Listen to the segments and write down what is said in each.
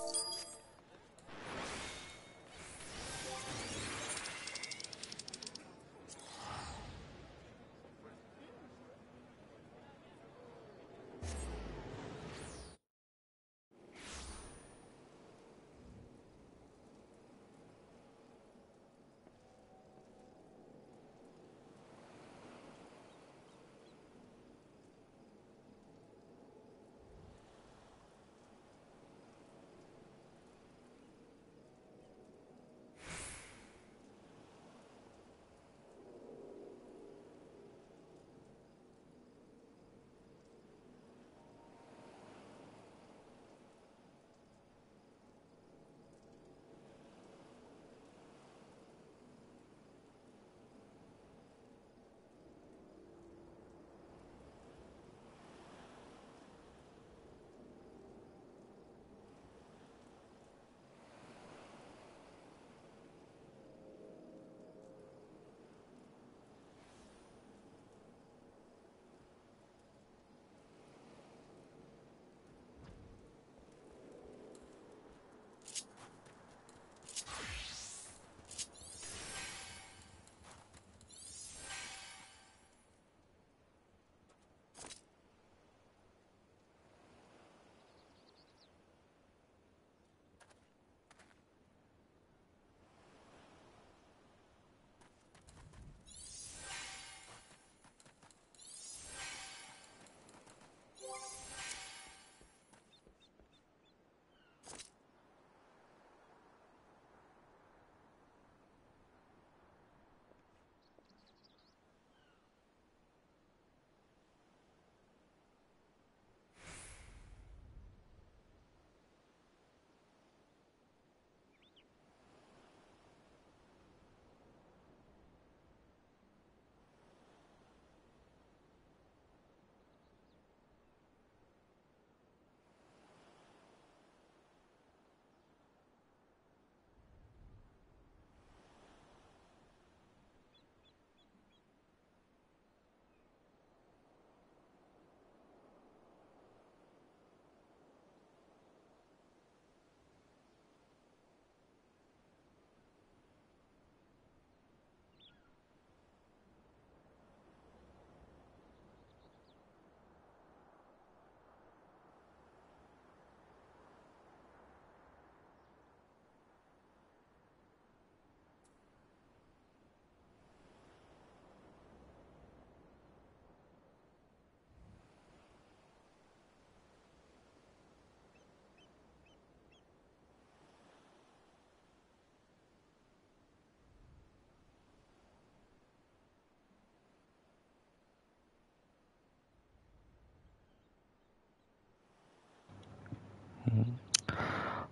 you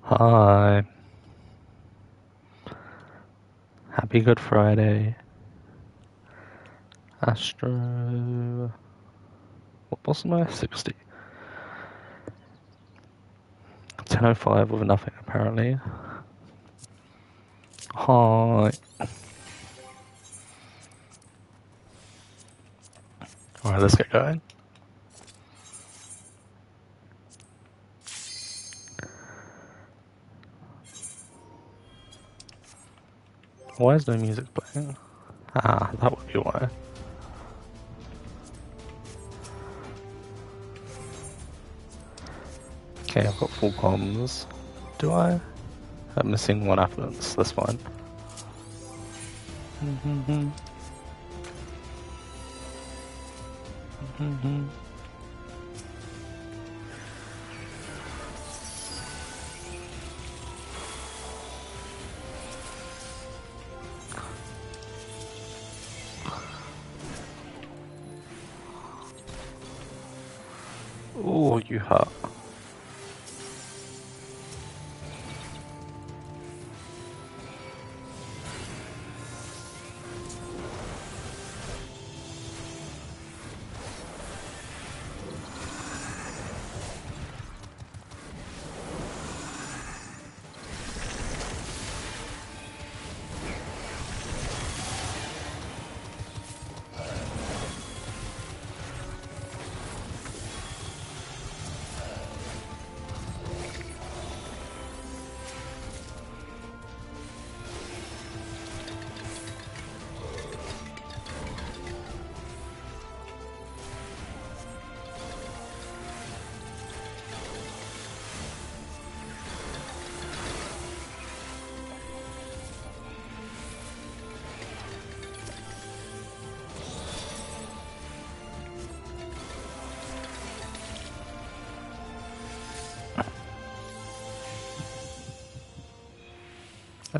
Hi. Happy Good Friday. Astro. What was my 60? 10.05 with nothing apparently. Hi. Alright, let's get going. Why is no music playing? Ah, that would be why. Okay, I've got full comms. Do I? I'm missing one affluence, that's fine. Mm-hmm. Mm-hmm.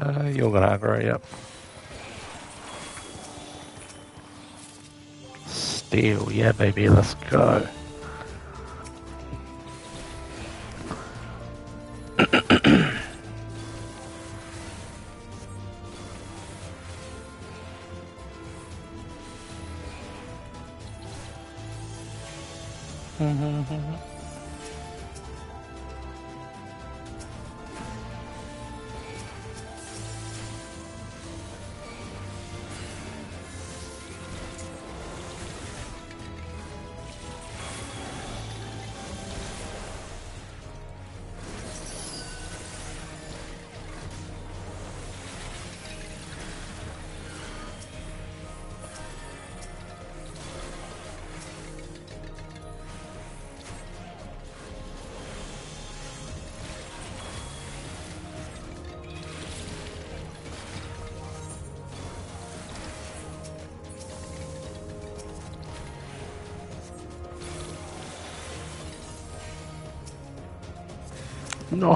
Uh, you're gonna aggro, yep. Steel, yeah baby, let's go.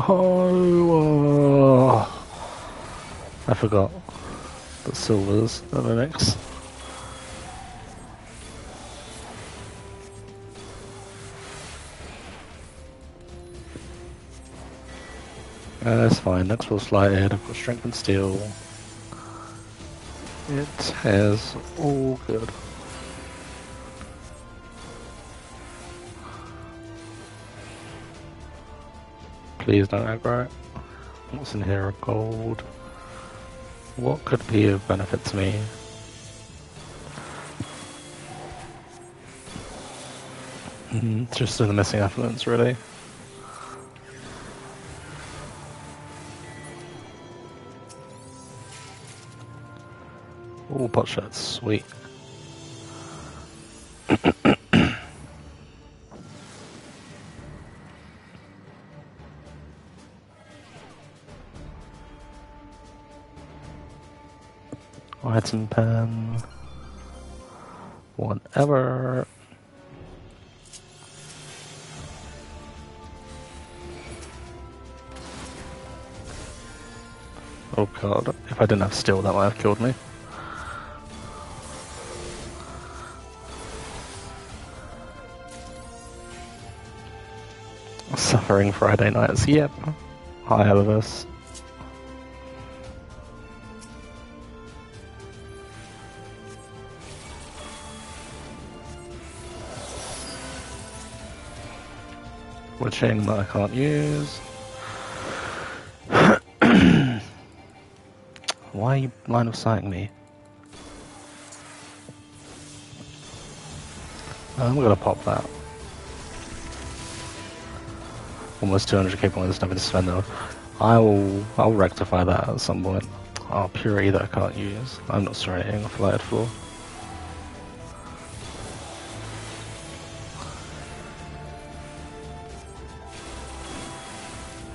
Oh. I forgot that silvers are the next. Uh, that's fine, next we'll slide ahead, I've got strength and steel. It has all good. Please don't aggro. What's in here? Are gold. What could be of benefit to me? Mm, just the missing affluence, really. Oh, pot shots, sweet. If I didn't have steel, that might have killed me. Suffering Friday nights, yep. Hi, Elvis. We're chain that I can't use. Why are you line of sighting me? I'm gonna pop that. Almost 200k points, nothing to spend though. I will, I'll rectify that at some point. Oh, purity that I can't use. I'm not surrendering off light floor.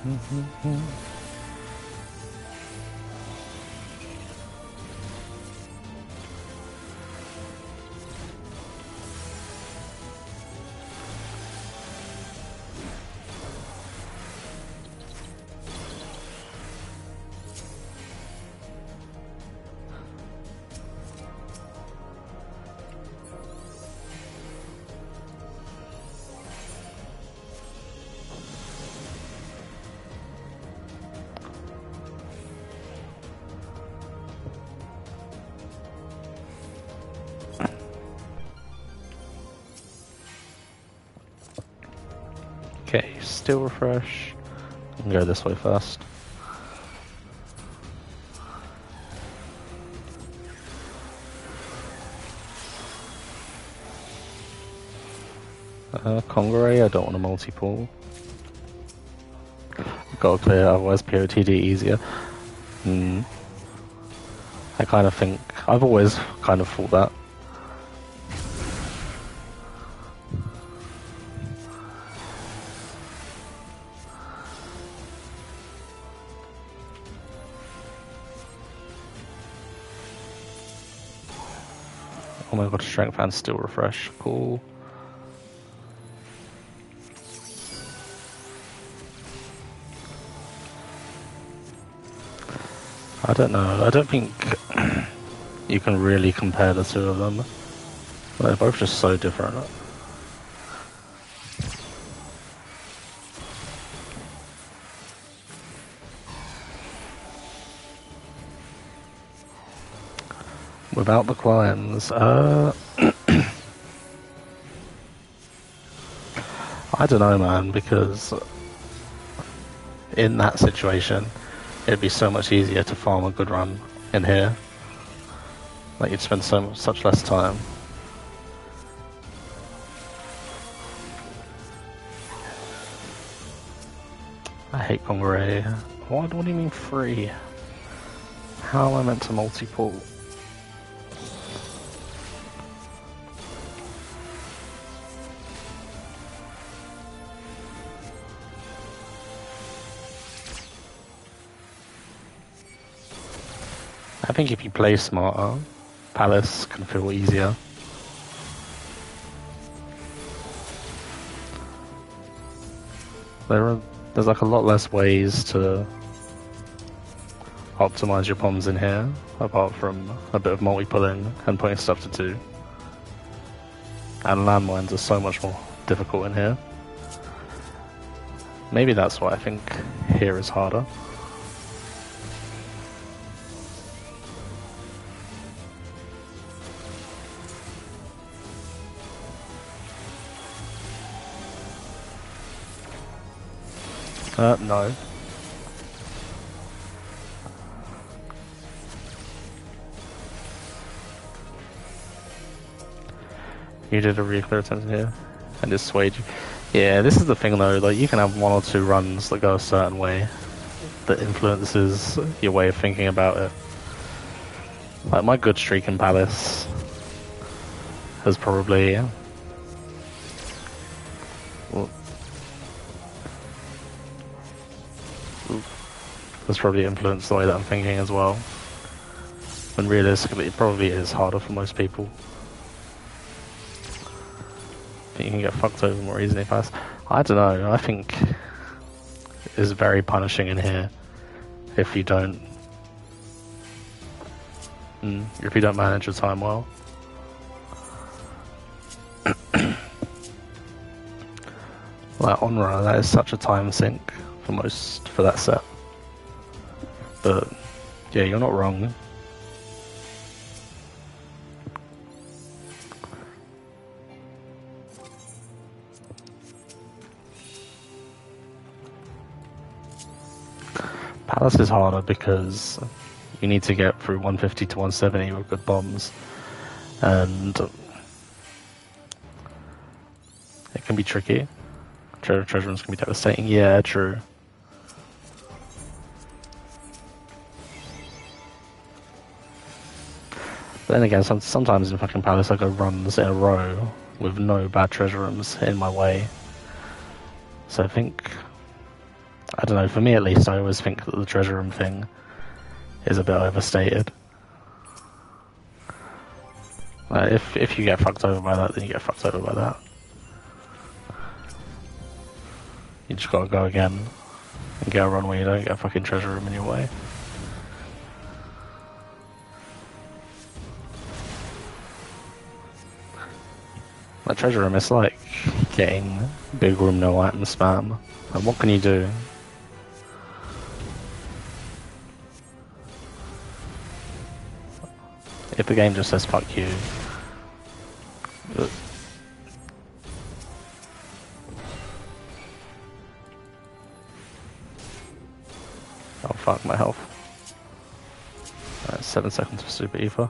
Mm-hmm. This way first. Uh, I don't want a multi-pull. Gotta clear, otherwise POTD easier. Hmm. I kind of think, I've always kind of thought that. My god, strength and still refresh. Cool. I don't know. I don't think you can really compare the two of them. They're both just so different. Without the cleanse. Uh, I don't know, man, because in that situation, it'd be so much easier to farm a good run in here. Like you'd spend so much, such less time. I hate Congaray. What, what do you mean free? How am I meant to multi-pull? Think if you play smarter, Palace can feel easier. There are, there's like a lot less ways to optimize your bombs in here, apart from a bit of multi-pulling and putting stuff to do. And landmines are so much more difficult in here. Maybe that's why I think here is harder. Uh, no. You did a real clear attempt here and just swayed you. Yeah, this is the thing though, like you can have one or two runs that go a certain way that influences your way of thinking about it. Like my good streak in Palace has probably That's probably influenced the way that I'm thinking as well. When realistically, it probably is harder for most people. But you can get fucked over more easily fast. I don't know, I think it's very punishing in here if you don't mm, if you don't manage your time well. like Honra, that is such a time sink for most for that set. But yeah, you're not wrong. Then. Palace is harder because you need to get through 150 to 170 with good bombs, and it can be tricky. Treasure rooms can be devastating. Yeah, true. But then again, some, sometimes in fucking Palace I go runs in a row with no bad treasure rooms in my way. So I think, I don't know, for me at least, I always think that the treasure room thing is a bit overstated. If if you get fucked over by that, then you get fucked over by that. You just gotta go again and get a run where you don't get a fucking treasure room in your way. My treasure room is like getting big room no item spam. And what can you do? If the game just says fuck you. Oh fuck my health. Right, seven seconds for super ether.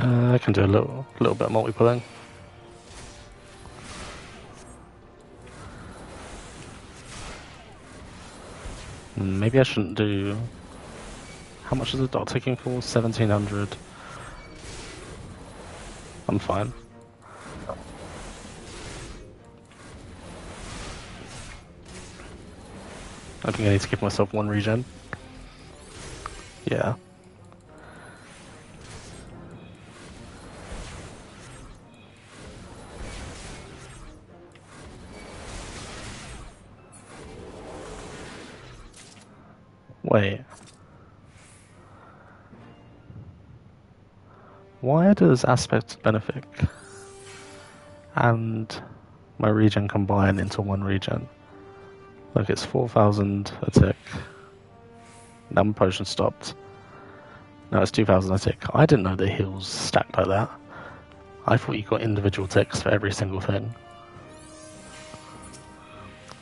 Uh, I can do a little, little bit of multi-pulling. Maybe I shouldn't do... How much is the dot ticking for? 1700. I'm fine. I think I need to give myself one regen. Yeah. Does Aspected Benefic and my regen combine into one regen? Look, it's 4,000 a tick. Now my potion stopped. Now it's 2,000 a tick. I didn't know the heals stacked like that. I thought you got individual ticks for every single thing.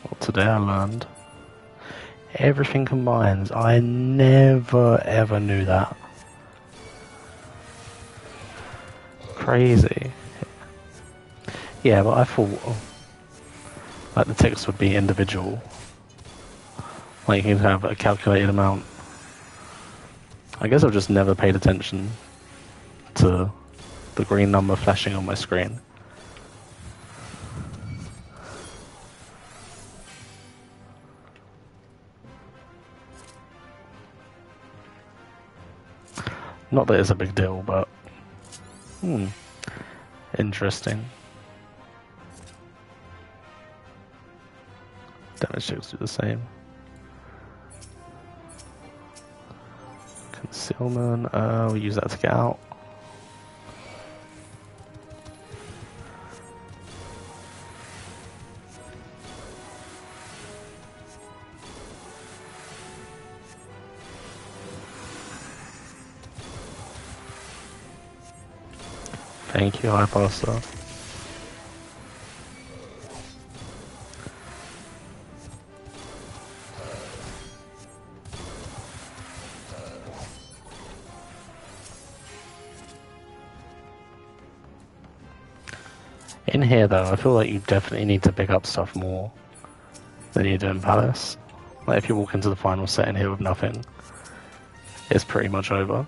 Well, today I learned everything combines. I never ever knew that. Crazy. Yeah, but I thought oh, like the ticks would be individual. Like you can have a calculated amount. I guess I've just never paid attention to the green number flashing on my screen. Not that it's a big deal, but hmm, interesting. Damage checks do the same. Concealment, uh, we use that to get out. Thank you, Hyposter. In here though, I feel like you definitely need to pick up stuff more than you do in Palace. Like if you walk into the final set in here with nothing, it's pretty much over.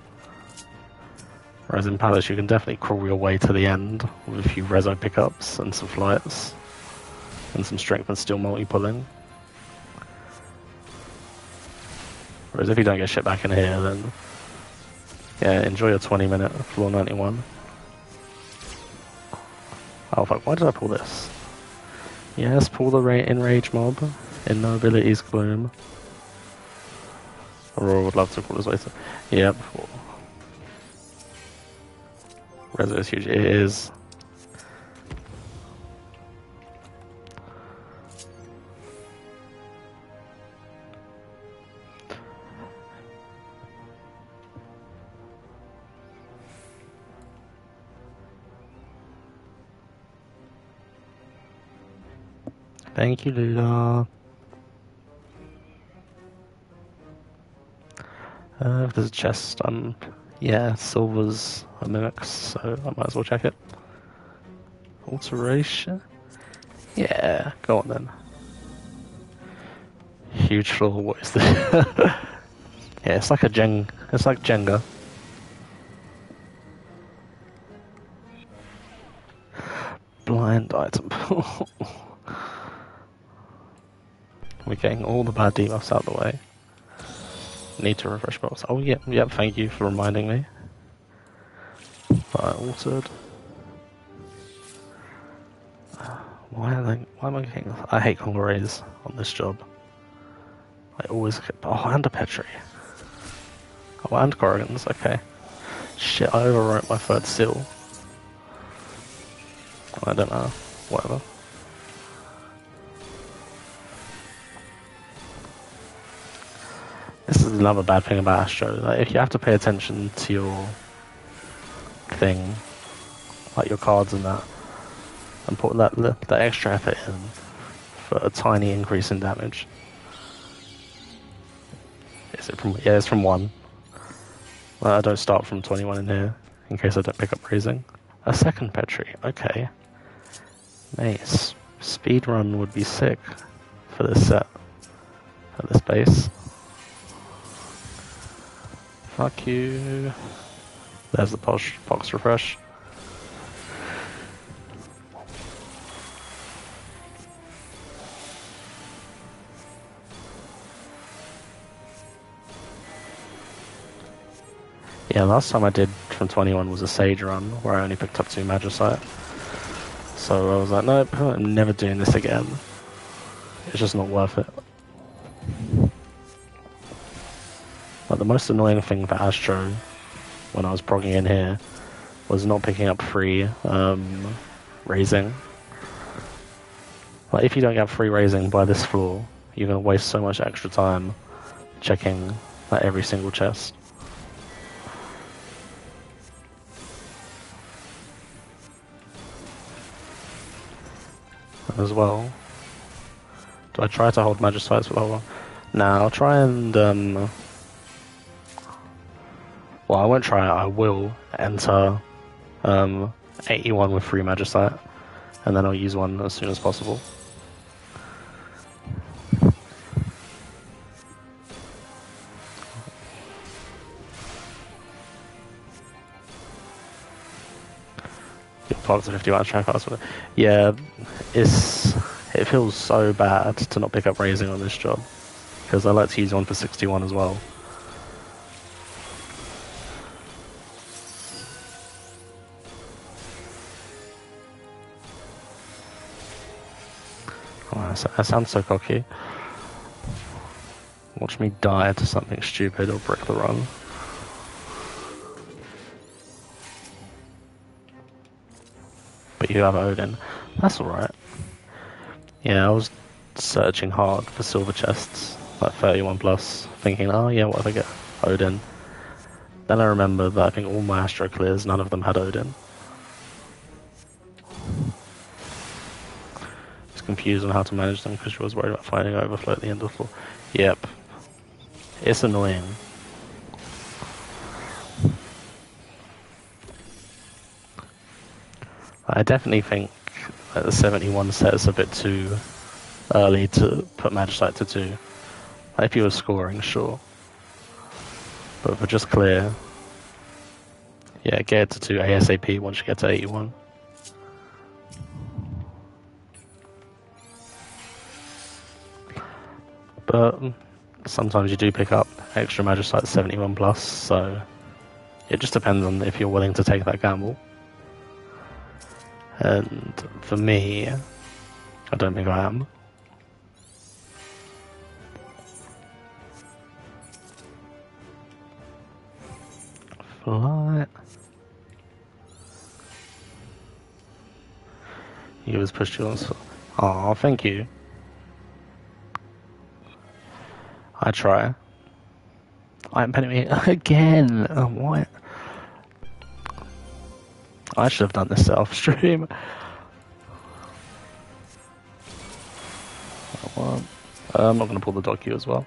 Whereas in Palace, you can definitely crawl your way to the end with a few reso pickups and some flights and some strength and steel multi-pulling. Whereas if you don't get shit back in here, then yeah, enjoy your 20 minute floor 91. Oh fuck, why did I pull this? Yes, pull the ra enrage mob in nobility's gloom. Aurora would love to pull this later. Yep. Rezo is huge. It is. Thank you, Lula. Uh, there's a chest, um, yeah, silver's a mimic, so I might as well check it. Alteration? Yeah, go on then. Huge floor, what is this? yeah, it's like a Jeng, it's like Jenga. Blind item. We're getting all the bad debuffs out of the way. Need to refresh box. Oh, yep, yeah, yep, thank you for reminding me. I altered. Why are they, why am I getting, I hate Congorays on this job. I always get, oh, and a Petri. Oh, and Corrigans, okay. Shit, I overwrote my third seal. I don't know, whatever. Is another bad thing about Astro. Like, if you have to pay attention to your thing, like your cards and that, and put that that extra effort in for a tiny increase in damage. Is it from? Yeah, it's from one. Well, I don't start from 21 in here, in case I don't pick up raising. A second Petri, okay. Nice. Speed run would be sick for this set, at this base. Fuck you. There's the posh box refresh. Yeah, last time I did from 21 was a Sage run, where I only picked up two Magicite. So I was like, nope, I'm never doing this again. It's just not worth it. But the most annoying thing for Astro when I was progging in here was not picking up free um, raising. Like if you don't get free raising by this floor, you're gonna waste so much extra time checking like every single chest. As well. Do I try to hold Magicites for the whole Nah, I'll try and um, well, I won't try it. I will enter um, 81 with free Magicite, and then I'll use one as soon as possible. Fox 51 track Yeah, it's it feels so bad to not pick up raising on this job because I like to use one for 61 as well. Oh, I sound so cocky. Watch me die to something stupid or break the run. But you have Odin. That's alright. Yeah, I was searching hard for silver chests, like 31 plus, thinking, oh yeah, what if I get Odin? Then I remember that I think all my Astro clears, none of them had Odin. Confused on how to manage them because she was worried about finding overflow at the end of the floor. Yep. It's annoying. I definitely think that the 71 set is a bit too early to put Magicite to 2. Like if you were scoring, sure. But for just clear, Yeah, get it to 2 ASAP once you get to 81. But sometimes you do pick up extra Magicite 71 plus, so it just depends on if you're willing to take that gamble. And for me, I don't think I am. Flight. He was pushed yours. Oh, thank you. I try. I'm penning me again. Oh, what? I should have done this self stream. Uh, I'm not going to pull the docu as well.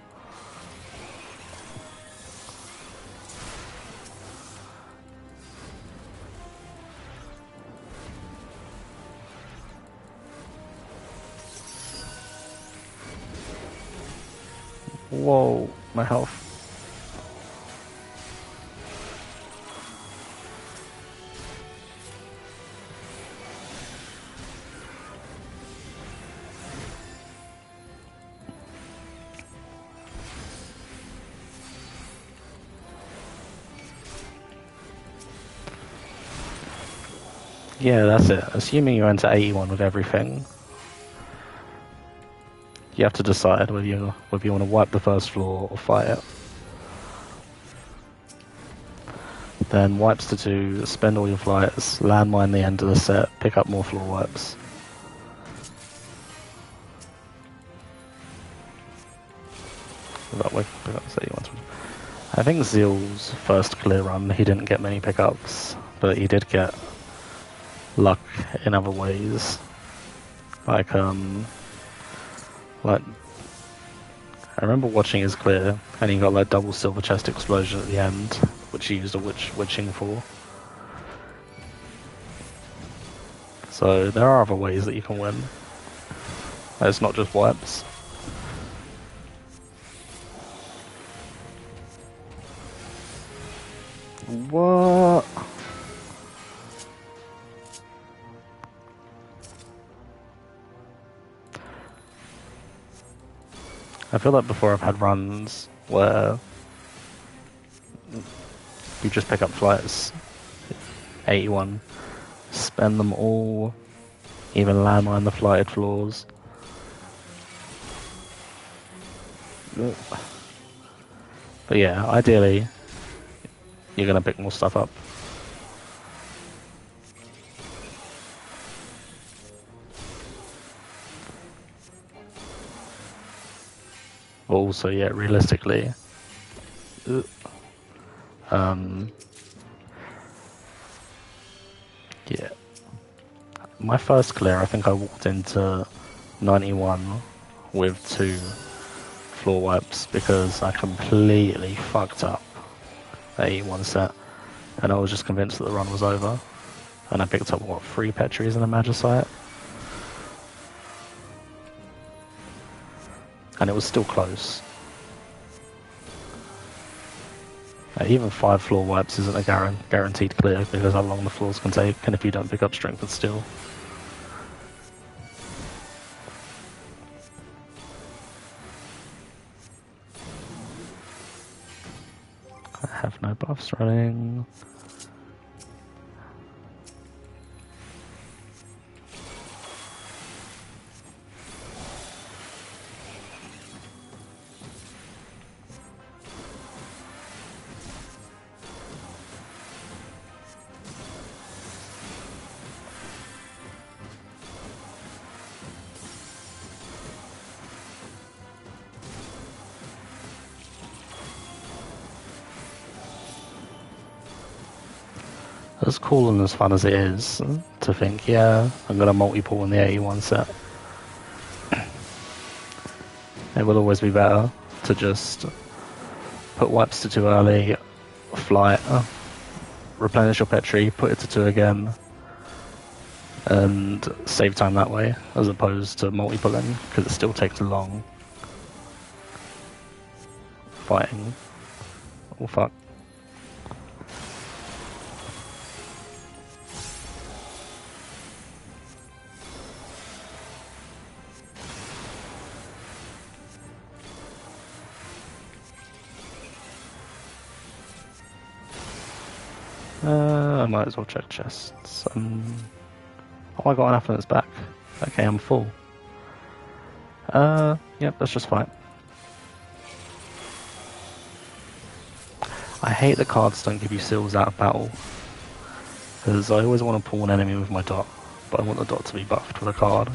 Whoa, my health. Yeah, that's it. Assuming you're into 81 with everything, you have to decide whether you whether you want to wipe the first floor or fight it. Then wipes to two, spend all your flights, landmine the end of the set, pick up more floor wipes. That way, I think Zeal's first clear run, he didn't get many pickups, but he did get luck in other ways. Like, um, like, I remember watching his clear, and he got like double silver chest explosion at the end, which he used a witch witching for. So there are other ways that you can win. It's not just wipes. What? I feel like before I've had runs where you just pick up flights, 81, spend them all, even landmine the flighted floors. But yeah, ideally, you're gonna pick more stuff up. Also, yeah, realistically, um, yeah, my first clear, I think I walked into 91 with two floor wipes because I completely fucked up the 81 set, and I was just convinced that the run was over, and I picked up what three Petries and a Magicite. And it was still close. Uh, even five floor wipes isn't a guaranteed clear because how long the floors can take, and if you don't pick up strength and steel. I have no buffs running. As cool and as fun as it is uh, to think, yeah, I'm going to multi-pull in the 81 set. It will always be better to just put wipes to 2 early, fly it, replenish your Petri, put it to 2 again, and save time that way, as opposed to multi-pulling, because it still takes long fighting. Oh fuck. Uh, I might as well check chests. Um, oh, I got in its back. Okay, I'm full. Uh, yep, that's just fine. I hate the cards don't give you seals out of battle. Because I always want to pull an enemy with my dot, but I want the dot to be buffed with a card.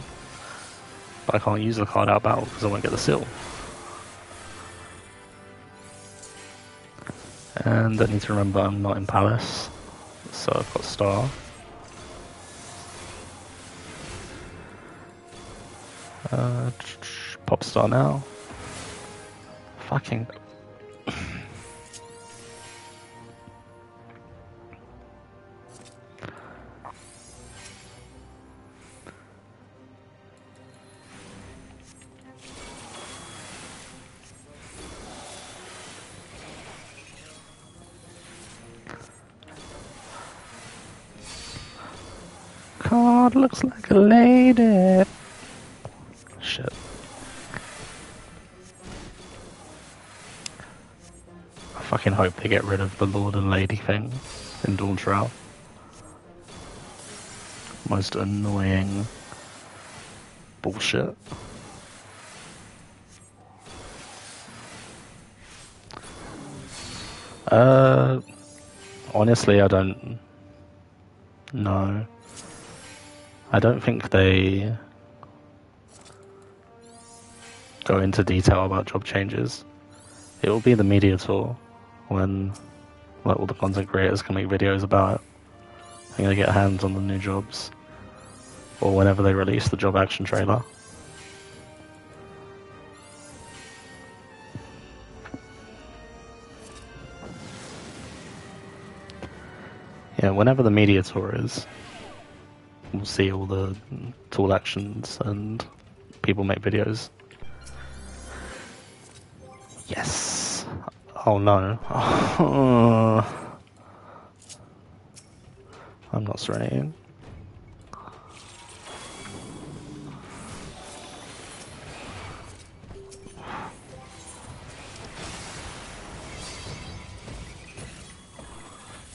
But I can't use the card out of battle because I won't get the seal. And I need to remember I'm not in Palace, so I've got Star. Uh, pop Star now. Fucking card looks like a lady. Shit. I fucking hope they get rid of the Lord and Lady thing in Dawntrail. Most annoying bullshit. Uh, honestly, I don't know. I don't think they go into detail about job changes. It will be the media tour when like all the content creators can make videos about it. Think they get hands on the new jobs. Or whenever they release the job action trailer. Yeah, whenever the media tour is, we'll see all the tool actions and people make videos. Yes. Oh no. I'm not serenading.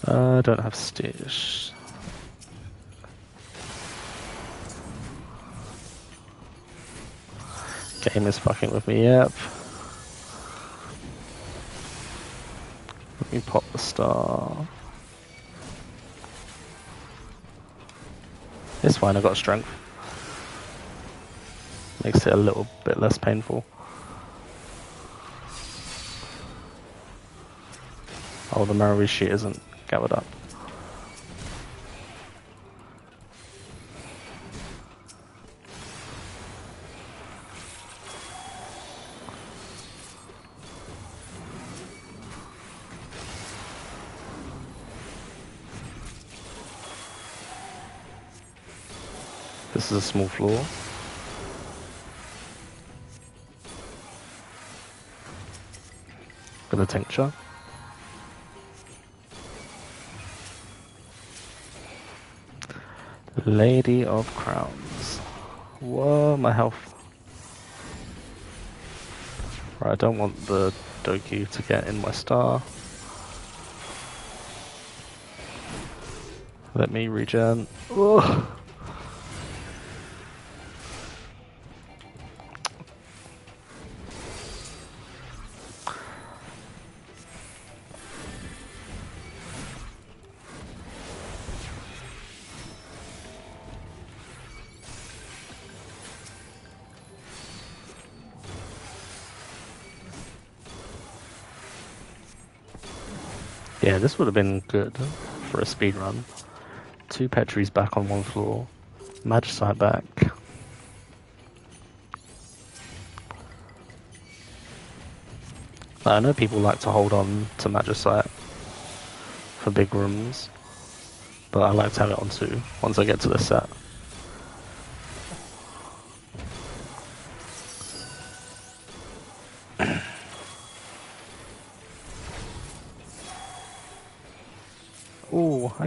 Uh, I don't have stitch. Game is fucking with me, yep. Let me pop the star. It's fine, I got strength. Makes it a little bit less painful. Oh, the Maori sheet isn't gathered up. Is a small floor. With a tincture. Lady of Crowns. Whoa, my health. Right, I don't want the Doki to get in my star. Let me regen. Ugh. This would have been good for a speed run. Two Petries back on one floor, Magicite back. I know people like to hold on to Magicite for big rooms, but I like to have it on two once I get to the set.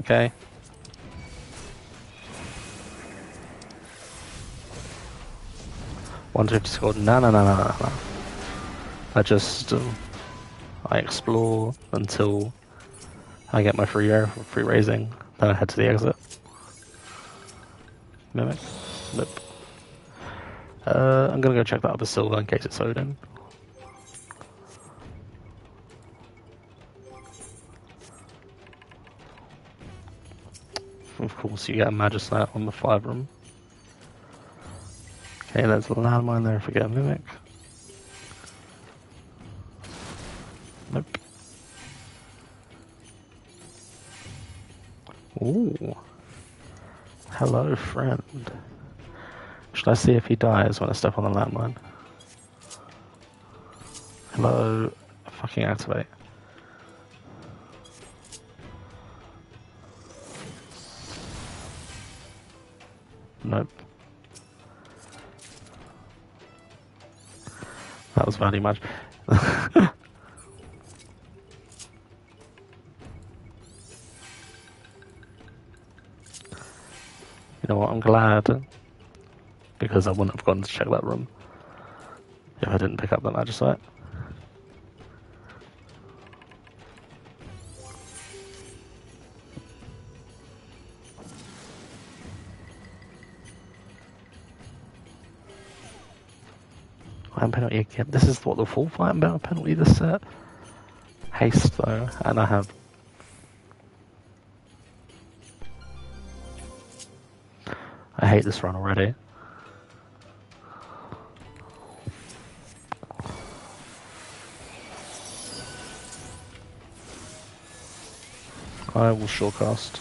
Okay. Fifty scored. No, no, no, no, no, no. I just um, I explore until I get my free air, free raising, then I head to the exit. Mimic? Nope. Uh, I'm gonna go check that other silver in case it's Odin. Course, you get a Magicite on the 5 room. Okay, there's a landmine there if we get a Mimic. Nope. Ooh. Hello, friend. Should I see if he dies when I step on the landmine? Hello. Fucking activate. Was very much. you know what? I'm glad because I wouldn't have gone to check that room if I didn't pick up that magicite. Penalty again. This is what the full fighting penalty this set. Haste though, and I have. I hate this run already. I will shortcast.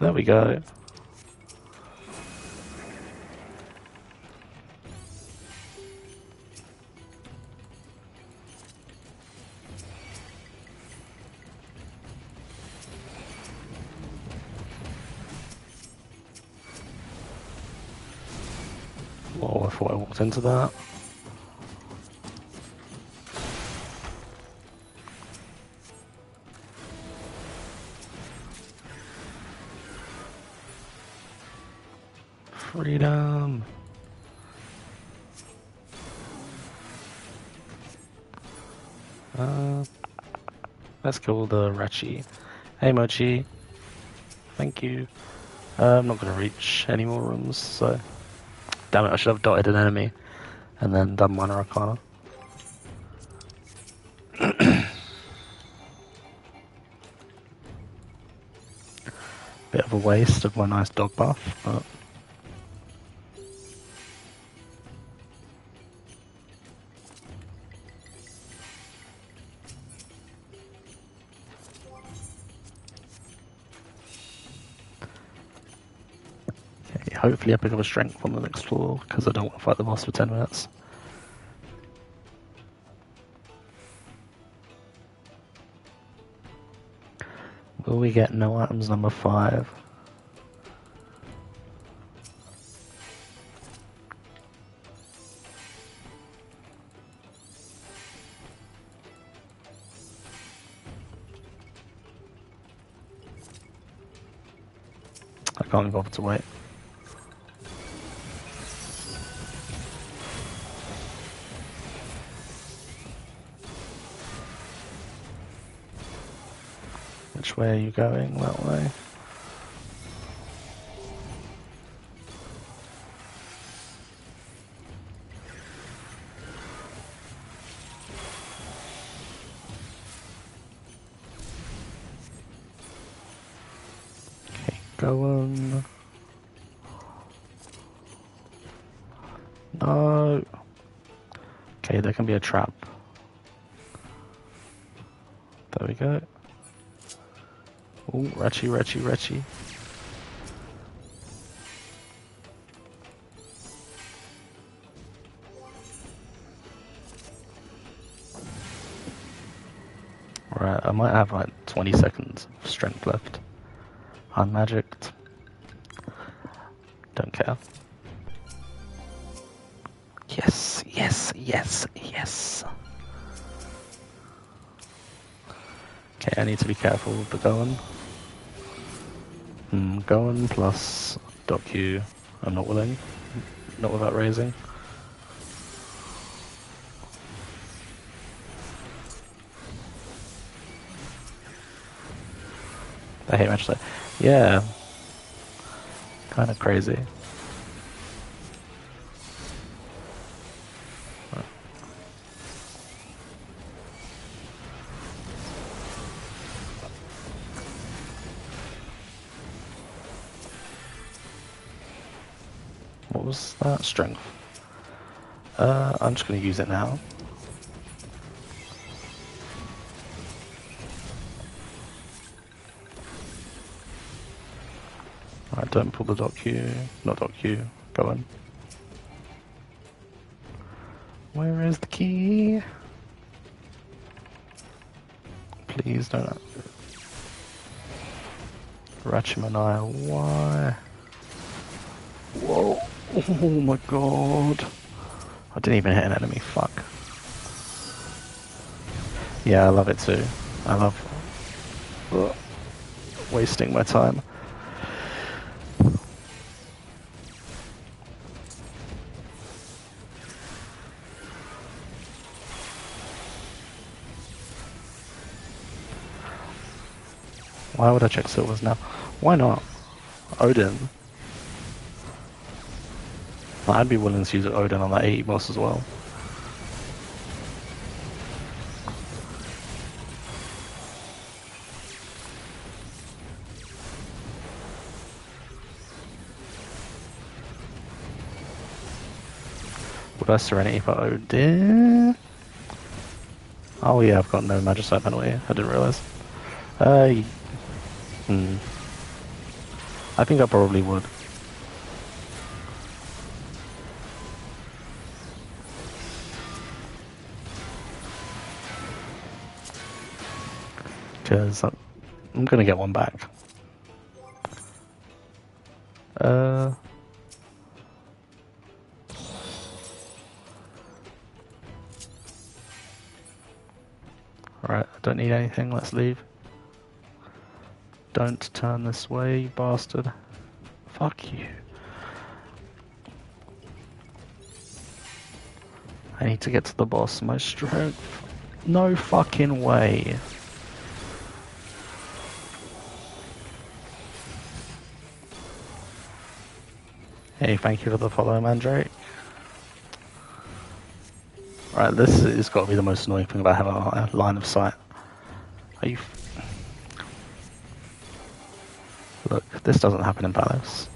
There we go. Whoa, I thought I walked into that. Freedom. Uh, let's kill the Rachi. Hey Mochi. Thank you. Uh, I'm not going to reach any more rooms, so... Damn it, I should have dotted an enemy and then done Minor Arcana. Bit of a waste of my nice dog buff, but... hopefully I pick up a strength on the next floor, because I don't want to fight the boss for 10 minutes. Will we get no items number 5? I can't be bothered to wait. Way are you going? That way. Retchy, Retchy, Retchy. Right, I might have like 20 seconds of strength left. Unmagicked. Don't care. Yes, yes, yes, yes. Okay, I need to be careful with the going. Going plus dot Q. I'm not willing. Not without raising. I hate match Yeah. Kind of crazy. Strength. Uh, I'm just going to use it now. Alright, don't pull the dock Q. Not dock Q. Go on. Where is the key? Please don't. Rachimonai, why? Oh my god. I didn't even hit an enemy, fuck. Yeah, I love it too. I love uh, wasting my time. Why would I check silvers now? Why not? Odin. I'd be willing to use Odin on that 80 boss as well. Would I Serenity for Odin? Oh yeah, I've got no Magicite penalty. I didn't realise. Uh, Hmm. I think I probably would. Because I'm, gonna get one back. Uh. Alright, I don't need anything, let's leave. Don't turn this way, you bastard. Fuck you. I need to get to the boss. My strength. No fucking way. Hey, thank you for the follow, Mandrake. Right, this has got to be the most annoying thing about having a line of sight. Are you Look, this doesn't happen in Palace.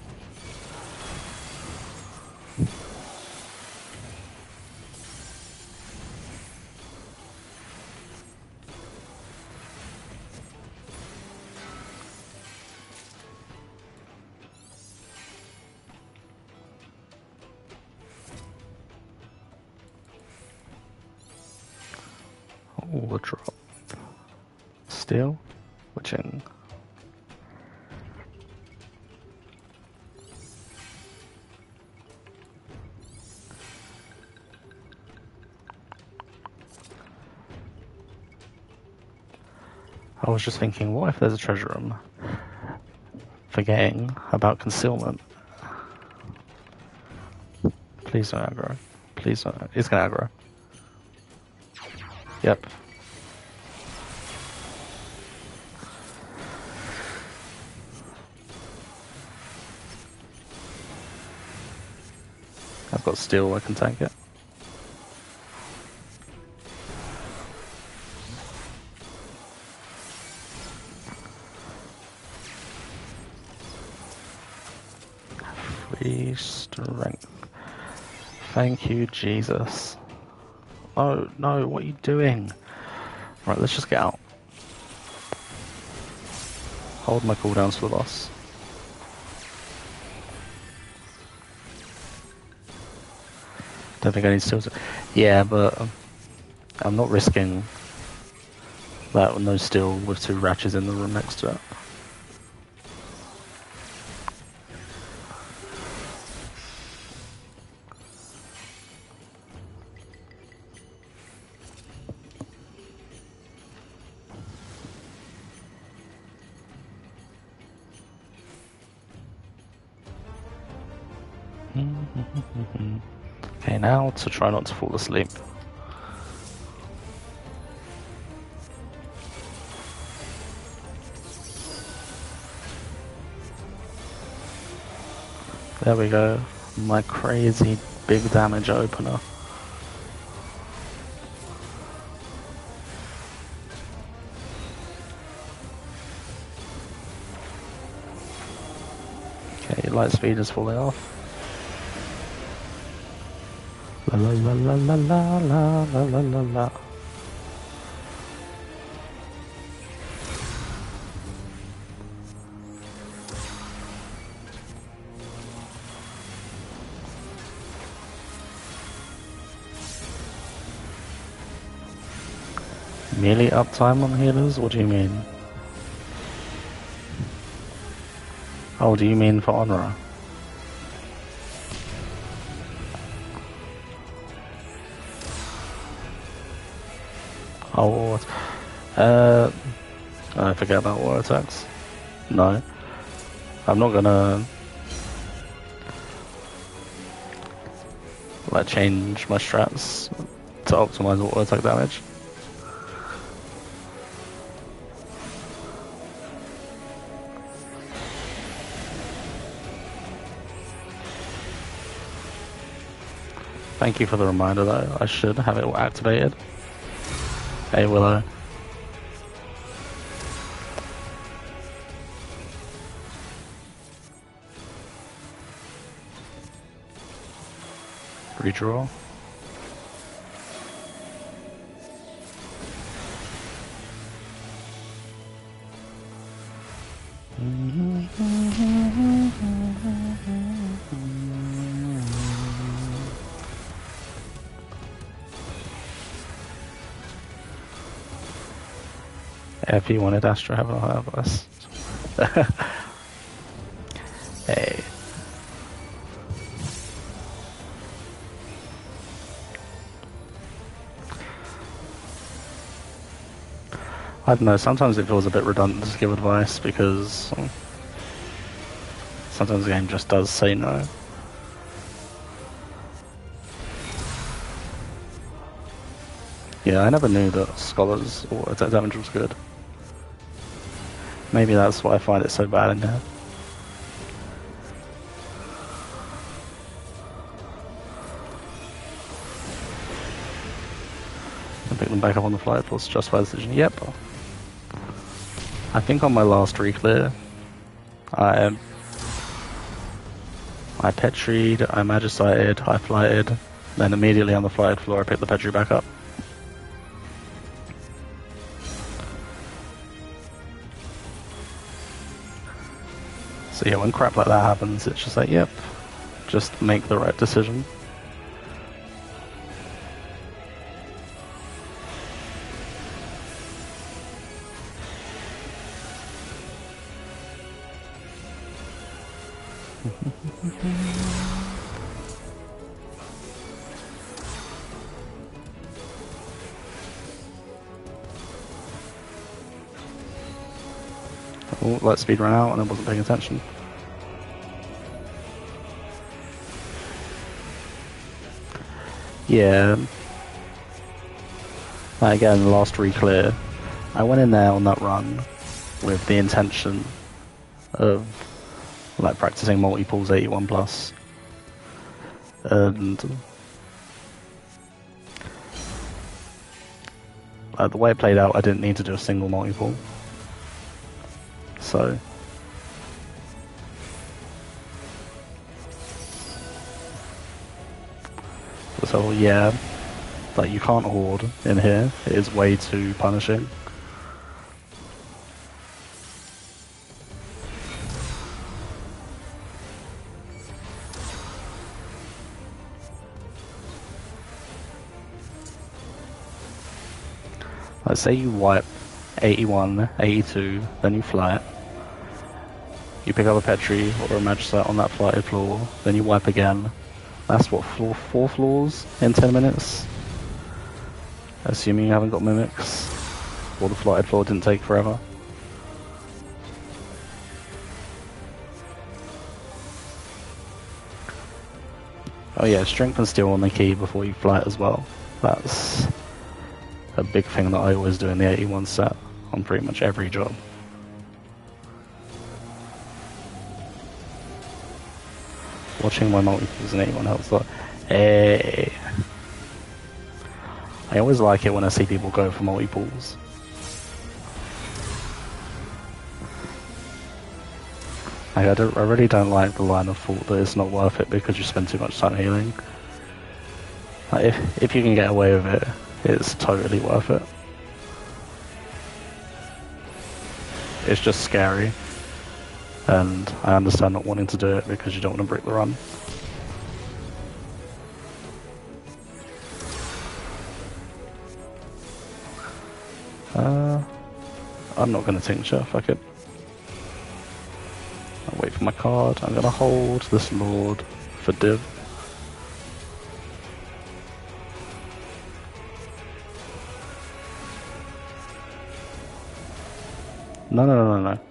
Just thinking, what if there's a treasure room? Forgetting about concealment. Please don't aggro. Please don't. It's gonna aggro. Yep. I've got steel, I can tank it. Thank you, Jesus. Oh, no, what are you doing? Right, let's just get out. Hold my cooldowns for the boss. Don't think I need to... Yeah, but um, I'm not risking that no steel with two ratchets in the room next to it. To try not to fall asleep. There we go. My crazy big damage opener. Okay, light speed is falling off. La la la la la la la la la la. Uptime on healers? What do you mean? Oh, do you mean for Honora? Uh, I forget about war attacks. No. I'm not gonna like change my strats to optimize auto attack damage. Thank you for the reminder though, I should have it activated. Hey Willow. If you wanted Astra have a have us. I don't know, sometimes it feels a bit redundant to give advice because sometimes the game just does say no. Yeah, I never knew that Scholar's or attack damage was good. Maybe that's why I find it so bad in here. I pick them back up on the flight force just by decision. Yep. I think on my last reclear, I I petried, I magicited, I flighted, then immediately on the flight floor I picked the petri back up. So yeah, when crap like that happens, it's just like, yep, just make the right decision. Let speed run out and I wasn't paying attention. Yeah. Again, last reclear. I went in there on that run with the intention of like practicing multi-pulls 81 plus. And the way it played out, I didn't need to do a single multi-pull. So So yeah, like you can't hoard in here. It is way too punishing. Let's say you wipe 81, 82, then you fly it. You pick up a Petri or a Magicite on that flighted floor, then you wipe again, that's what, floor, four floors in 10 minutes? Assuming you haven't got mimics. Or the flighted floor didn't take forever. Oh yeah, strength and steel on the key before you fly it as well. That's a big thing that I always do in the 81 set on pretty much every job. Watching my multi-pulls in 81 helps a lot. Hey. Eh, I always like it when I see people go for multi-pulls. Like, I, don't, I really don't like the line of thought that it's not worth it because you spend too much time healing. Like, if, if you can get away with it, it's totally worth it. It's just scary. And I understand not wanting to do it because you don't want to break the run. Uh, I'm not going to tincture, fuck it. I'll wait for my card. I'm going to hold this lord for div. No, no, no, no, no.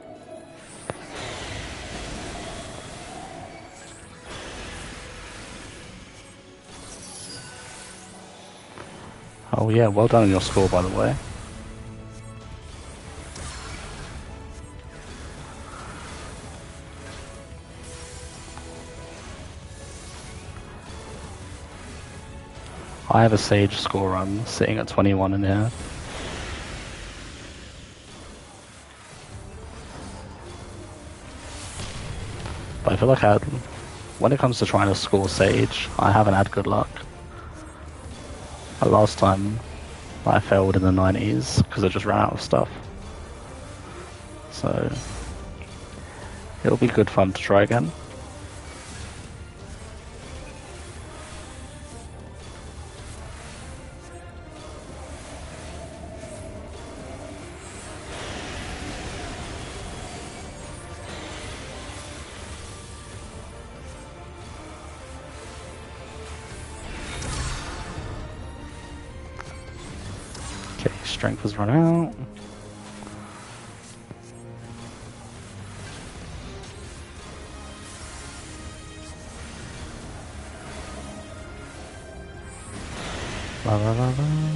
Oh yeah, well done on your score by the way. I have a Sage score run sitting at 21 in here. But I feel like I when it comes to trying to score Sage, I haven't had good luck. Last time I failed in the 90s because I just ran out of stuff. So it'll be good fun to try again. Strength has run out. La la la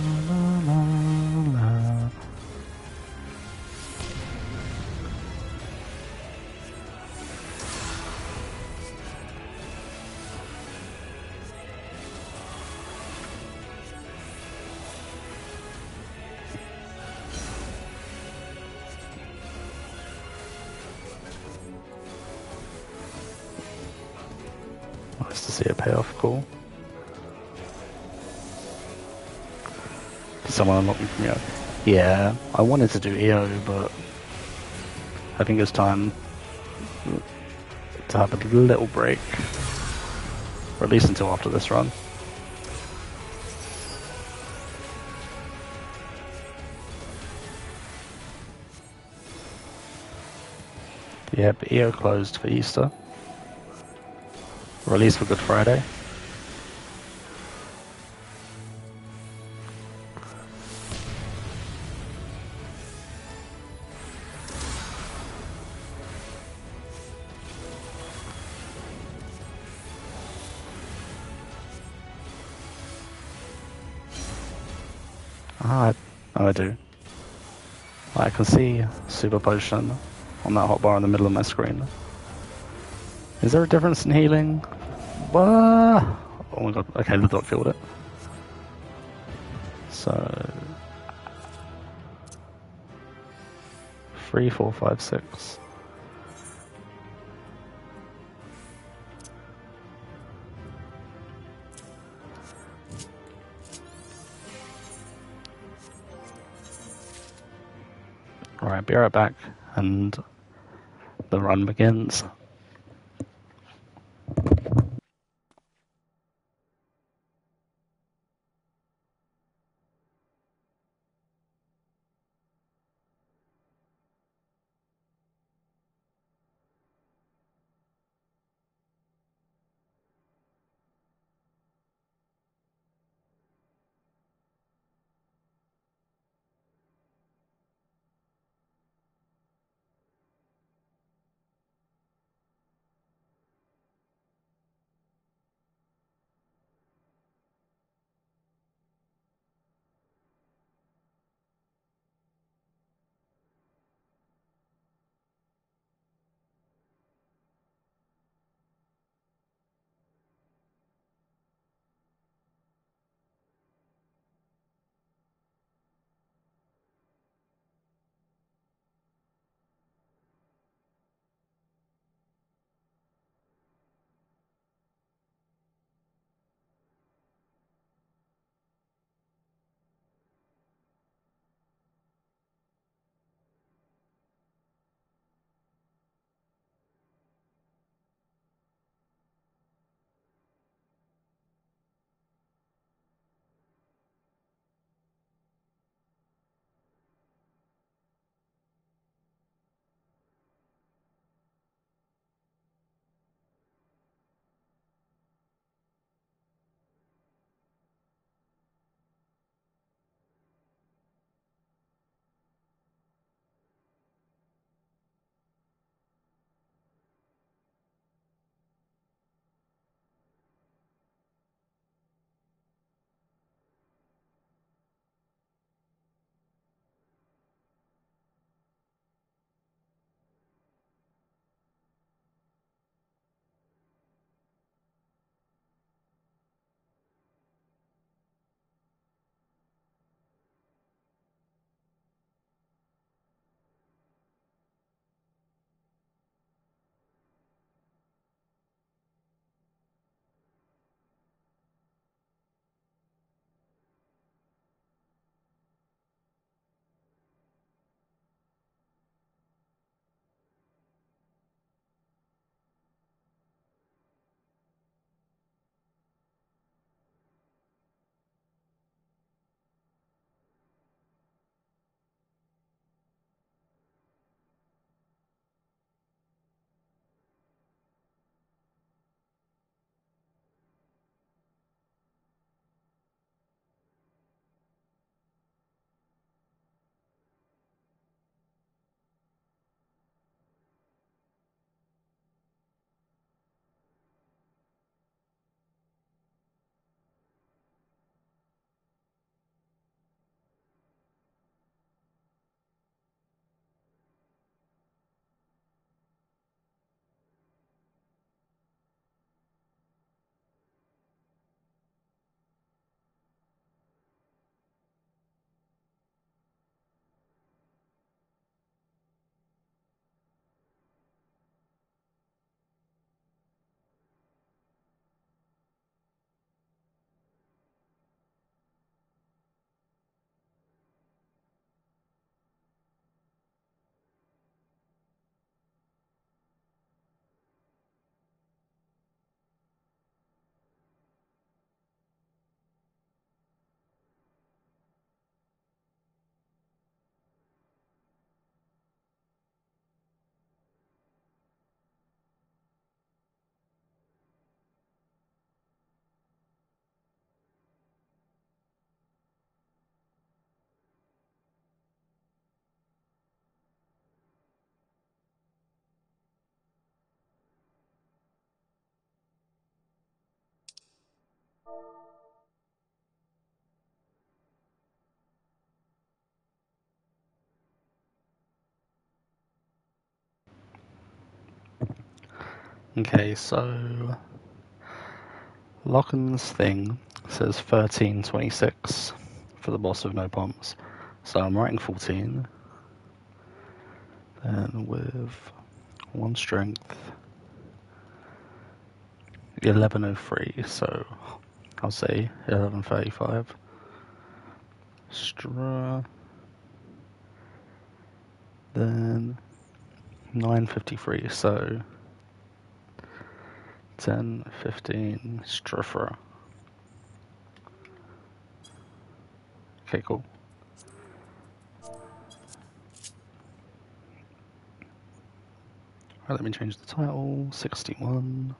Yeah, I wanted to do EO, but I think it's time to have a little break. Or at least until after this run. But EO closed for Easter. Least for Good Friday. Can see Super Potion on that hotbar in the middle of my screen. Is there a difference in healing? Oh my god, okay, the dog killed it. So... Three, four, five, six. Be right back, and the run begins. Okay, so Locken's thing says 1326 for the boss of no pumps. So I'm writing 14. Then with one strength, 1103, so I'll say 1135. Stra. Then 953, so 10, 15, Strifra. Okay, cool. Alright, let me change the title. 61.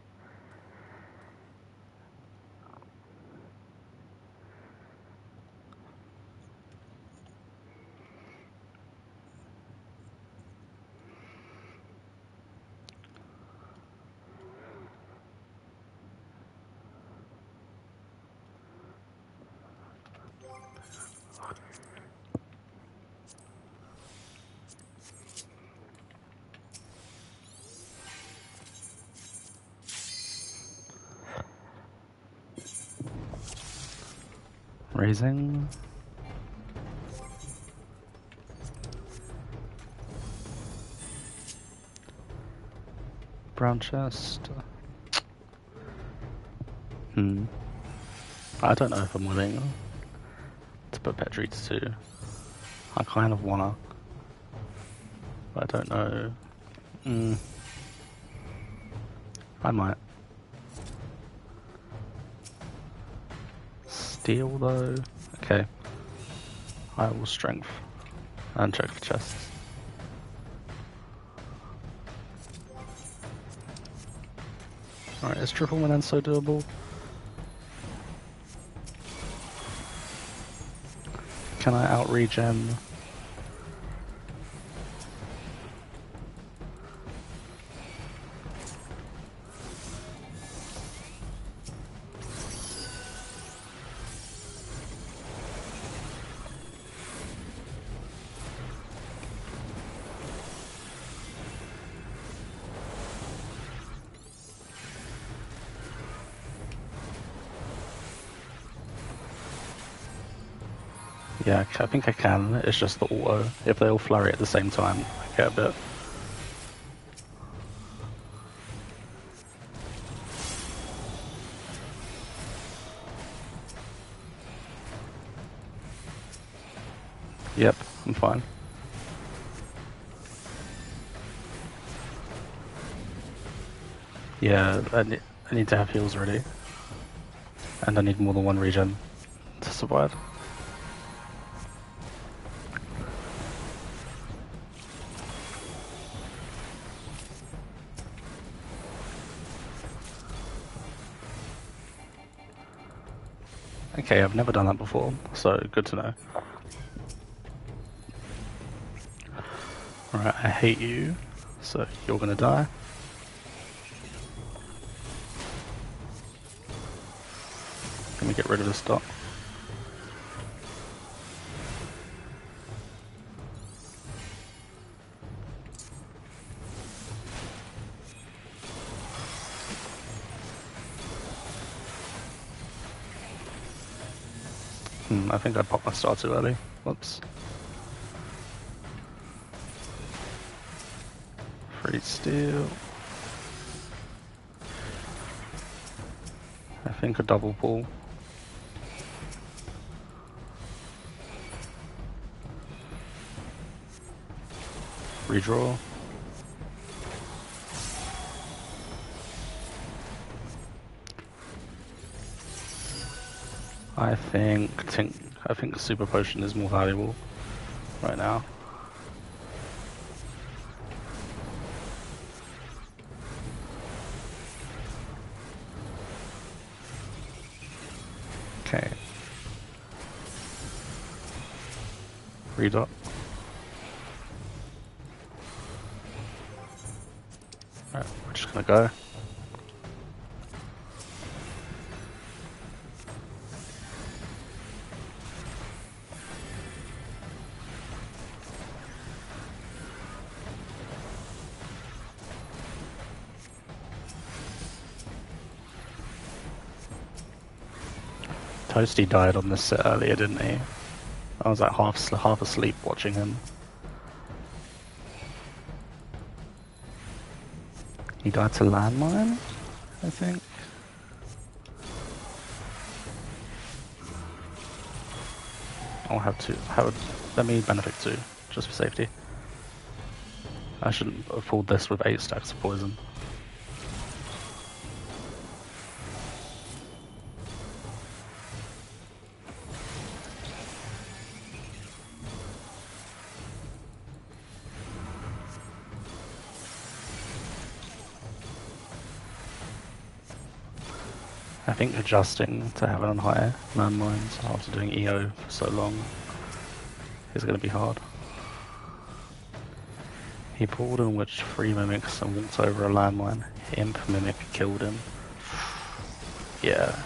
Brown chest. Hmm. I don't know if I'm willing to put Petri to two. I kind of wanna. But I don't know. Hmm. I might. Steel though? Okay. I will strength and check for chests. Alright, is triple Manenso doable? Can I out regen? I think I can. It's just the auto. If they all flurry at the same time, I get a bit. Yep, I'm fine. Yeah, I need, I need to have heals ready. And I need more than one regen to survive. Okay, I've never done that before, so good to know. Alright, I hate you, so you're gonna die. Let me get rid of this dot. I think I popped my star too early. Whoops. Free steel. I think a double pull. Redraw. I think tink, I think super potion is more valuable right now. Okay. Redot. Alright, we're just gonna go. Toasty died on this set earlier, didn't he? I was like half half asleep watching him. He died to landmine, I think. I'll have to. Have let me Benefic too, just for safety. I shouldn't have pulled this with eight stacks of poison. Think adjusting to Heaven on High landmines after doing EO for so long is going to be hard. He pulled in which three mimics and walked over a landmine. Imp mimic killed him. Yeah.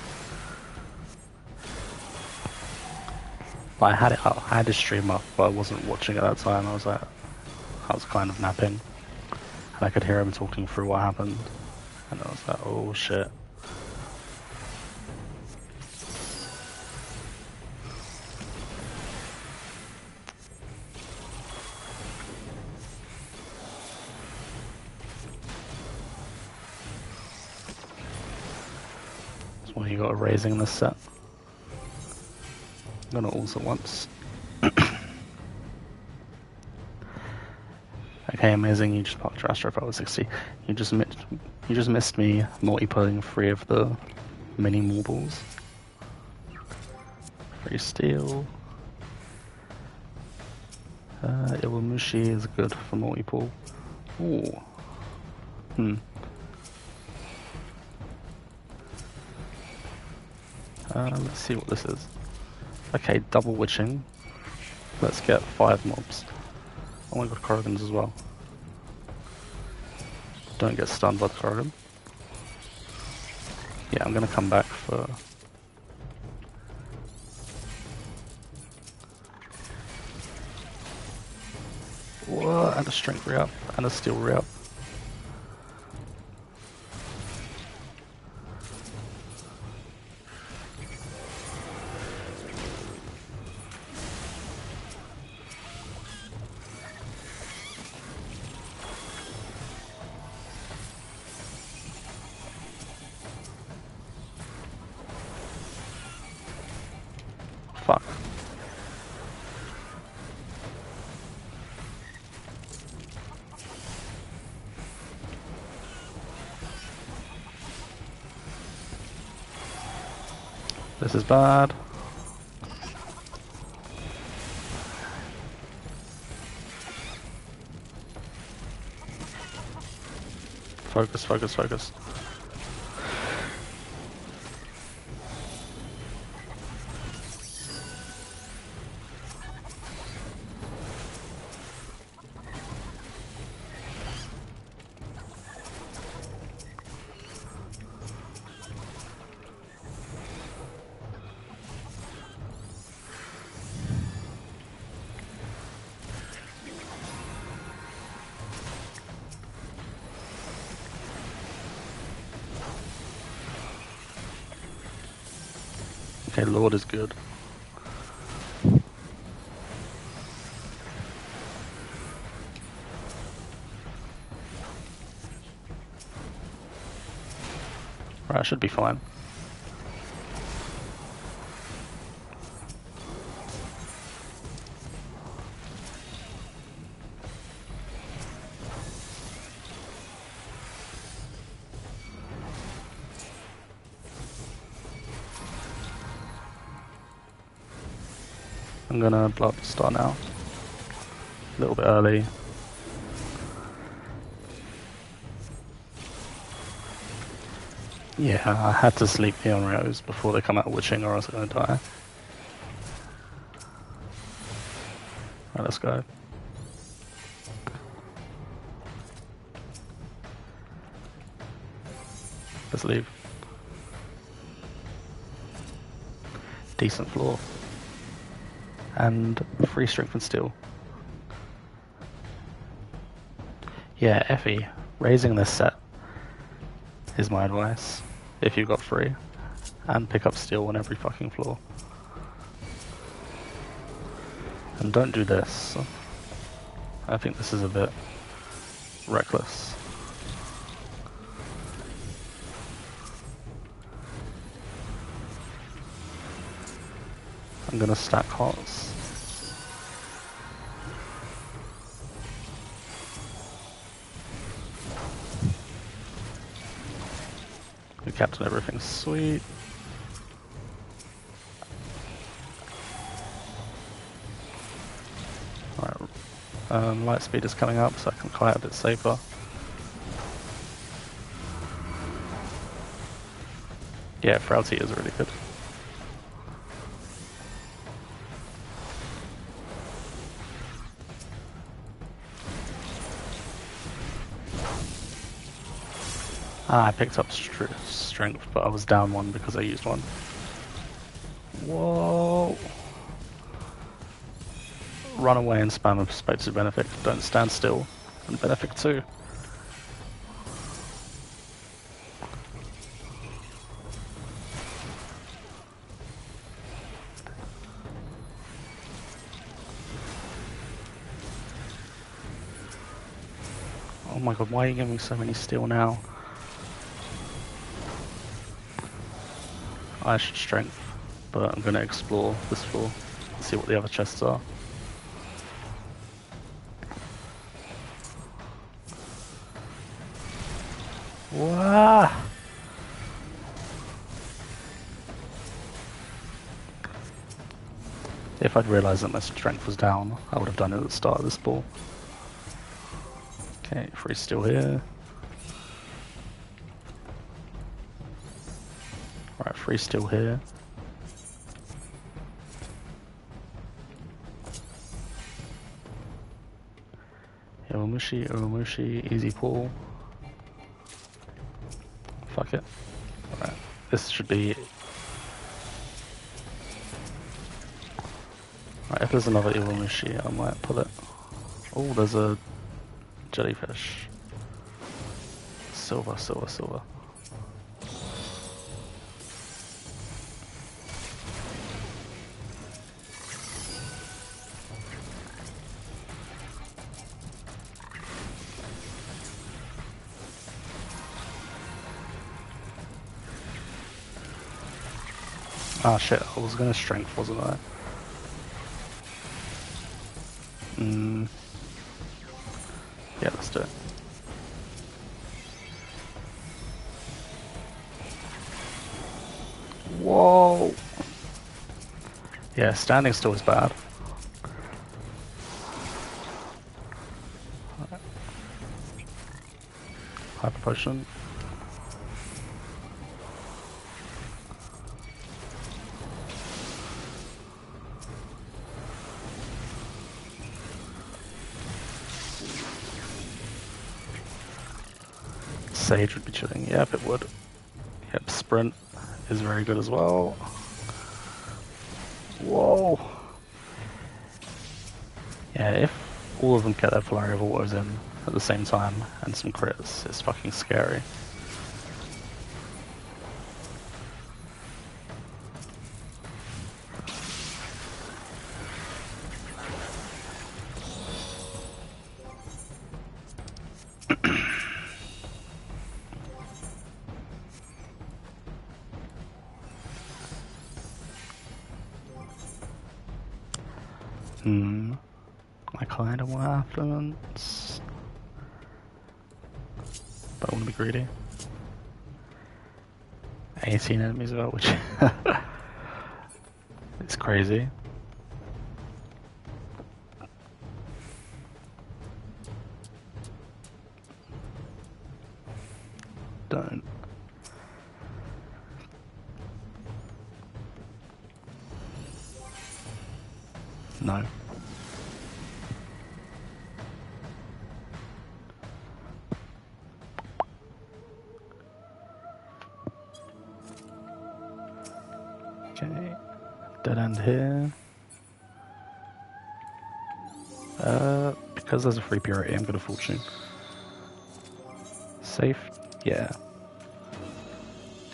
I had it up, I had his stream up, but I wasn't watching at that time. I was like, I was kind of napping, and I could hear him talking through what happened, and I was like, oh shit. Raising this set. I'm gonna also once. okay, amazing. You just popped your Astro Power 60. You just missed. You just missed me multi-pulling three of the mini marbles. Free steel. Uh, Iwamushi is good for multi-pull. Ooh. Hmm. Uh, let's see what this is. Okay, double witching. Let's get five mobs. Oh my god, Korrigans as well. Don't get stunned by the Korrigan. Yeah, I'm gonna come back for... What? And a strength re-up, and a steel re-up. This is bad. Focus, focus, focus. I should be fine. I'm gonna blow up the star now. A little bit early. Yeah, I had to sleep the Onryos before they come out witching or I was gonna die. Right, let's go. Let's leave. Decent floor and free strength and steel. Yeah, Effie, raising this set is my advice if you've got free. and pick up steel on every fucking floor. And don't do this. I think this is a bit reckless. I'm gonna stack hots. We captain everything sweet. Alright, um, light speed is coming up so I can fly a bit safer. Yeah, Frailty is really good. Picked up strength, but I was down one because I used one. Whoa! Run away and spam Aspected Benefic. Don't stand still. And Benefic too. Oh my god, why are you giving me so many steel now? I should strength, but I'm going to explore this floor see what the other chests are. Wow! If I'd realised that my strength was down, I would have done it at the start of this ball. Okay, free steel here. Alright, still here. Iwamushi, Iwamushi, easy pull. Fuck it. Alright, this should be... Alright, if there's another Iwamushi, I might pull it. Oh, there's a jellyfish. Silver, silver, silver. Ah shit, I was gonna strength, wasn't I? Hmm. Yeah, let's do it. Whoa! Yeah, standing still is bad. Hyper potion. Sage would be chilling. Yep, it would. Yep, Sprint is very good as well. Whoa! Yeah, if all of them get their flurry of autos in at the same time and some crits, it's fucking scary. Don't. No. Okay. Dead end here. Uh, because there's a free purity, I'm gonna fortune. Safe? Yeah.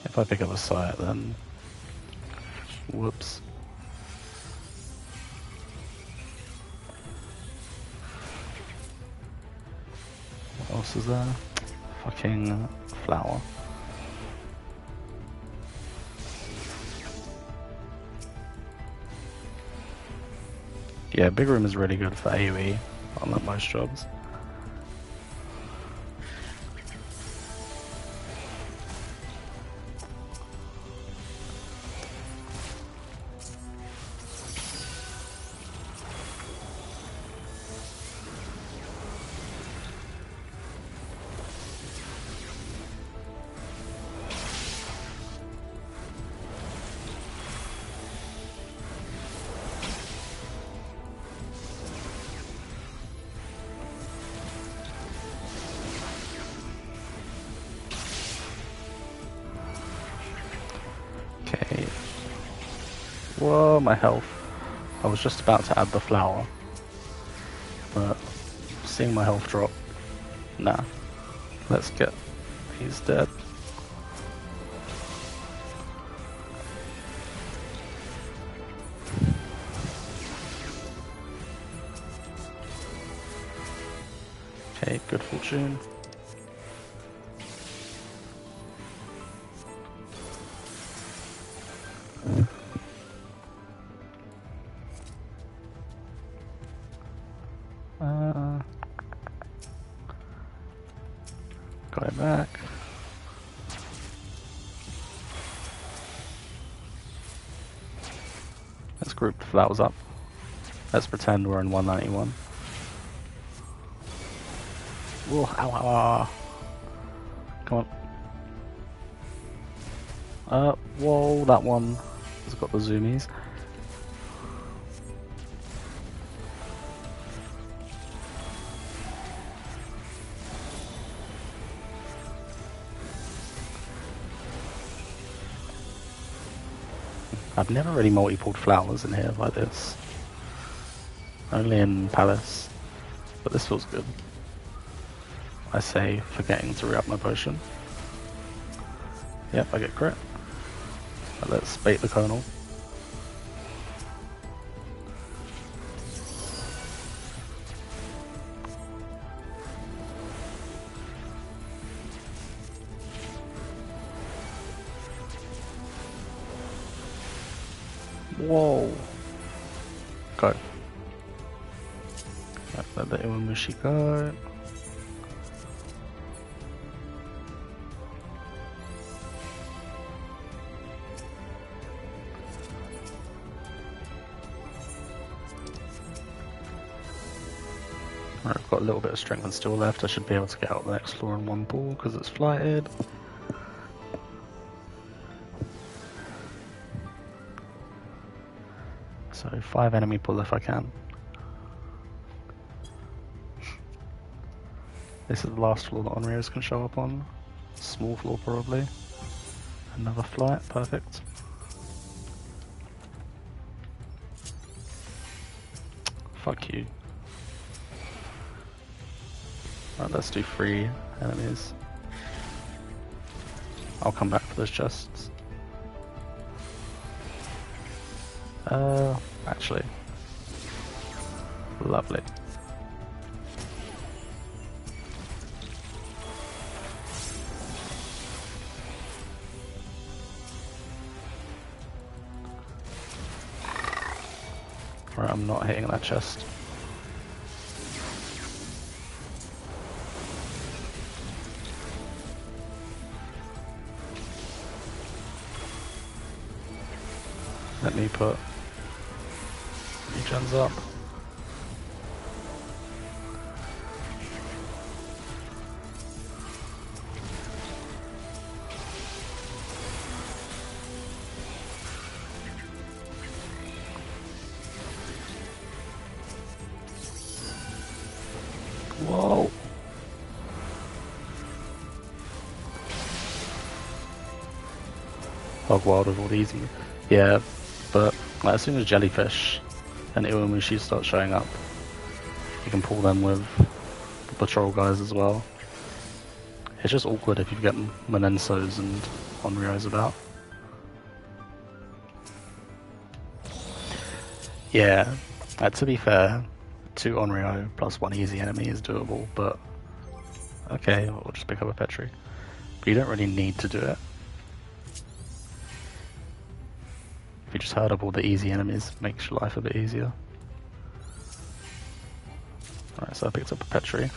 If I pick up a sight, then Whoops. What else is there? Fucking flower. Yeah, big room is really good for AoE, unlike most jobs. Okay. Whoa, my health. I was just about to add the flower. But seeing my health drop. Nah. Let's get. He's dead. The flowers up. Let's pretend we're in 191. Whoa, ah, ow, ah, ow, ah. ow. Come on. Uh, whoa, that one has got the zoomies. I've never really multi-pulled flowers in here like this. Only in Palace. But this feels good. I say, forgetting to re-up my potion. Yep, I get crit. But let's bait the Colonel. The Iwamushi go. Alright, I've got a little bit of strength and still left. I should be able to get out the next floor in one ball because it's flighted. So five enemy pull if I can. This is the last floor that Onryos can show up on. Small floor probably. Another flight, perfect. Fuck you. Right, let's do three enemies. I'll come back for those chests. Uh, actually. Lovely. Not hitting that chest. Let me put gens up. Wild with all these. Yeah, but like, as soon as jellyfish and Iwamushi start showing up, you can pull them with the patrol guys as well. It's just awkward if you get Manensos and Onryos about. Yeah, uh, to be fair, two Onryo plus one easy enemy is doable, but okay, we'll just pick up a Petri. But you don't really need to do it. Just herd up all the easy enemies, makes your life a bit easier. Alright, so I picked up a Petri.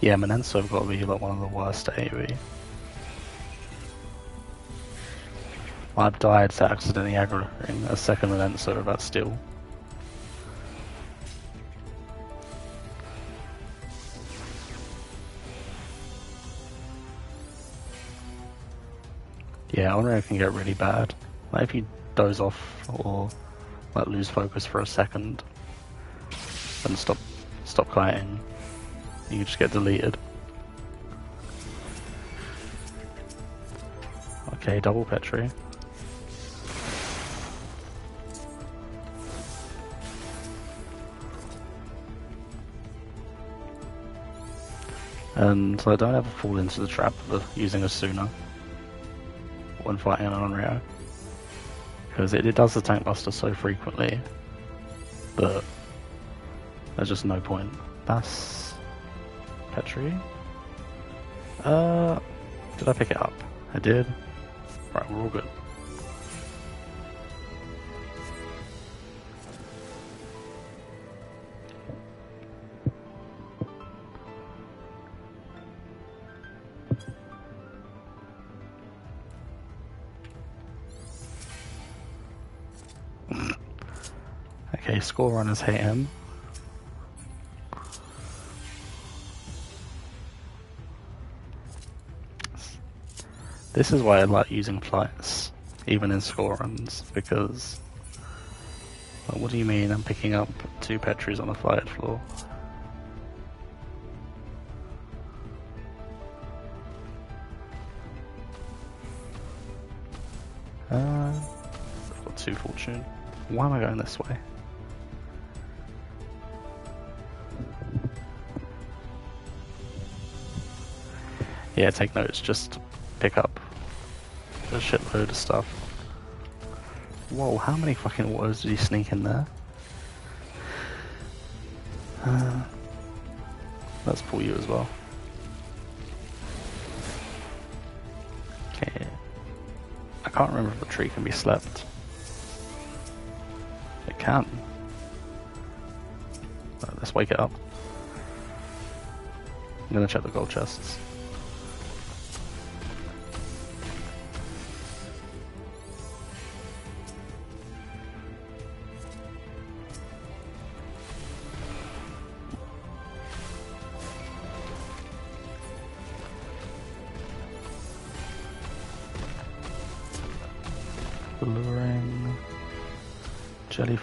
Yeah, Manenso have got to be like one of the worst AoE. I've died to accidentally aggroing a second Manenso about still. Yeah, Onryo can get really bad. Like if you doze off or like lose focus for a second and stop stop kiting, you just get deleted. Okay, double Petri. And I don't ever fall into the trap of using a When fighting an Onryo. Because it, it does the tank buster so frequently But there's just no point. That's Petri. Uh, did I pick it up? I did. Right, we're all good. School runners hate him. This is why I like using flights, even in score runs, because... Like, what do you mean I'm picking up two Petries on a flight floor? Uh, I've got two fortune. Why am I going this way? Yeah, take notes, just pick up a shitload of stuff. Whoa, how many fucking waters did he sneak in there? Uh, let's pull you as well. Okay. I can't remember if the tree can be slept. It can. Right, let's wake it up. I'm gonna check the gold chests.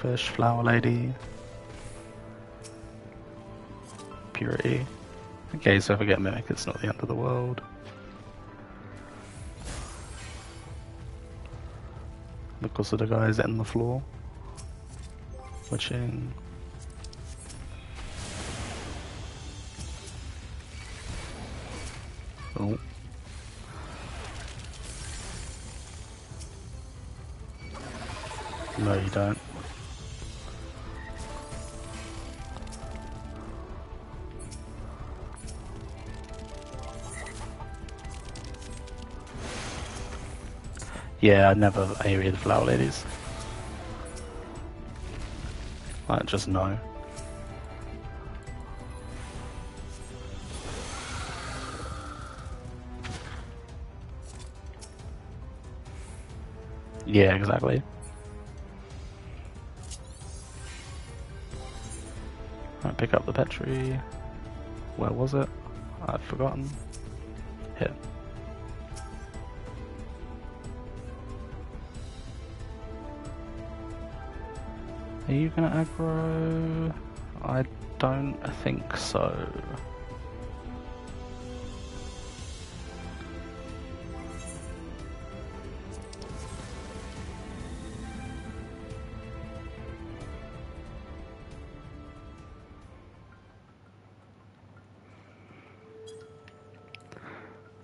Jellyfish, Flower Lady. Purity. Okay, so if I get Mimic, it's not the end of the world. Because of the guys in the floor. Witching. Yeah, I never area the flower ladies. I just know. Yeah, exactly. I pick up the Petri. Where was it? I've forgotten. Here. Are you gonna aggro? I don't think so.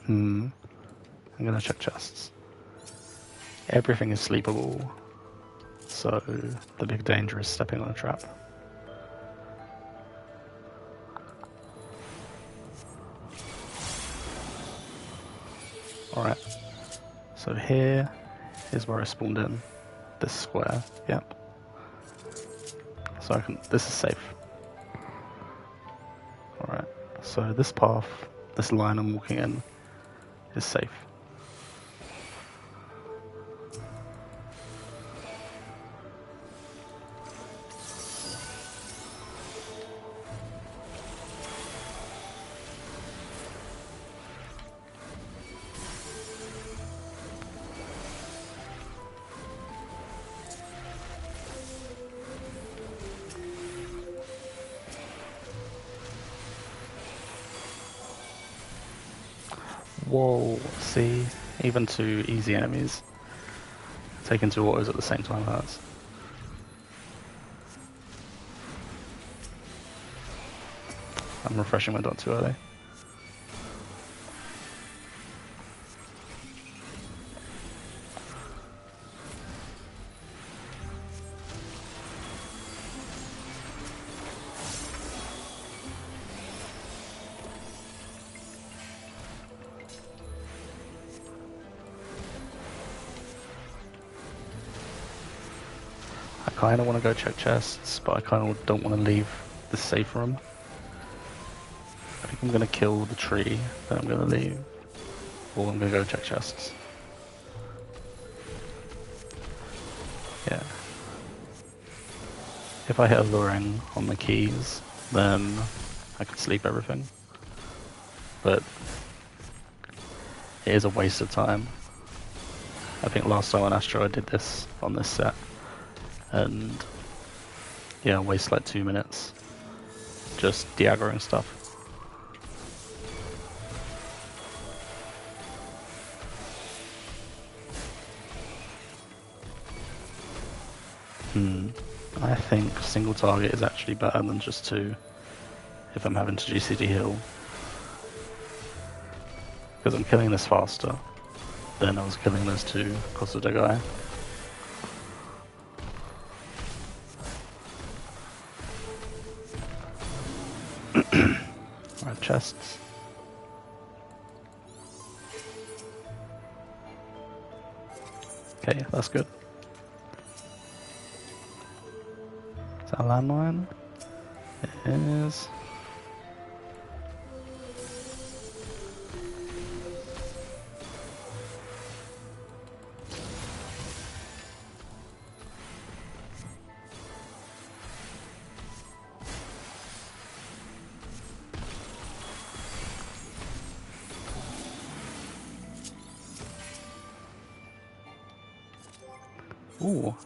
Hmm. I'm gonna check chests. Everything is sleepable, so the big danger is stepping on a trap. Alright, so here is where I spawned in, this square, yep. So I can, this is safe. Alright, so this path, this line I'm walking in, is safe. Whoa, see? Even two easy enemies taking two autos at the same time hurts. I'm refreshing my dot too early. Kind of want to go check chests, but I kind of don't want to leave the safe room. I think I'm going to kill the tree, then I'm going to leave. Or I'm going to go check chests. Yeah. If I hit alluring on the keys, then I could sleep everything. But it is a waste of time. I think last time on Astro I did this on this set and yeah, waste like two minutes just diagramming stuff. Hmm. I think single target is actually better than just two if I'm having to GCD heal. Because I'm killing this faster than I was killing those two Costa de guy. Chests. Okay, that's good. Is that a landmine? It is.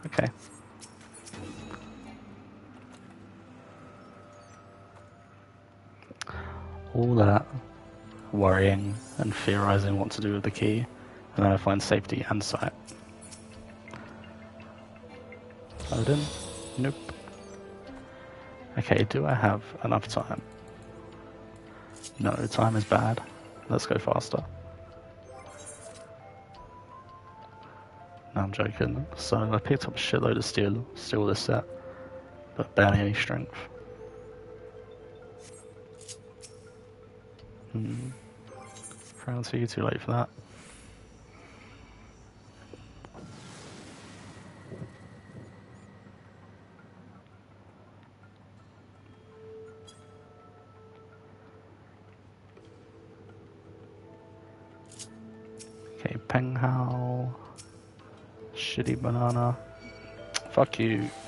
Okay. All that worrying and theorizing what to do with the key, and then I find safety and sight. Odin? Nope. Okay, do I have enough time? No, time is bad. Let's go faster. Joking. So I picked up a shitload of steel, steel this set, but barely any strength. Hmm. You too late for that. Fuck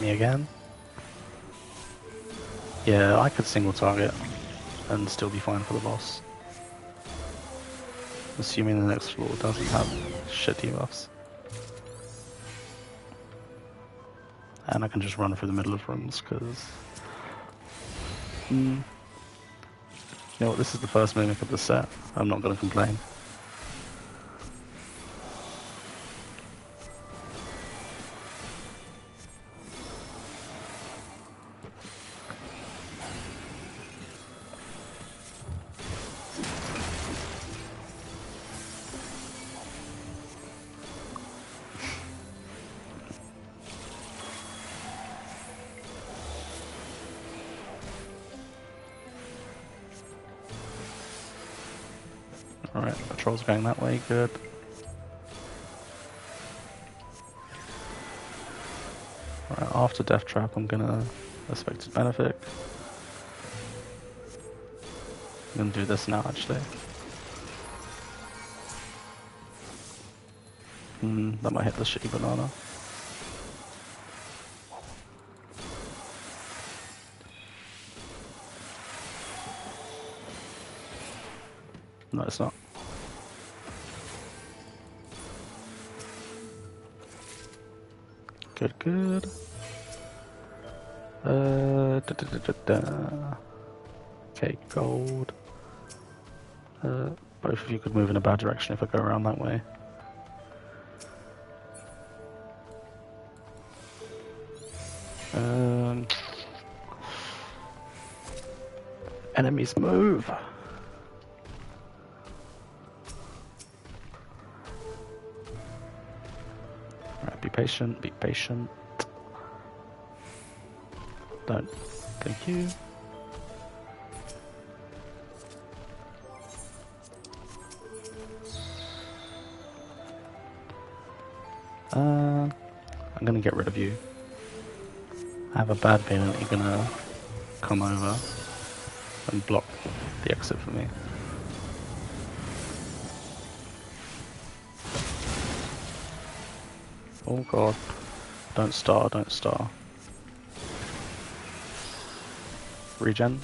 Me again. Yeah, I could single target and still be fine for the boss. Assuming the next floor doesn't have shit debuffs. And I can just run through the middle of rooms, because... Mm. You know what, this is the first Mimic of the set. I'm not going to complain. Patrol's going that way, good. Right, after Death Trap I'm gonna Aspected Benefic. I'm gonna do this now actually. Hmm, that might hit the shitty banana. No, it's not. Good, good. Uh, da, da, da. Okay, gold. Uh, both of you could move in a bad direction if I go around that way. Um, enemies move. Patient, be patient. Don't. Thank you. Uh, I'm gonna get rid of you. I have a bad feeling you're gonna come over and block the exit for me. Oh god. Don't star, don't star. Regen.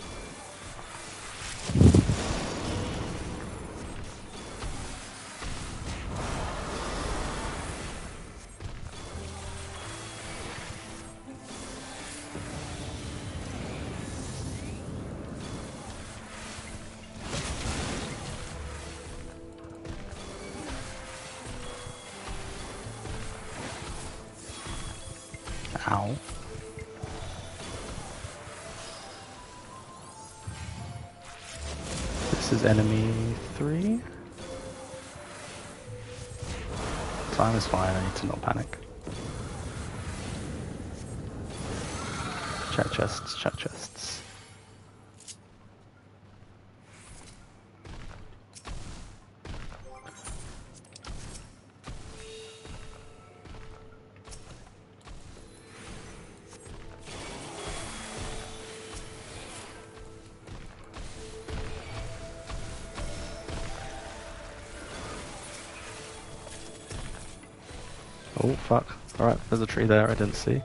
There's a tree there I didn't see.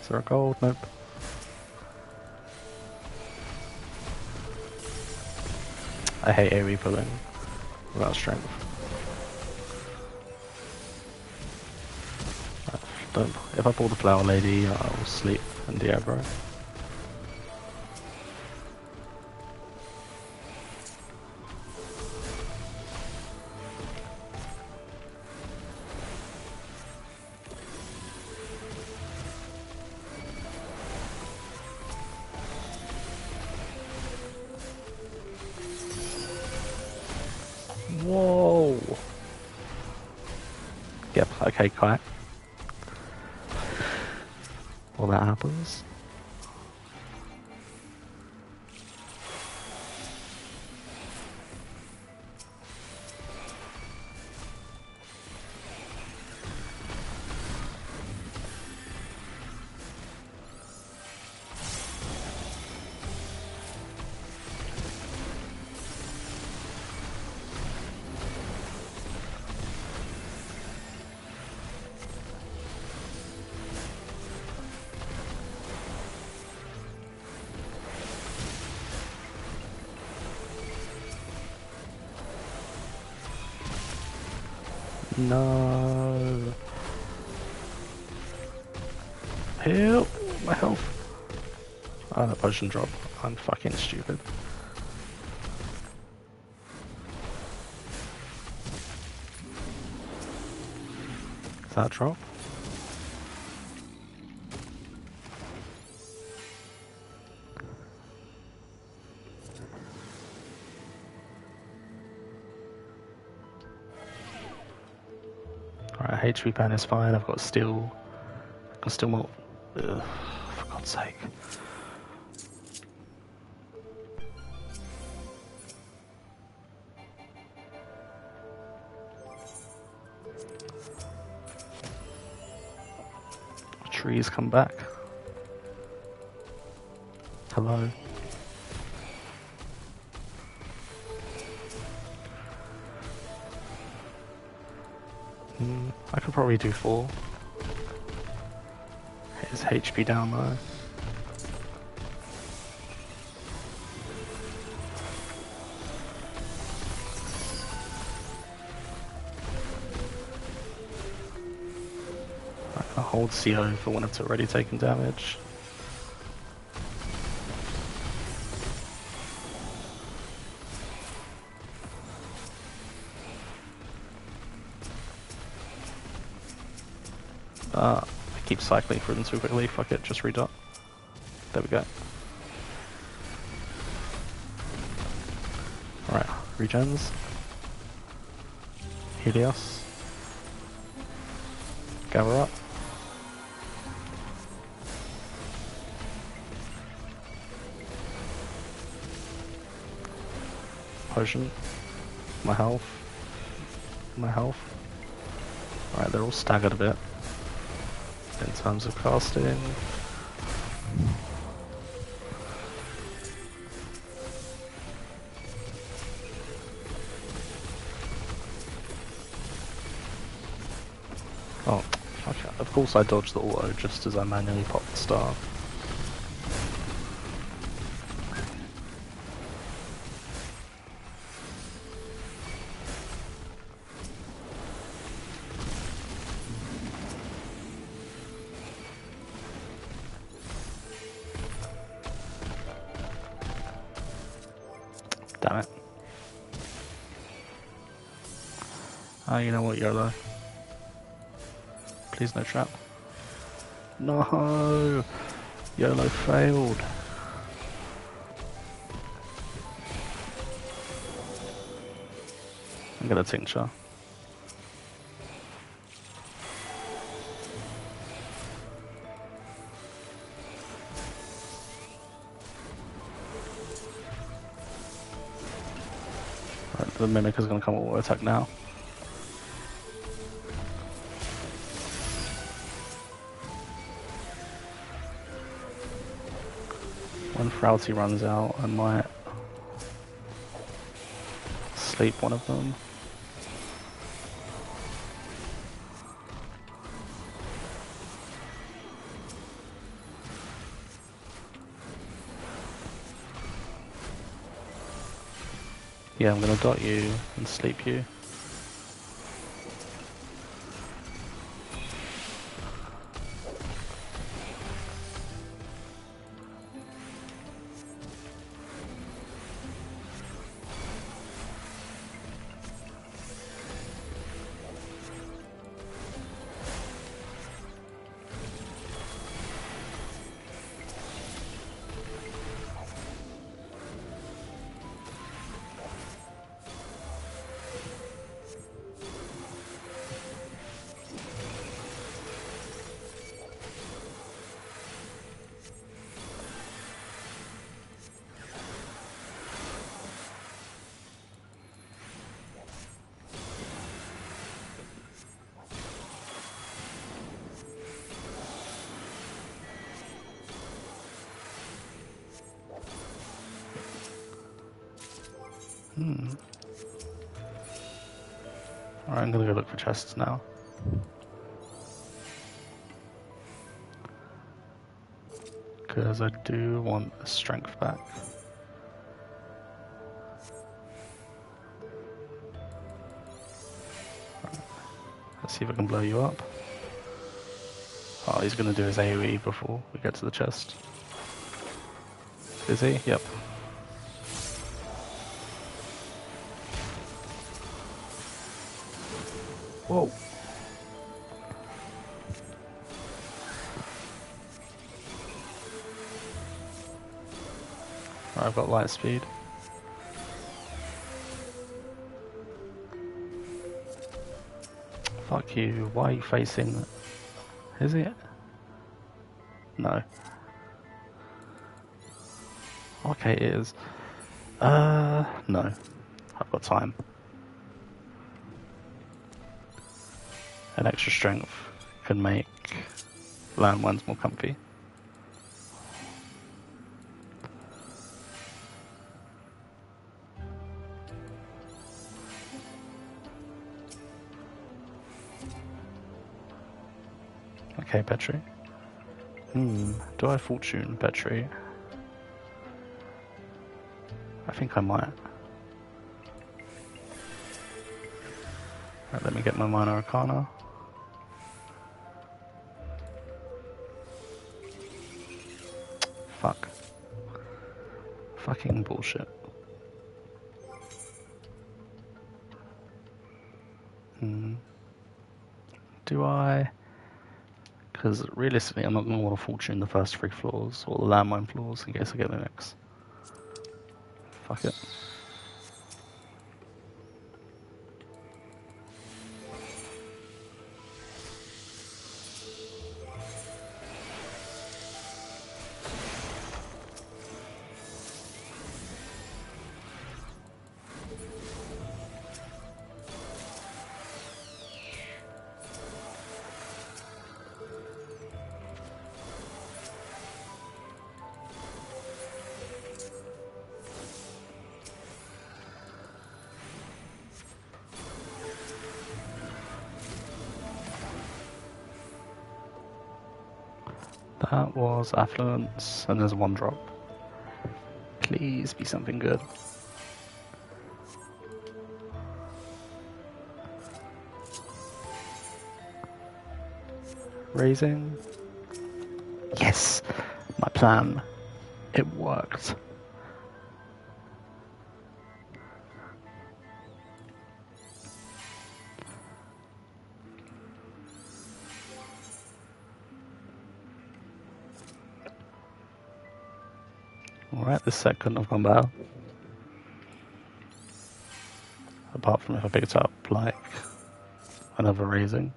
Is there a gold? Nope. I hate AoE pulling without strength. If I pull the flower lady, I'll sleep in Diablo. Okay, quiet. Potion drop. I'm fucking stupid. That drop? Alright, HP pan is fine. I've got steel. I've got steel more. Ugh, for God's sake. Trees come back. Hello. Hmm, I could probably do four. His HP down low. Hold CO for when it's already taken damage. Uh, I keep cycling through them too quickly, fuck it, just redot. There we go. Alright, regens. Helios. Gather up. Potion. My health. My health. Alright, they're all staggered a bit in terms of casting. Oh, it. Of course I dodged the auto just as I manually popped the star. YOLO. Please no trap. No! YOLO failed. I'm gonna tincture. The mimic is gonna come auto attack now. Frailty runs out, I might sleep one of them. Yeah, I'm gonna dot you and sleep you. I do want a strength back. Let's see if I can blow you up. Oh, he's gonna do his AoE before we get to the chest. Is he? Yep. Whoa. Got light speed. Fuck you, why are you facing... Is it? No. Okay, it is. Uh, no. I've got time. An extra strength can make landmines more comfy. Okay, Petri. Hmm, do I have fortune Petri? I think I might. Right, let me get my minor arcana. Because realistically, I'm not going to want to fortune the first three floors, or the landmine floors, in case I get the next. Fuck it. Affluence, and there's one drop. Please be something good. Raising. Yes! My plan. It worked. The second have gone. Apart from if I picked up, like, another raising.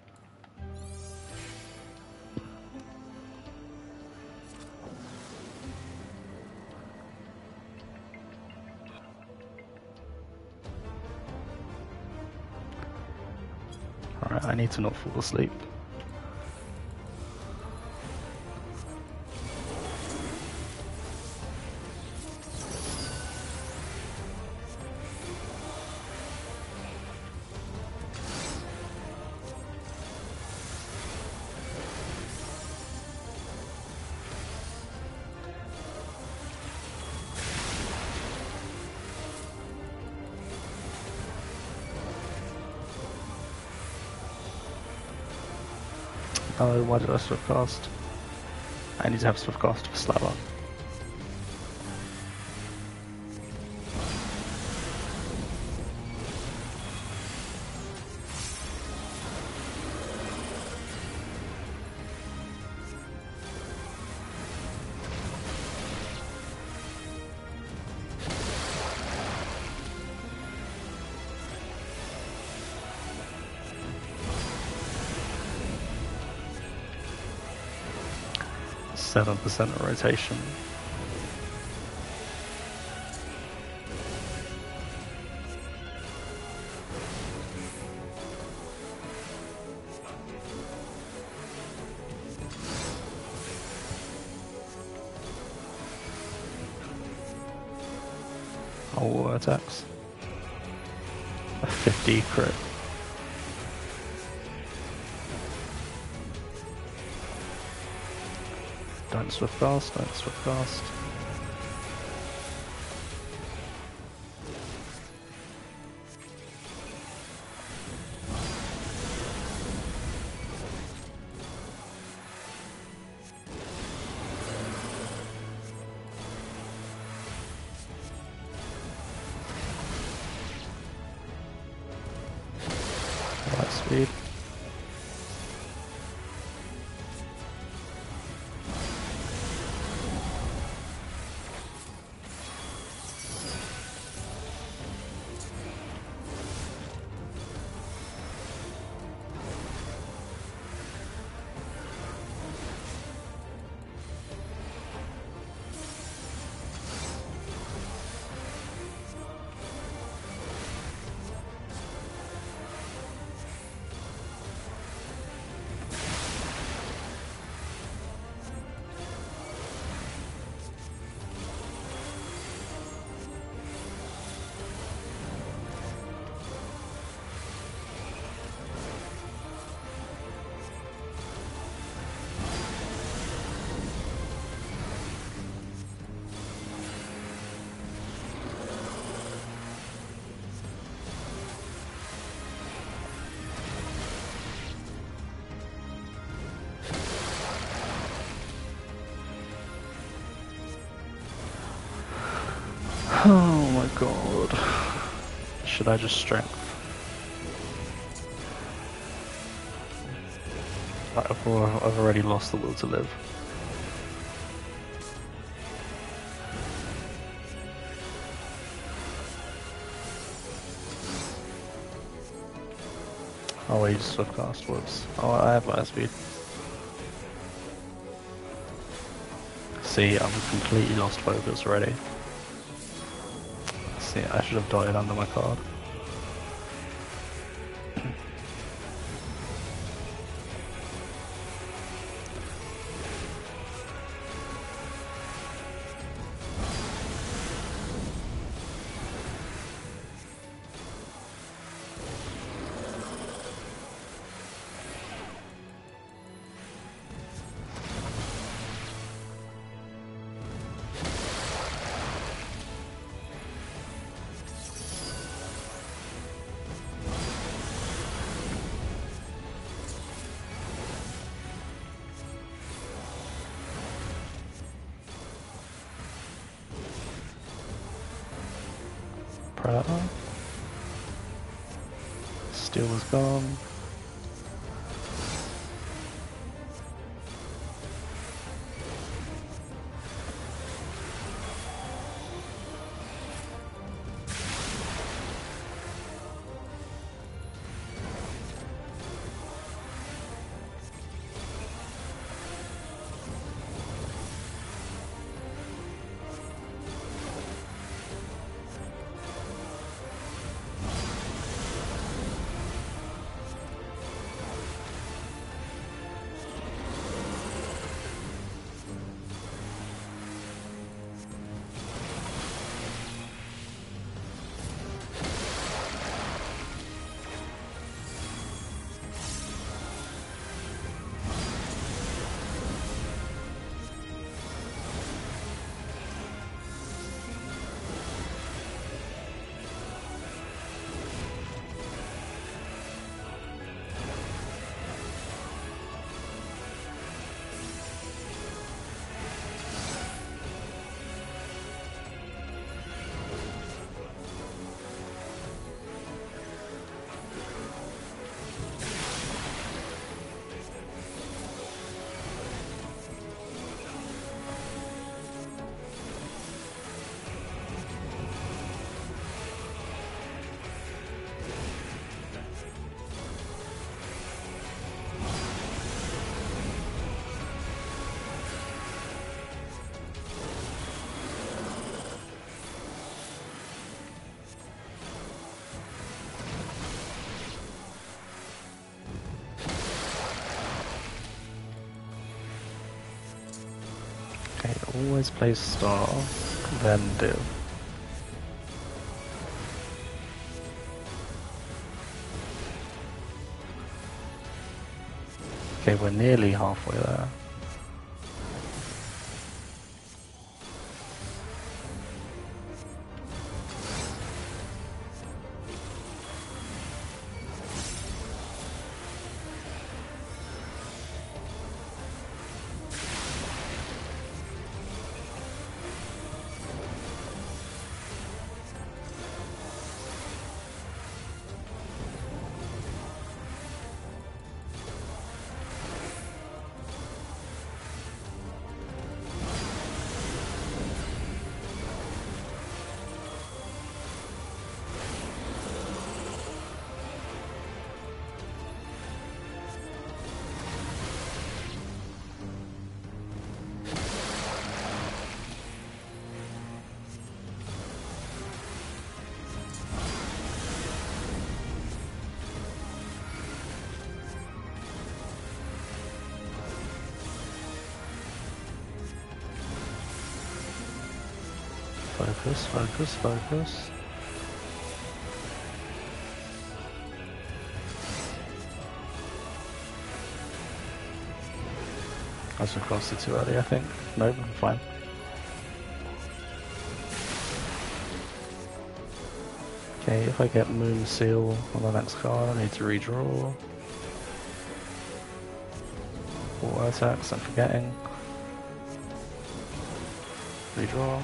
Alright, I need to not fall asleep. I swift cast? I need to have swift cast for Slava. Percent rotation. All attacks. A 50 crit. Don't swift fast! don't swift speed. Oh my god. Should I just strength? I've, already lost the will to live. Oh, just swift cast. Whoops. Oh, I have my speed. See, I'm completely lost focus already. See, I should have dotted under my card. Always play star, then do. Okay, we're nearly halfway there. Focus, focus, focus. I was across it too early, I think. Nope, I'm fine. Okay, if I get Moon Seal on the next card, I need to redraw. Four attacks, I'm forgetting. Redraw.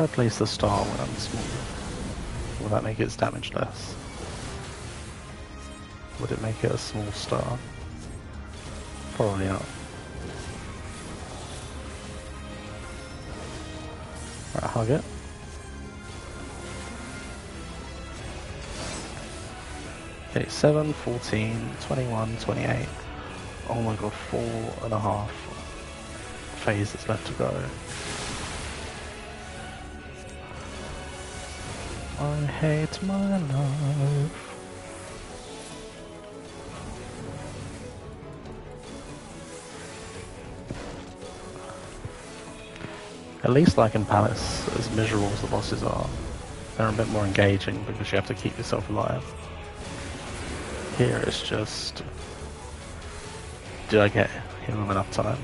If I place the star when I'm small, will that make its damage less? Would it make it a small star? Probably not. Right, hug it. Okay, 7, 14, 21, 28. Oh my god, four and a half phases left to go. I hate my life. At least like in Palace, as miserable as the bosses are, they're a bit more engaging because you have to keep yourself alive. Here it's just... Did I get him enough time?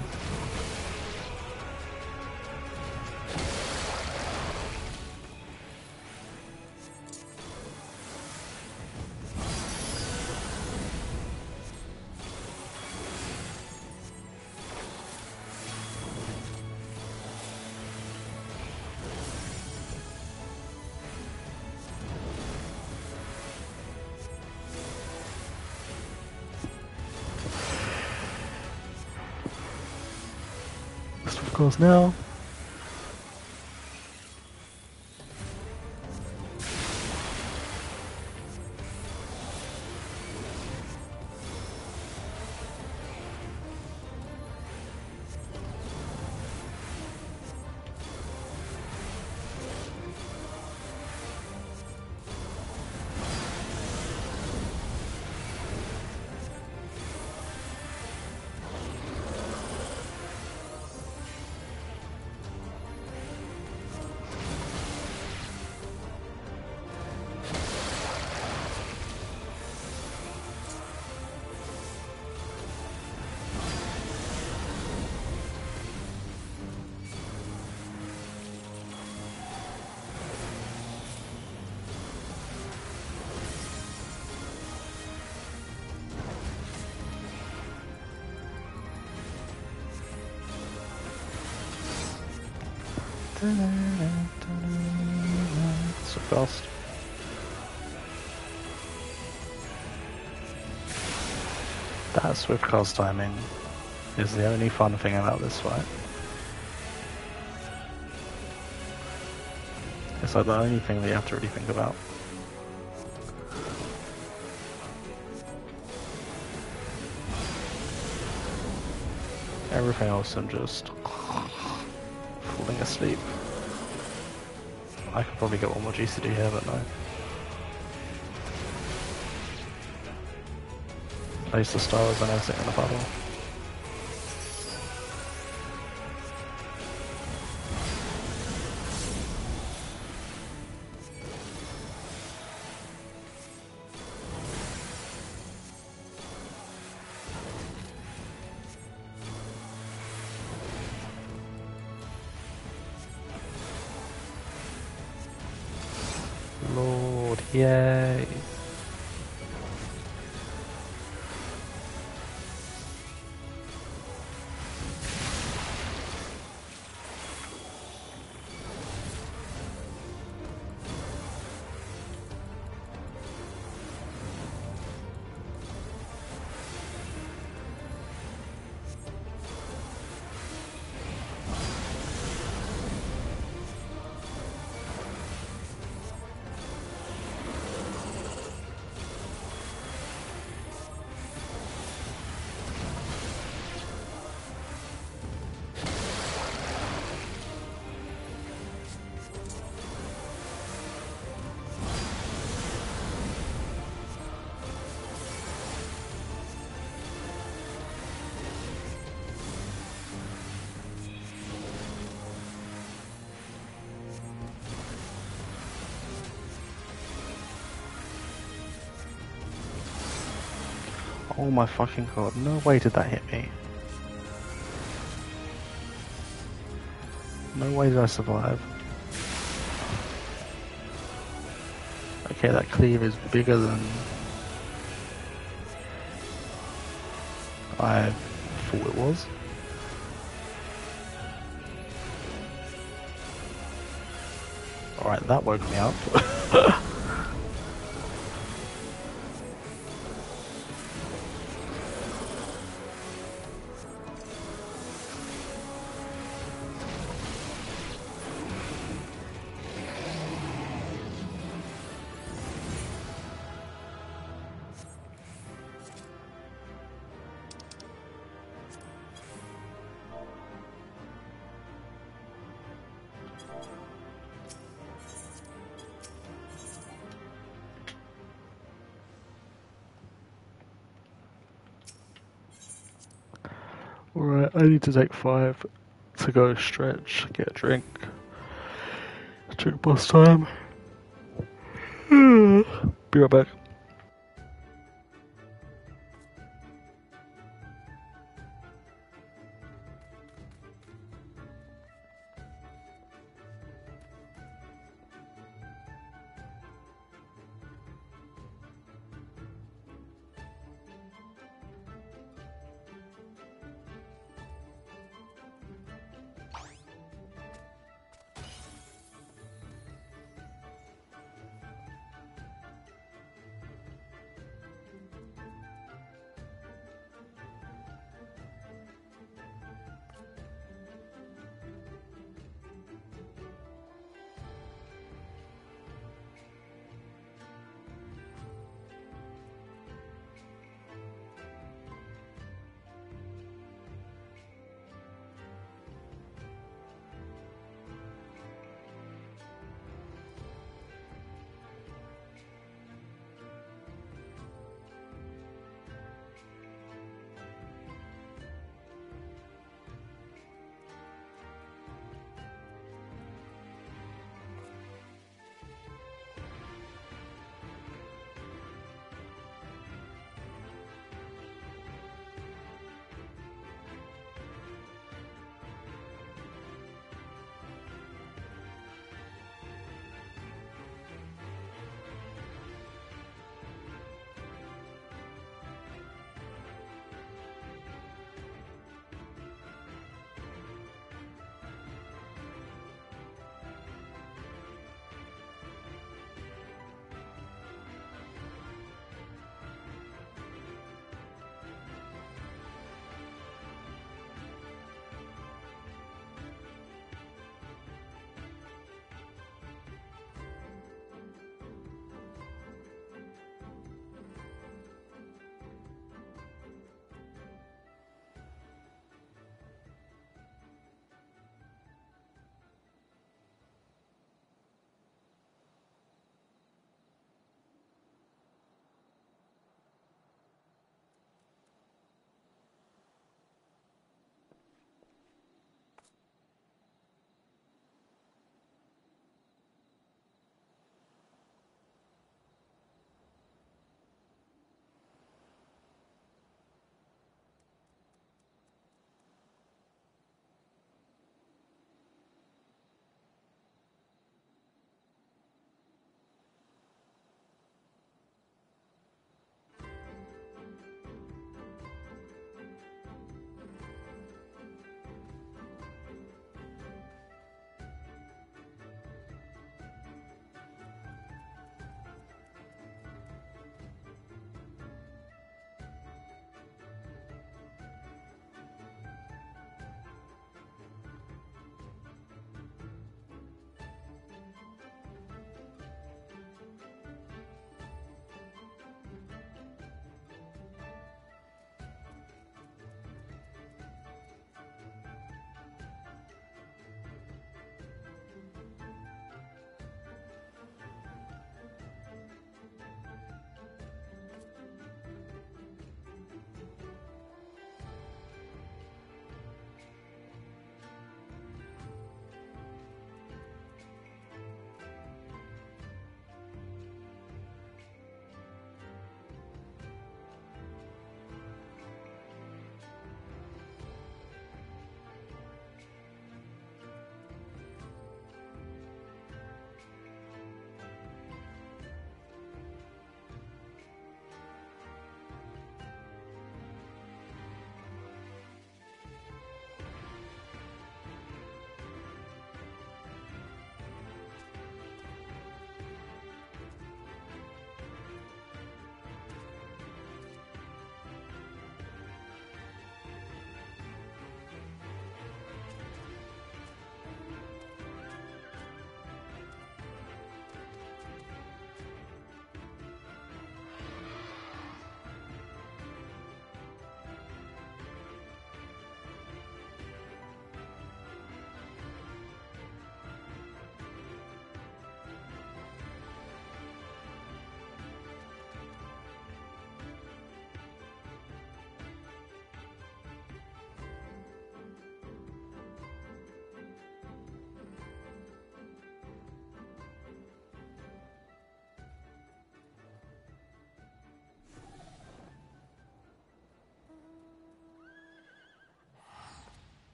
Now. So fast. That swift cast timing is the only fun thing about this fight. It's like the only thing that you have to really think about. Everything else I'm just falling asleep. I could probably get one more GCD here, but no. I used the stars and everything in the battle. My fucking god, no way did that hit me. No way did I survive. Okay, that cleave is bigger than I thought it was. Alright, that woke me up. to take five to go stretch, get a drink. Drink bus time. Be right back.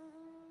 Mm-hmm.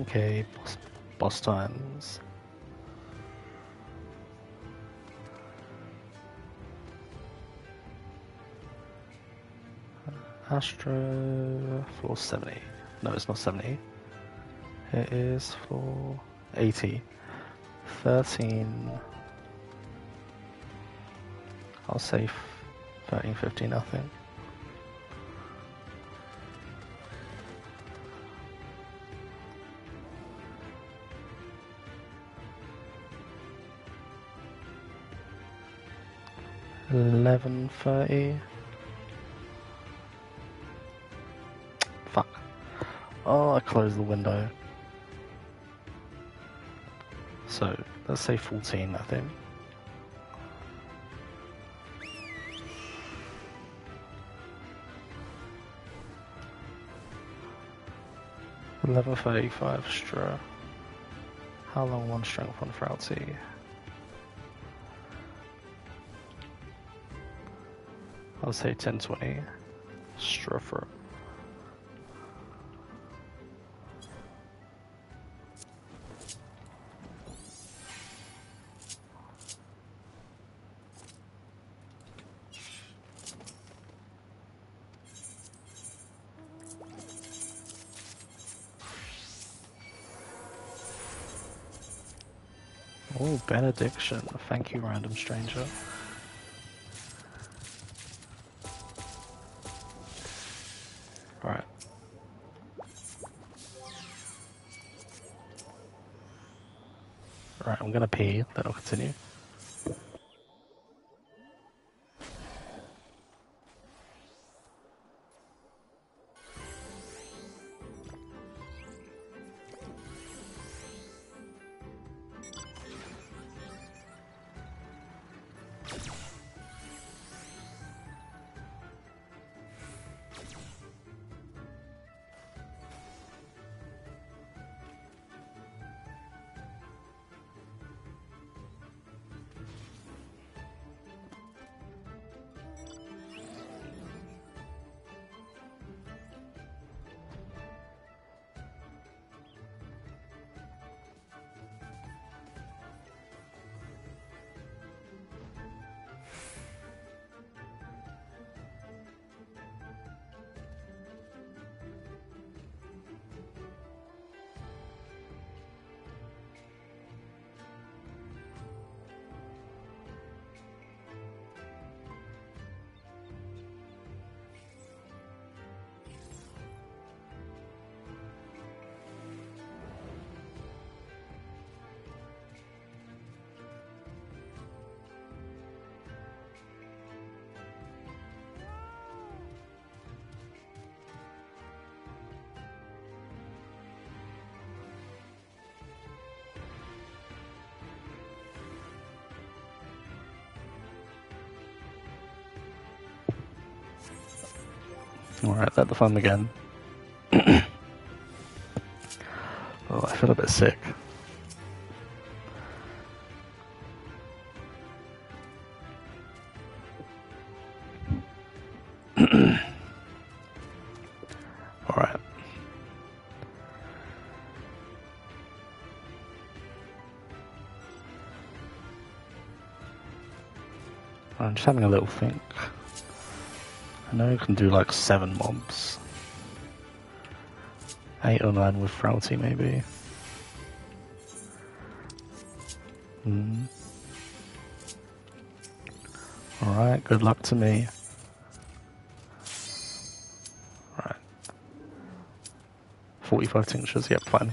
Okay, boss, boss times. Astro floor 70. No, it's not 70. It is floor 80. 13. I'll say 13, 15, nothing. Eleven thirty. Fuck. Oh, I closed the window. So, let's say 14, I think. Eleven thirty-five straw. How long one strength on frailty? I'll say ten twenty. Straw for Oh, benediction. Thank you, random stranger. Continue. Alright, let the fun again. oh, I feel a bit sick. Alright. I'm just having a little think. Know you can do like seven mobs. Eight or nine with Frailty, maybe. Hmm. Alright, good luck to me. Right. 45 tinctures, yep, fine.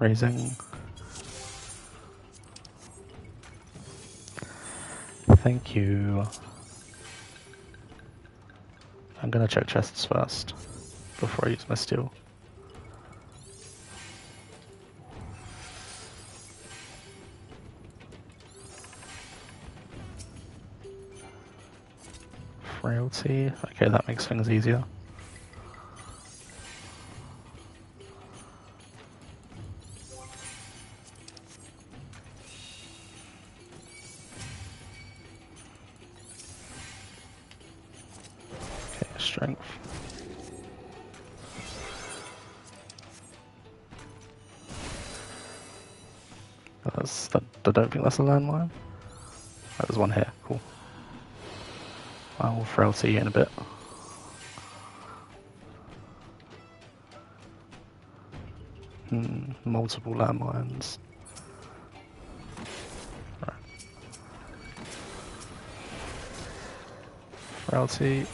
Raising. Thank you. I'm gonna check chests first before I use my steel. Frailty. Okay, that makes things easier. That's a landmine. Oh, there's one here. Cool. I will frailty in a bit. Hmm, multiple landmines. Right. Frailty.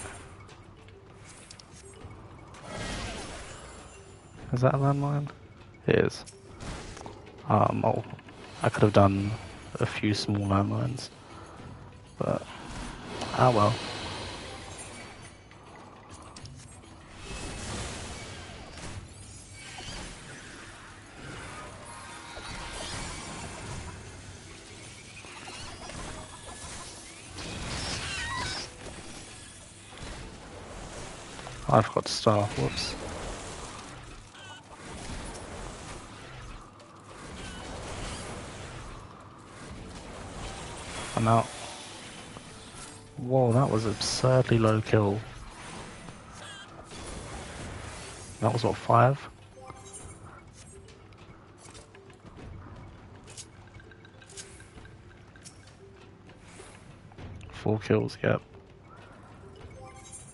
Is that a landmine? It is. Um, oh, I could have done a few small landmines, but ah well. I forgot to start. Whoops. Out. Whoa, that was absurdly low kill. That was what, five? Four kills, yep.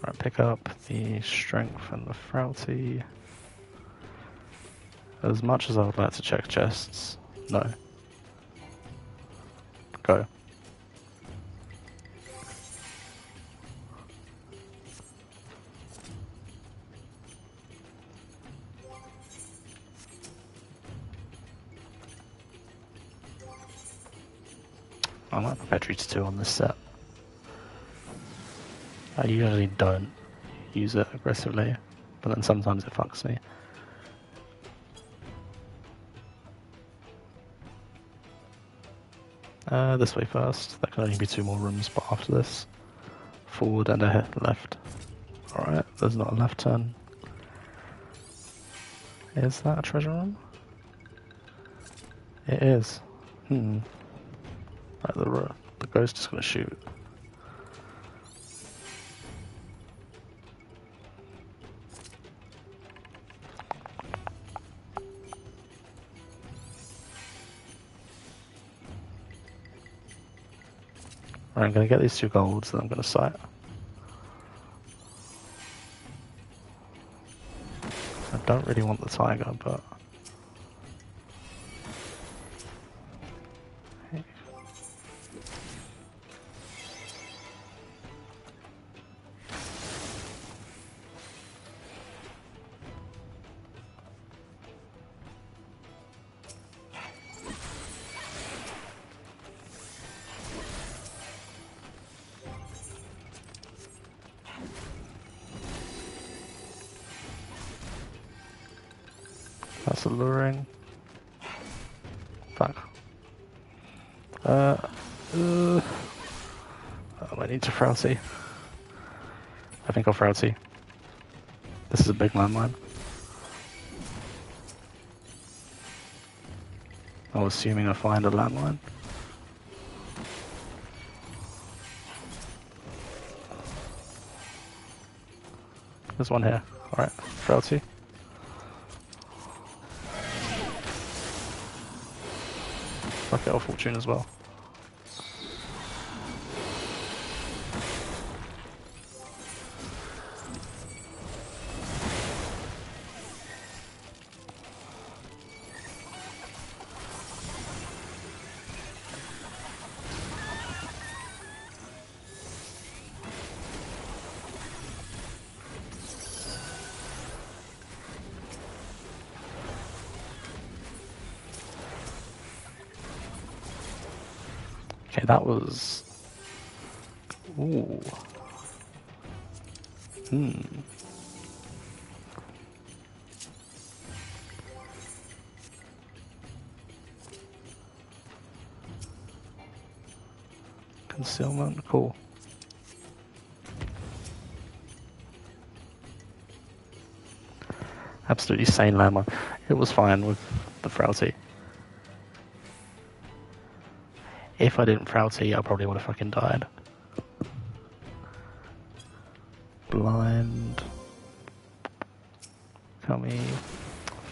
Right, pick up the strength and the frailty. As much as I would like to check chests, no. To on this set. I usually don't use it aggressively, but then sometimes it fucks me. Uh, this way first. There can only be two more rooms, but after this, forward and a left. Alright, there's not a left turn. Is that a treasure room? It is. Hmm. Right, the, ghost is to shoot. I'm to get these two golds, then I'm going to sight. I don't really want the tiger, but... Frowsy. I think I'll Frowsy. This is a big landmine. I'm assuming I find a landmine. There's one here. Alright, Frailty. Fuck it, I'll Fortune as well. Okay, that was... Ooh. Hmm. Concealment, cool. Absolutely sane landmine. It was fine with the frailty. If I didn't frailty, I probably would have fucking died. Blind. Tell me.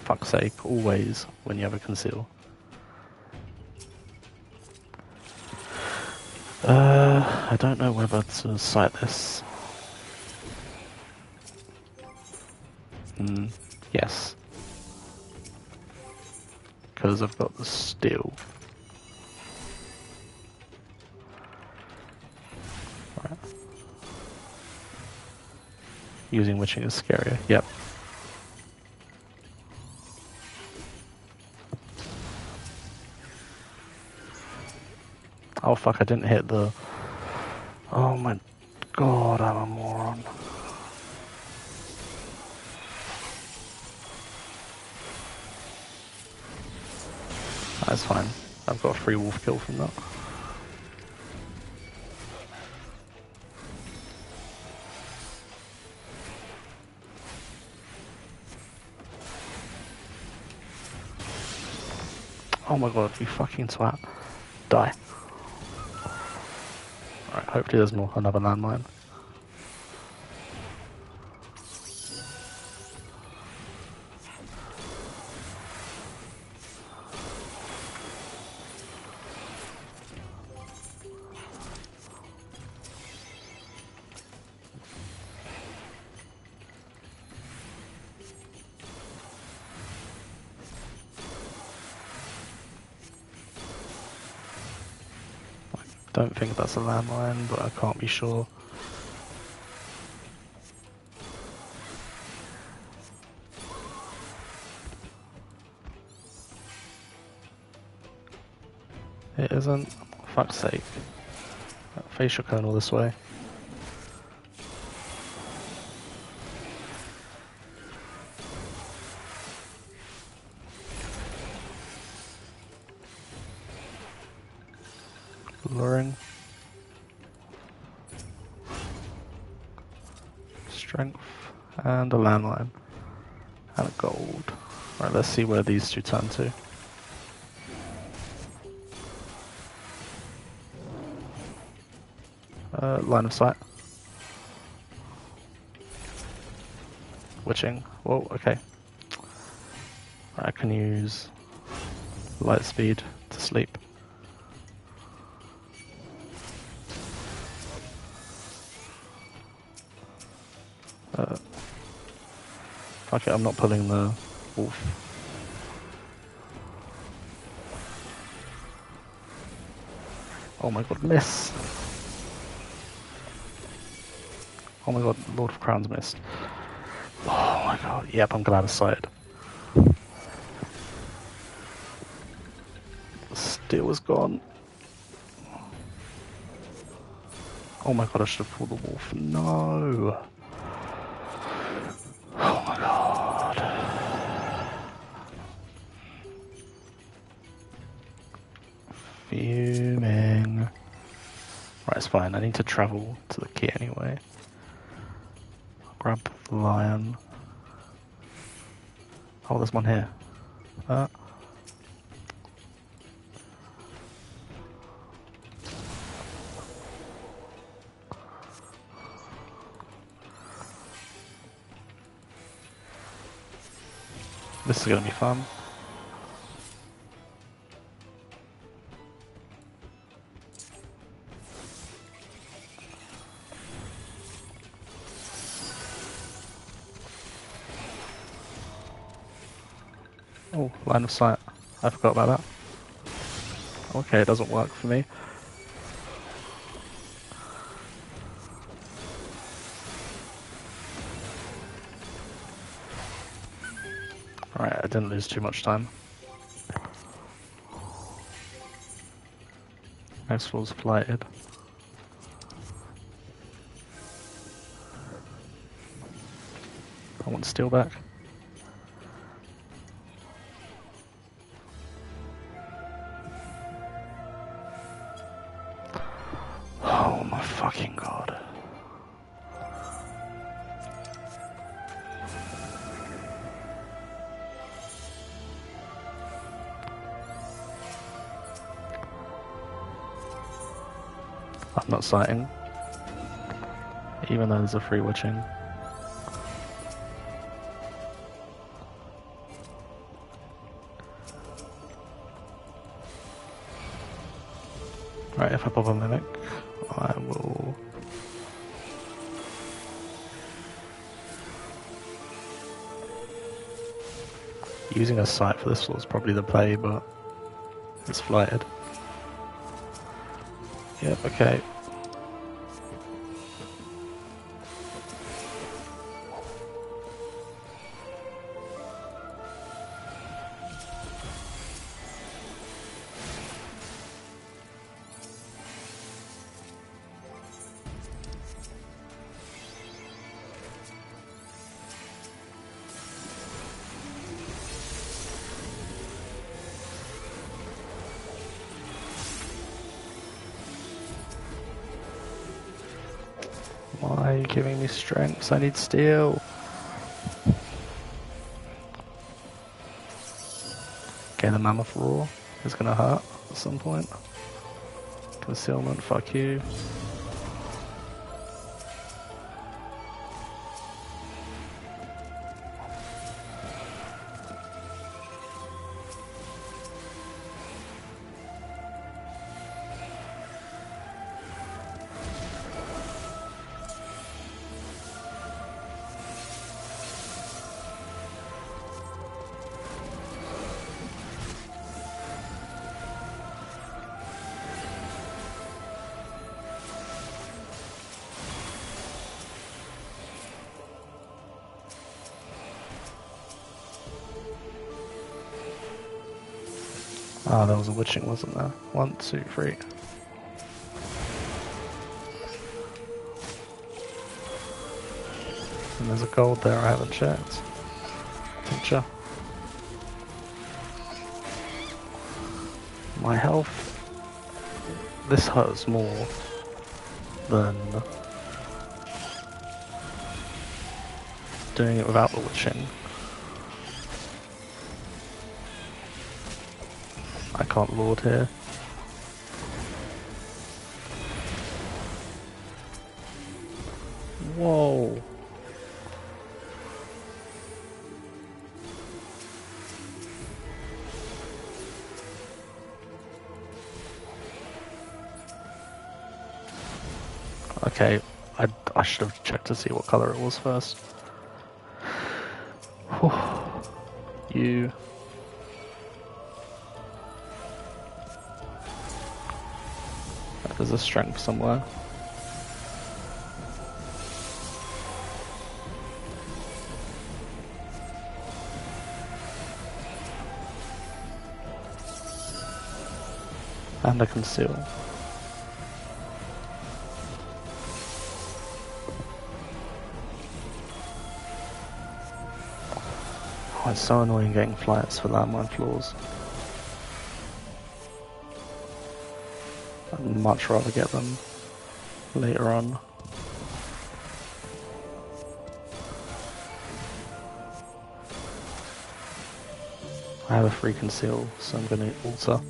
Fuck's sake, always when you have a conceal. Uh, I don't know whether to sight this. Hmm, yes. Because I've got the steel. Using witching is scarier, yep. Oh fuck, I didn't hit the... Oh my god, I'm a moron. That's fine. I've got a free wolf kill from that. Oh my god, you fucking twat. Die. Alright, hopefully there's more another landmine. A landmine, but I can't be sure. It isn't. Fuck's sake. Facial kernel this way. Landline. And a gold. Right, let's see where these two turn to. Uh, line of sight. Witching. Whoa, okay. I can use light speed to sleep. Fuck it, I'm not pulling the wolf. Oh my god, miss! Oh my god, Lord of Crowns missed. Oh my god, yep, I'm glad I sighted. The steel was gone. Oh my god, I should have pulled the wolf. No! Fine. I need to travel to the key anyway. Grab the lion. Oh, there's one here. Uh. This is gonna be fun. Line of sight. I forgot about that. Okay, it doesn't work for me. Alright, I didn't lose too much time. Next floor's flighted. I want steel back. Sighting. Even though there's a free witching. Right, if I pop a mimic, I will. Using a sight for this was probably the play, but it's flighted. Yep, okay. I need steel. Okay, the mammoth roar is gonna hurt at some point. Concealment, fuck you. Wasn't there? One, two, three. And there's a gold there I haven't checked. Tincture. My health... This hurts more than doing it without the witching. Can't lord here. Whoa. Okay, I, I should have checked to see what color it was first. you There's a strength somewhere. And a conceal. Oh, it's so annoying getting flights for landmine floors. I'd much rather get them later on. I have a free conceal, so I'm going to alter.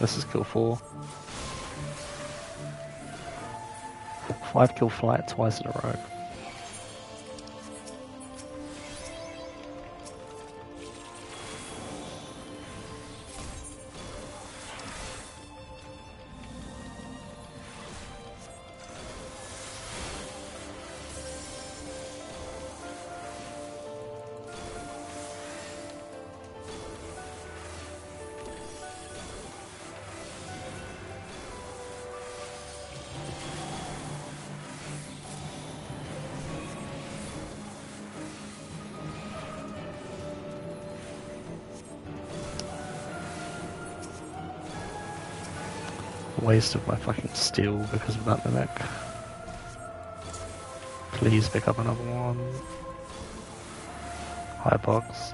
This is kill 4. 5 kill flight twice in a row. Waste of my fucking steel because of that mimic. Please pick up another one. Hi, box.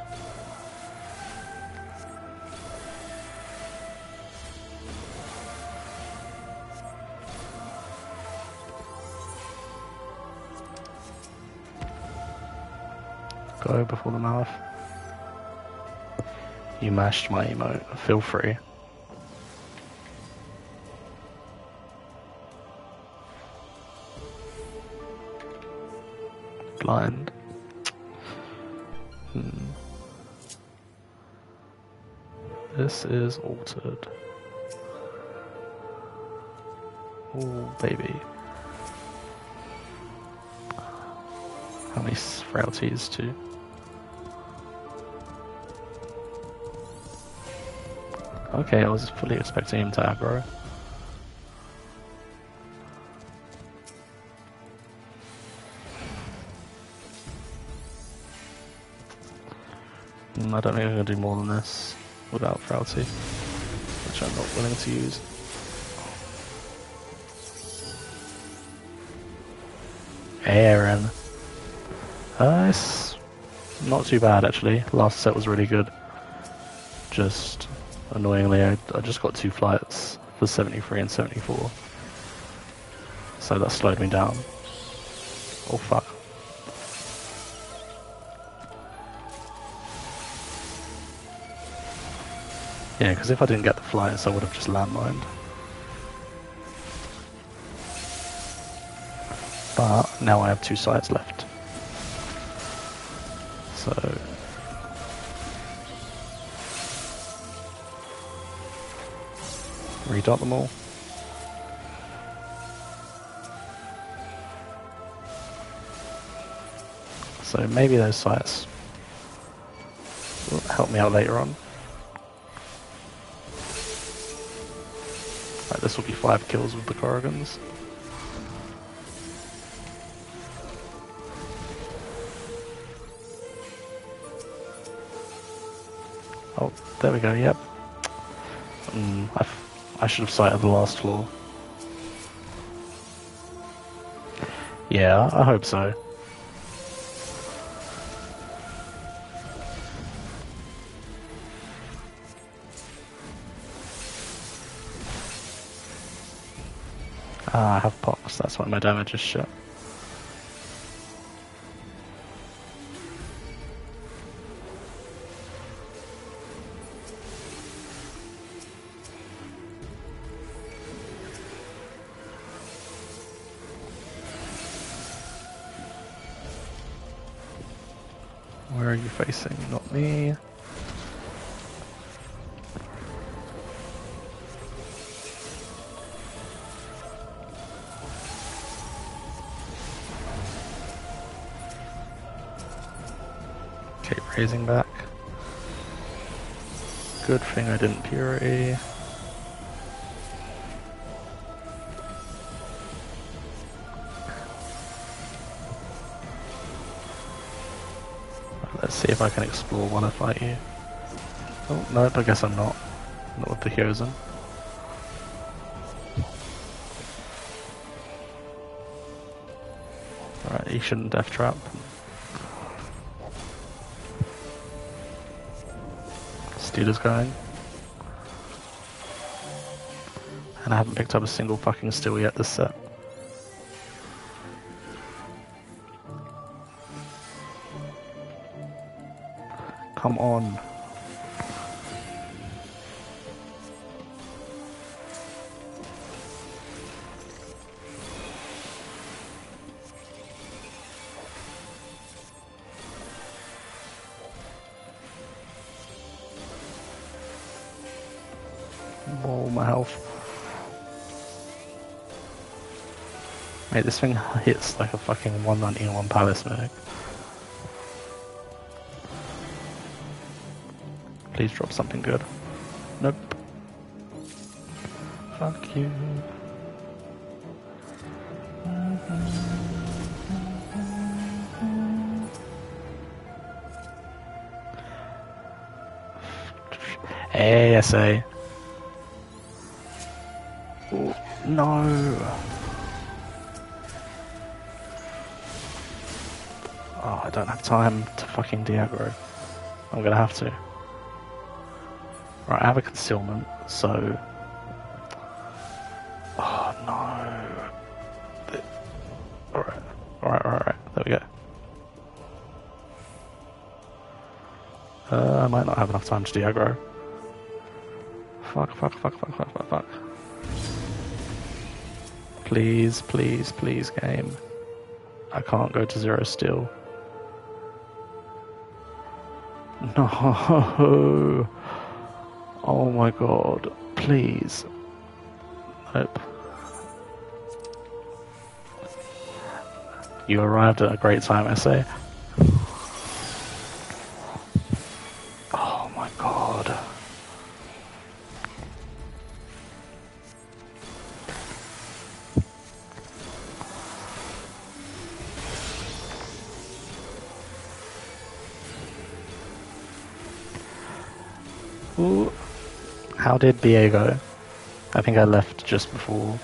Go before the mouth. You mashed my emote. Feel free. This is altered. Oh, baby. How many frailties too? Okay, I was fully expecting him to aggro. Mm, I don't think I'm to do more than this without frailty, which I'm not willing to use. Aaron. Uh, it's not too bad actually. Last set was really good. Just annoyingly, I, I just got two flights for 73 and 74. So that slowed me down. Oh fuck. Yeah, because if I didn't get the flyers, I would have just landmined. But now I have two sides left. So... Redot them all. So maybe those sights will help me out later on. Right, this will be five kills with the Korrigans. Oh, there we go, yep. Mm, I, I should have sighted the last floor. Yeah, I hope so. My damage is shit. Where are you facing? Not me. Raising back. Good thing I didn't purity. Let's see if I can explore while I fight you. Oh, nope, I guess I'm not. Not with the Hyozen. Alright, he shouldn't death trap. Steeler's going. And I haven't picked up a single fucking steel yet this set. This thing hits like a fucking 191 palace mag. Please drop something good. Nope. Fuck you. ASA. Oh, no. Don't have time to fucking de-aggro. I'm gonna have to. Right, I have a concealment, so... Oh, no. Alright, alright, alright, right. there we go. Uh, I might not have enough time to aggro. Fuck, fuck, fuck, fuck, fuck, fuck, fuck. Please, please, please, game. I can't go to zero still. No. Oh my god, please. Nope. You arrived at a great time, I say. Did BA go? I think I left just before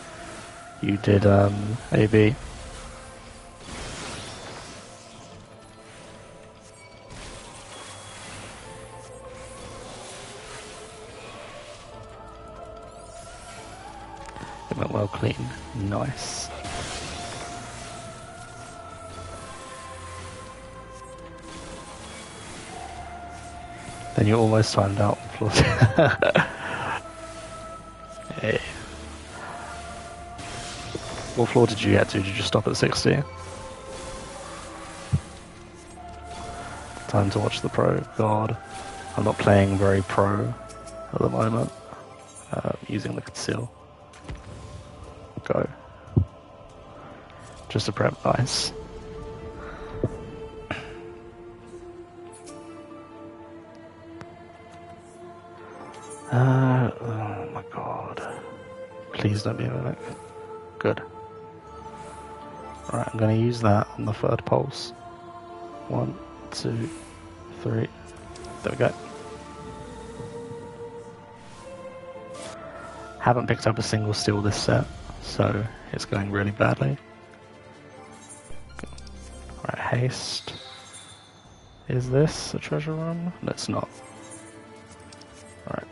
you did um, AB. It went well clean. Nice. Then you almost timed out. What floor did you get to? Did you just stop at 60? Time to watch the pro. God. I'm not playing very pro at the moment. Uh, using the conceal. Go. Just a prep nice. Uh, oh my god. Please don't be a mimic. I'm going to use that on the third pulse. One, two, three. There we go. Haven't picked up a single steel this set, so it's going really badly. Right, haste. Is this a treasure room? No, it's not. Alright.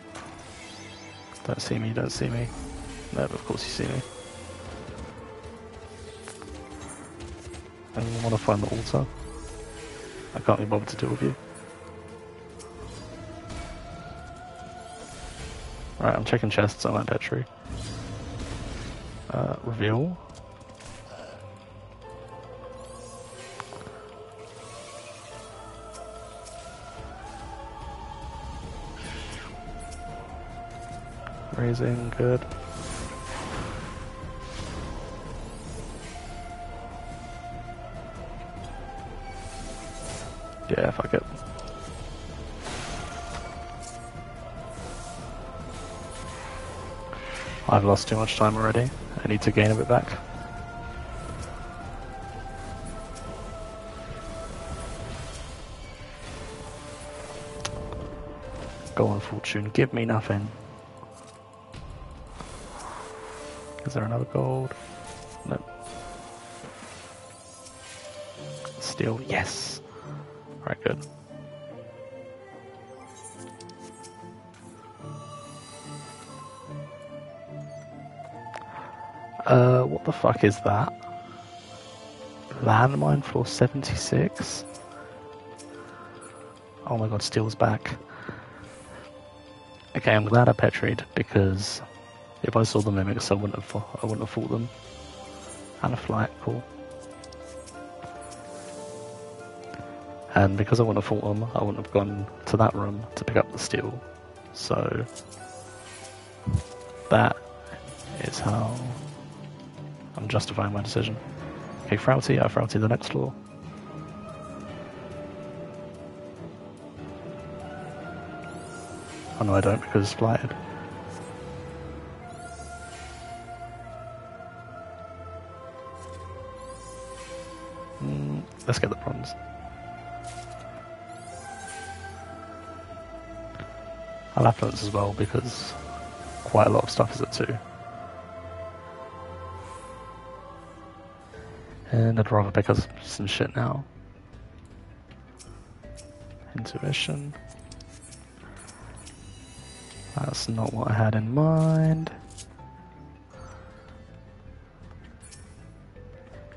Don't see me, don't see me. No, of course you see me. I want to find the altar. I can't be bothered to deal with you. Alright, I'm checking chests on that Petri. Uh, reveal. Raising, good. I've lost too much time already. I need to gain a bit back. Go on, Fortune, give me nothing. Is there another gold? Nope. Steel, yes. Alright, good. The fuck is that? Landmine floor 76? Oh my god, Steel's back. Okay, I'm glad I petried because if I saw the mimics, I wouldn't have, I wouldn't have fought them. And a flight, cool. And because I wouldn't have fought them, I wouldn't have gone to that room to pick up the steel. So that is how I'm justifying my decision. Okay, Frouty, I Frouty the next floor. Oh no, I don't because it's flighted. Mm, let's get the bronze. I'll have as well because quite a lot of stuff is at 2. And I'd rather pick up some shit now. Intuition. That's not what I had in mind.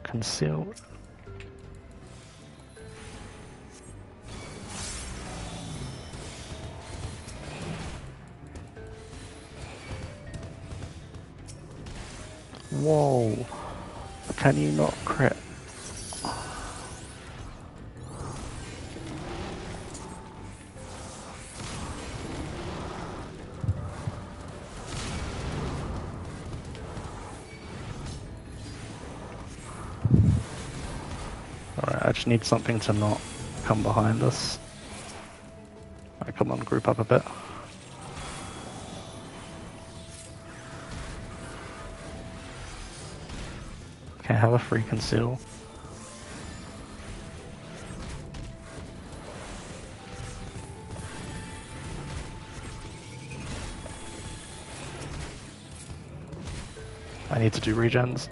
Conceal. Whoa. Can you not crit? I just need something to not come behind us. Right, come on, group up a bit. Free conceal. I need to do regens.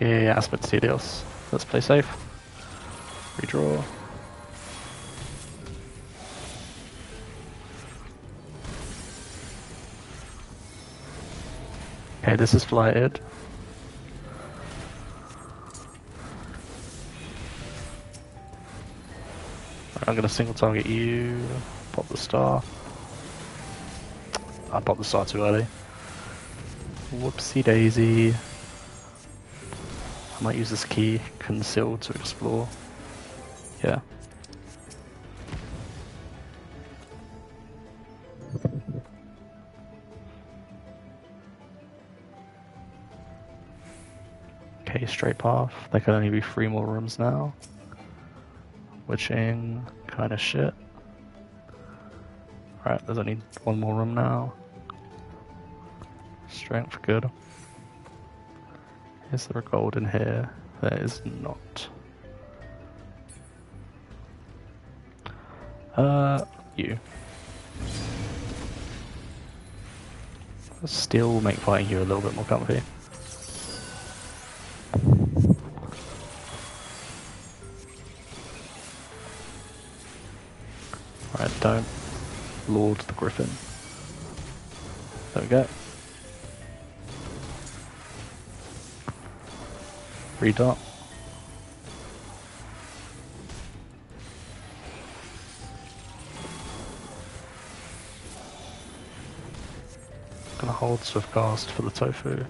Yeah, Aspected Helios. Let's play safe. Redraw. This is Fly flighted. I'm gonna single target you, pop the star. I popped the star too early. Whoopsie daisy. I might use this key, conceal to explore. Yeah. Straight path. There could only be three more rooms now. Witching, kind of shit. Alright, there's only one more room now. Strength, good. Is there a gold in here? There is not. Uh, you. Steel make fighting you a little bit more comfy. Redot. Gonna hold Swiftcast for the tofu.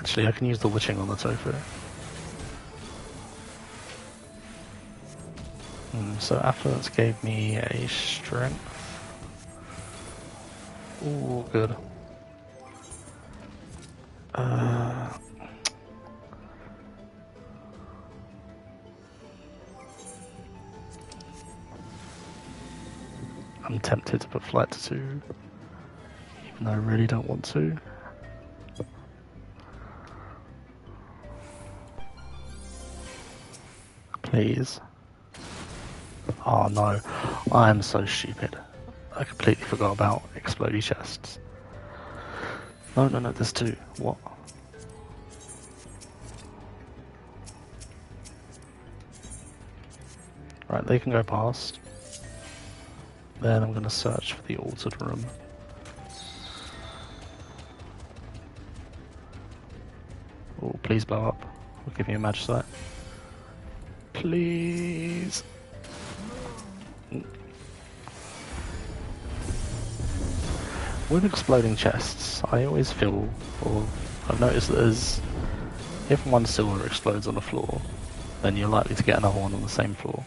Actually, I can use the witching on the tofu. Hmm, so affluence gave me a strength. Ooh, good. To even though I really don't want to. Please. Oh no, I am so stupid. I completely forgot about explodey chests. No, no, no, there's two. What? Right, they can go past. Then I'm going to search for the altered room. Oh, please blow up. I'll give you a match. Please. with exploding chests, I always feel, or I've noticed that as if one silver explodes on the floor, then you're likely to get another one on the same floor.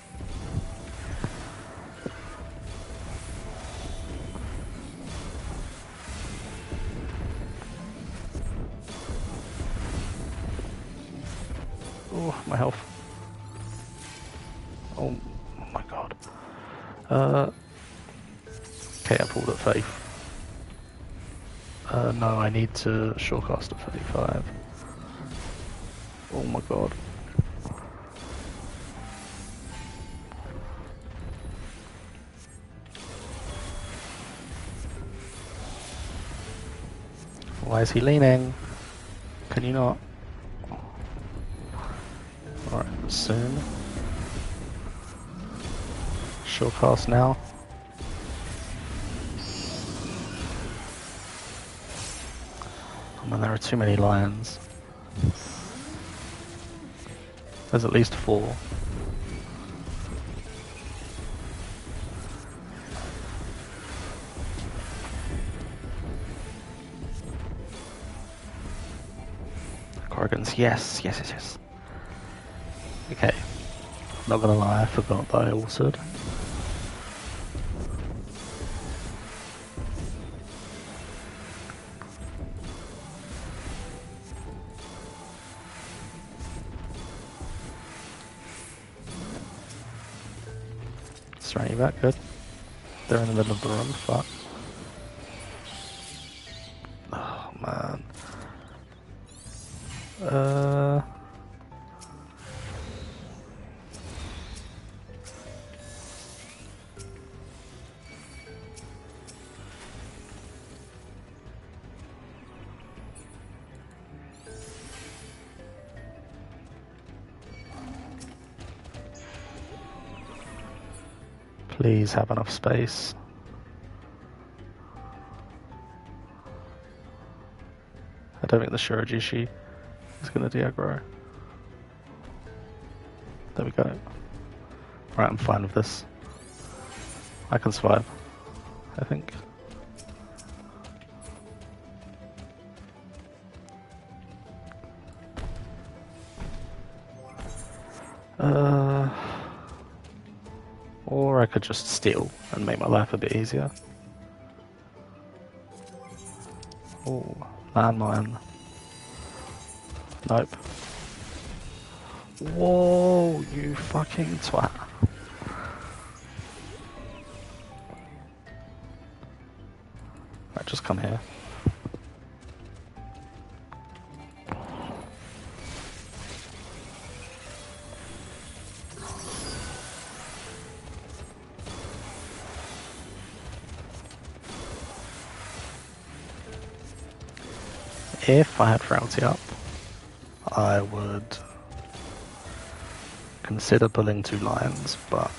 To shortcast at 35. Oh my god. Why is he leaning? Can you not? Alright, soon. Shortcast now. Too many lions. There's at least four. Corrigans, yes, yes, yes, yes. Okay. Not gonna lie, I forgot that I altered. Have enough space. I don't think the Shurajishi is going to de-aggro. There we go. Right, I'm fine with this. I can survive, I think. Just steal and make my life a bit easier. Oh, landmine. Nope. Whoa, you fucking twat. If I had Frailty up, I would consider pulling two lions, but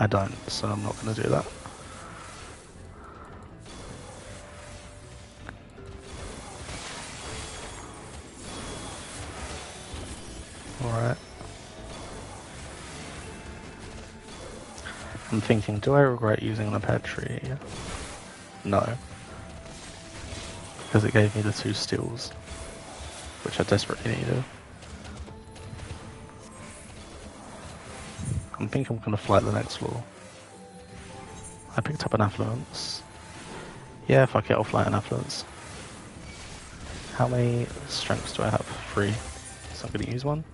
I don't, so I'm not going to do that. Alright. I'm thinking, do I regret using the Petri? No because it gave me the two steels, which I desperately needed. I think I'm gonna fly to the next floor. I picked up an affluence. Yeah, fuck it, I'll fly an affluence. How many strengths do I have? Three. So I'm gonna use one.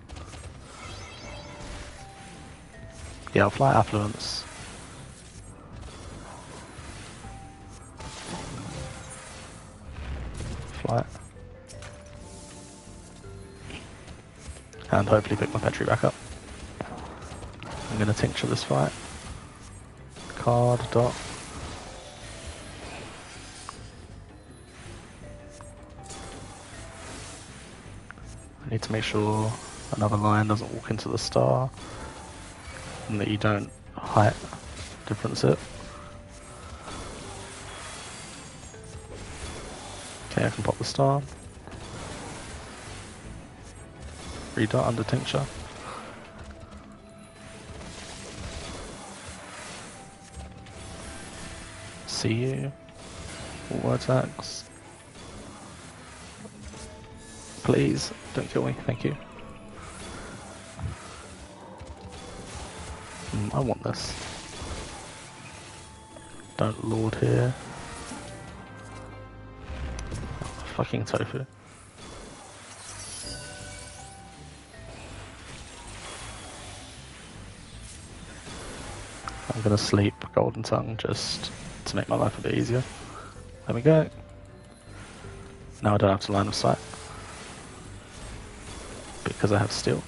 Yeah, I'll fly affluence. Hopefully pick my Petri back up. I'm going to tincture this fight. Card, dot. I need to make sure another lion doesn't walk into the star and that you don't height difference it. Okay, I can pop the star. Redot under tincture. See you. War attacks. Please, don't kill me, thank you. Mm, I want this. Don't lord here. Fucking tofu. I'm gonna sleep Golden Tongue just to make my life a bit easier. There we go. Now I don't have to line of sight. Because I have steel.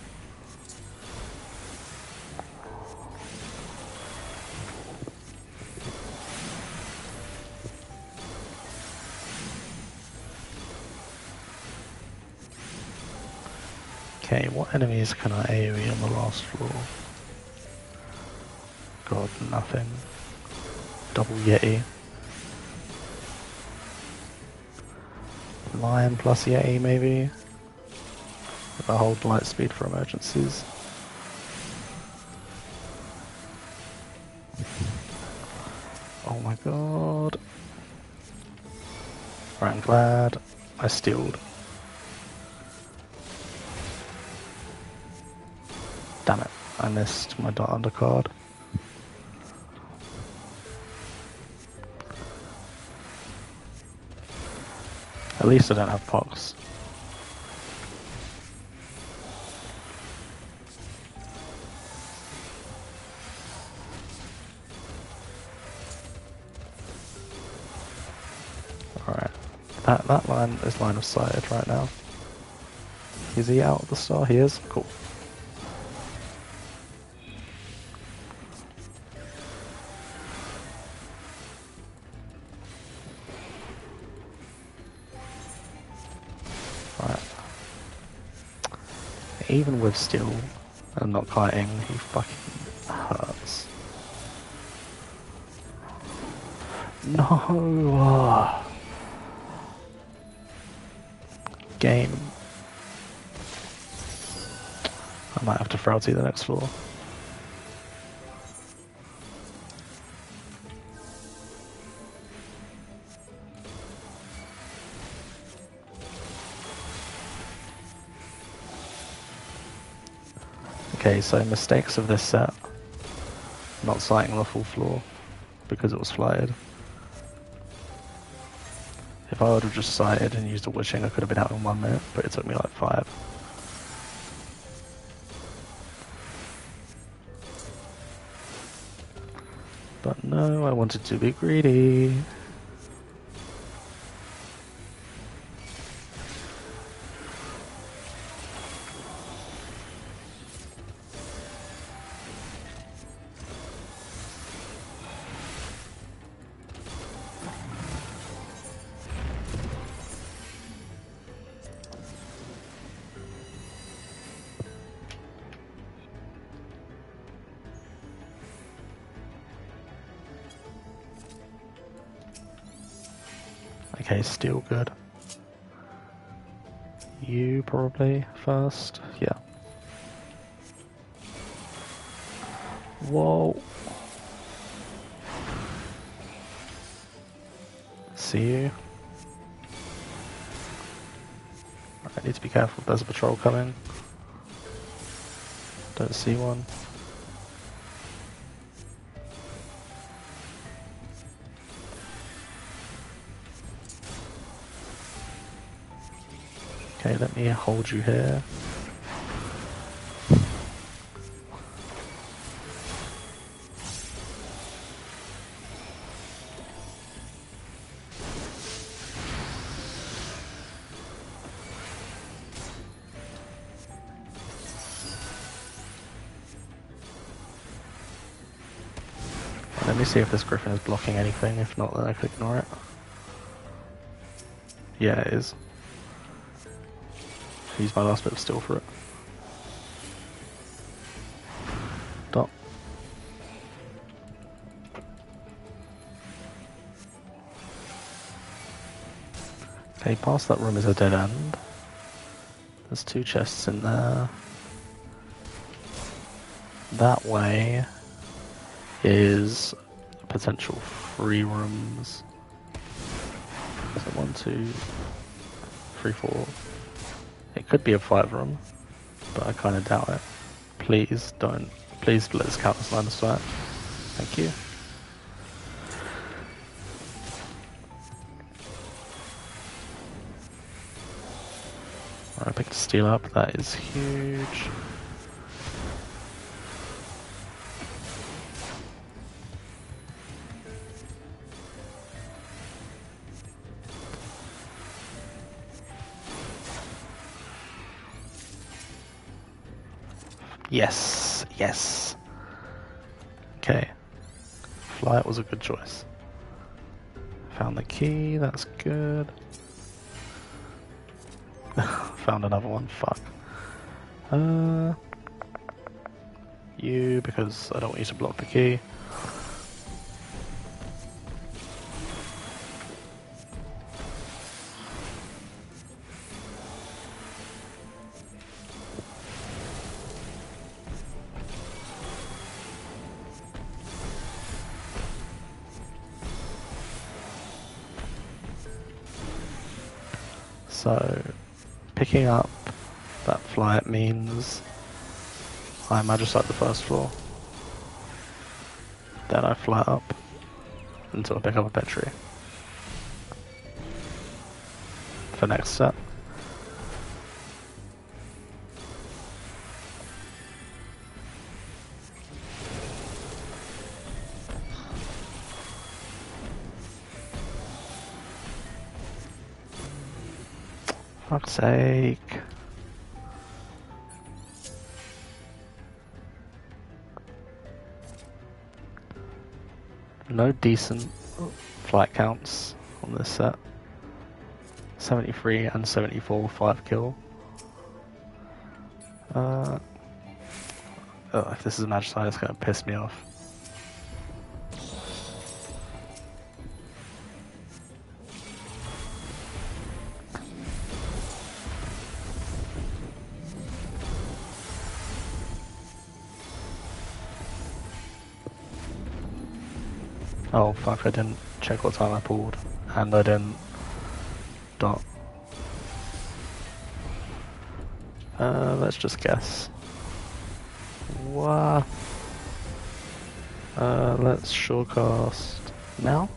Okay, what enemies can I AoE on the last floor? Nothing. Double Yeti. Lion plus Yeti, maybe? If I hold light speed for emergencies. Oh my god. Right, I'm glad I steeled. Damn it, I missed my dot undercard. At least I don't have pox. Alright. That that line is line of sighted right now. Is he out of the star? He is? Cool. With steel and not kiting, he fucking hurts. No! Game. I might have to to the next floor. Okay, so mistakes of this set. Not sighting the full floor because it was flighted. If I would have just sighted and used a witching, I could have been out in one minute, but it took me like five. But no, I wanted to be greedy. You. Let me see if this griffin is blocking anything, if not then I could ignore it. Yeah, it is. Use my last bit of steel for it. Dot. Okay, past that room is a dead end. There's two chests in there. That way is potential three rooms. So one, two, three, four. Could be a five room, but I kind of doubt it. Please don't. Please let us count this line of sight. Thank you. I picked a steel up. That is huge. Yes, yes. Okay. Flight was a good choice. Found the key, that's good. Found another one, fuck. Uh, you, because I don't want you to block the key. Picking up that flight means I just like the first floor. Then I fly up until I pick up a Petri. For next step. fuck's sake. No decent flight counts on this set. 73 and 74 5 kill. Uh, oh, if this is a Magicite, it's gonna piss me off. Fuck, I didn't check what time I pulled. And I didn't dot. Uh, let's just guess. What? Uh, let's shortcast now?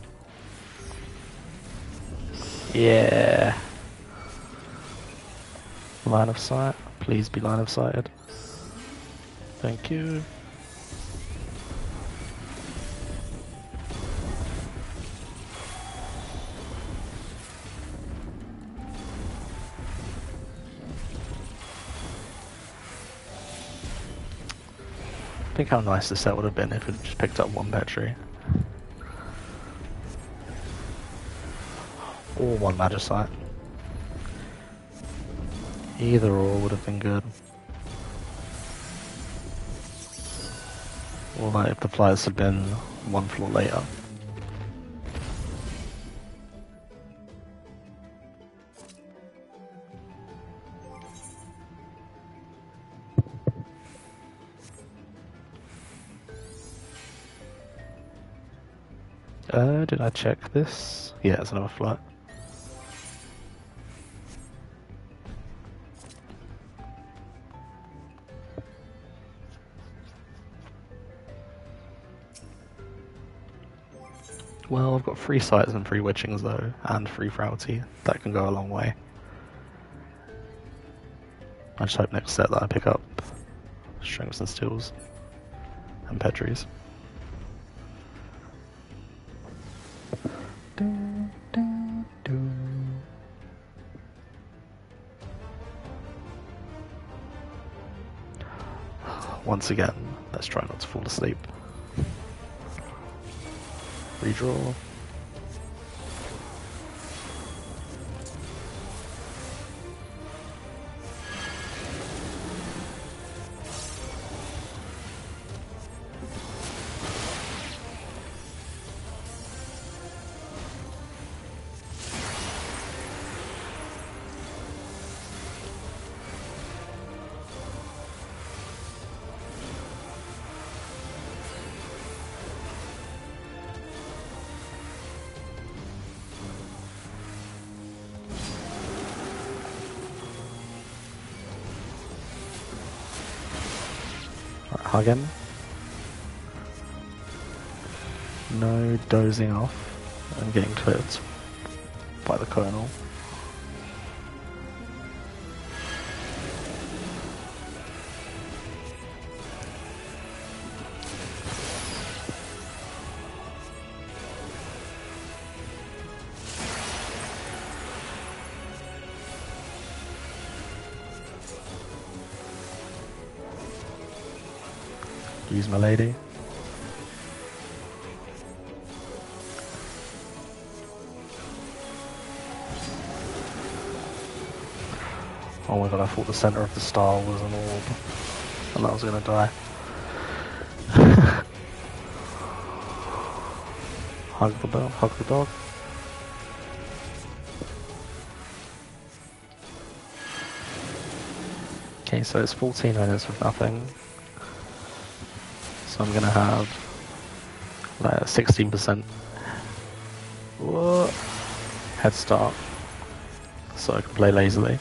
Yeah. Line of sight. Please be line of sighted. Thank you. Think how nice this set would have been if it just picked up one Petri. Or one Magicite. Either or would have been good. Or like if the flyers had been one floor later. Did I check this? Yeah, it's another flight. Well, I've got three sights and three witchings though, and three frailty. That can go a long way. I just hope next set that I pick up strengths and steels and petries. Once again, let's try not to fall asleep. Redraw. No off and getting clipped by the Colonel. Use my lady. Thought the center of the star was an orb. And I was gonna die. hug the dog, hug the dog. Okay, so it's 14 minutes with nothing. So I'm gonna have like a 16% head start so I can play lazily.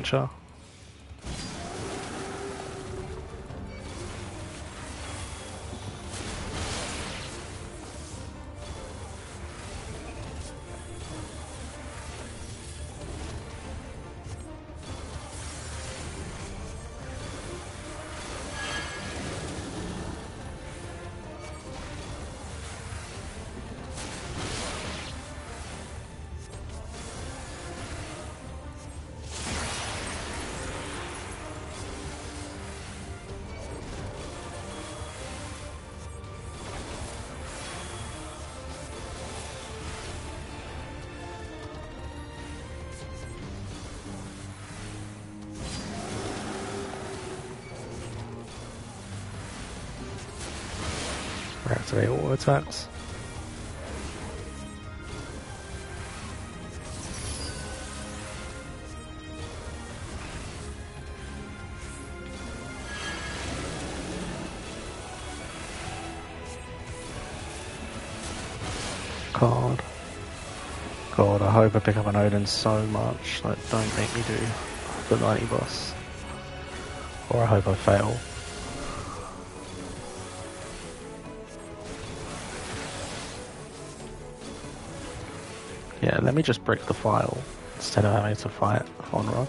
Tincture. Attacks. God. God, I hope I pick up an Odin so much. Like, don't make me do the 90 boss. Or I hope I fail. Let me just break the file instead of having to fight Honra.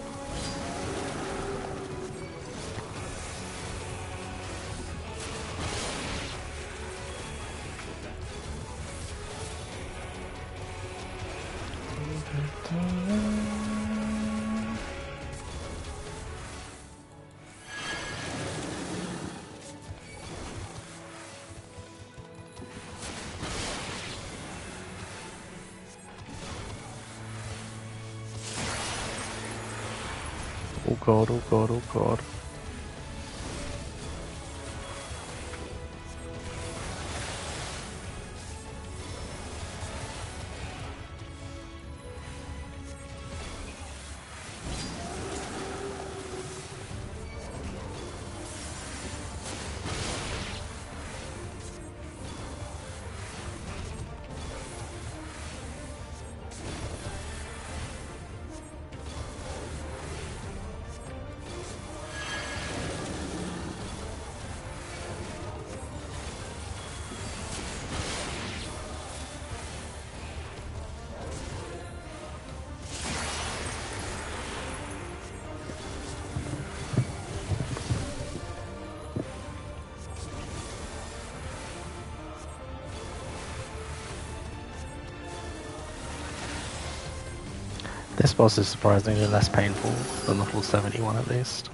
Boss surprisingly less painful than the full 71 at least.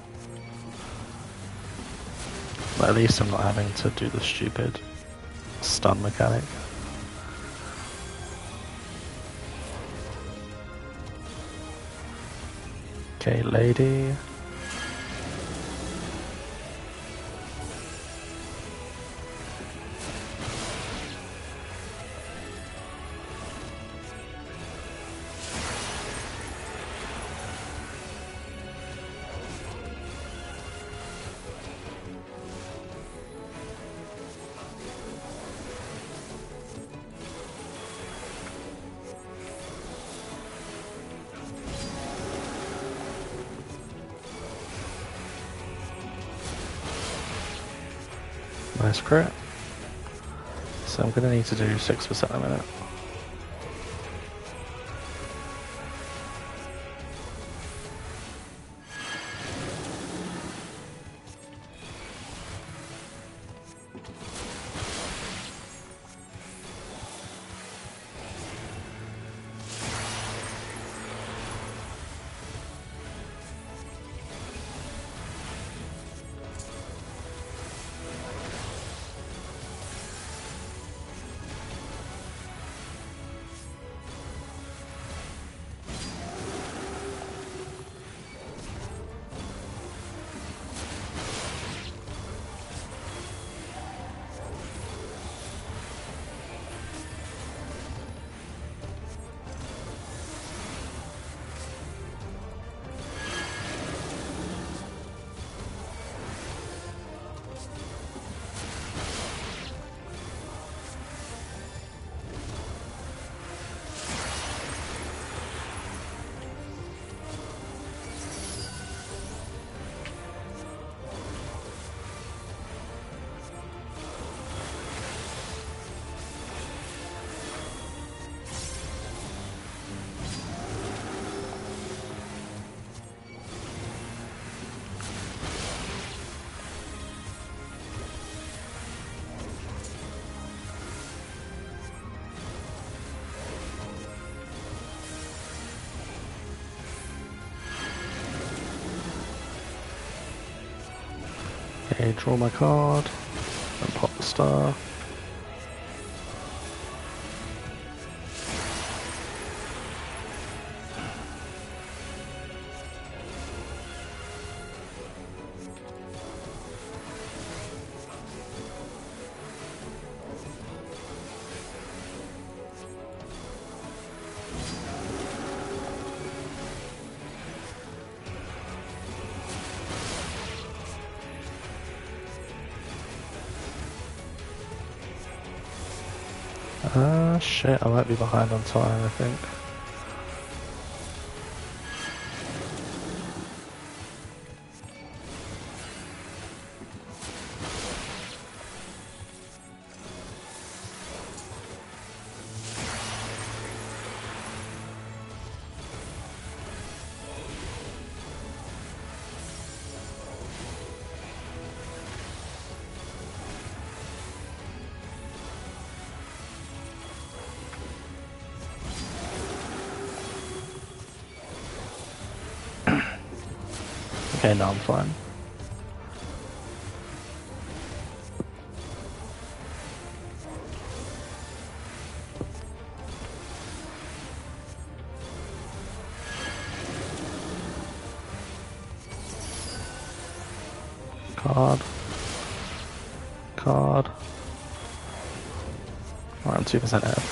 But at least I'm not having to do the stupid stun mechanic. Okay, lady. So I'm gonna need to do 6% a minute. Draw my card and pop the star. Shit, I might be behind on time, I think. Okay, now I'm fine. Card. Card. Around 2% F.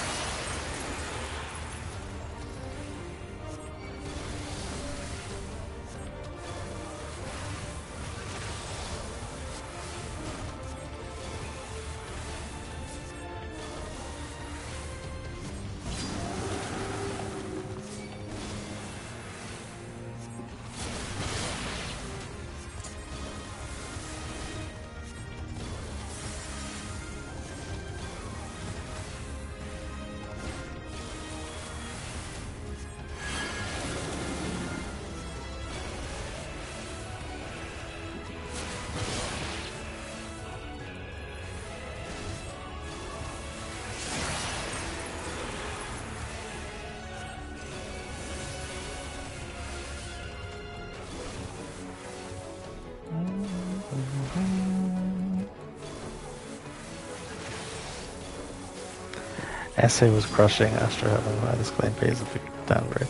Essay was crushing Astro Heaven. I just claim pays a downgrade.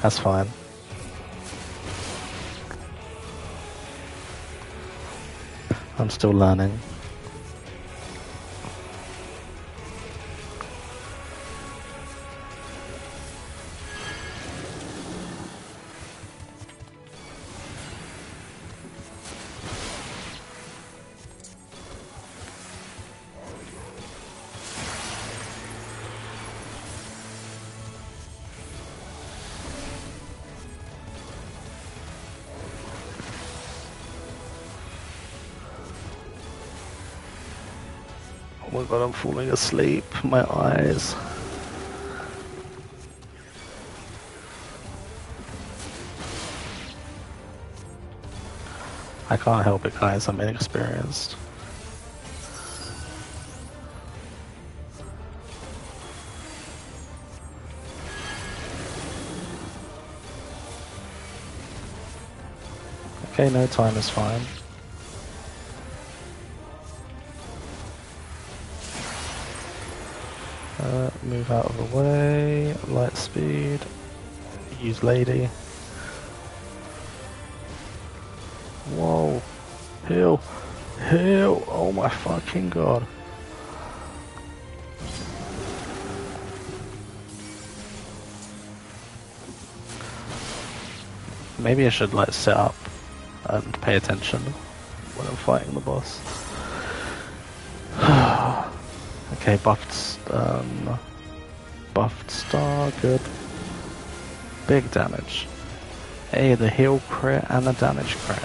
That's fine. I'm still learning. Asleep. My eyes. I can't help it, guys. I'm inexperienced. Okay, no time is fine. Use lady. Whoa, heal, heal, oh my fucking god. Maybe I should like sit up and pay attention when I'm fighting the boss. okay, buffed um, buffed star, good. Big damage. Hey, the heal crit and the damage crit.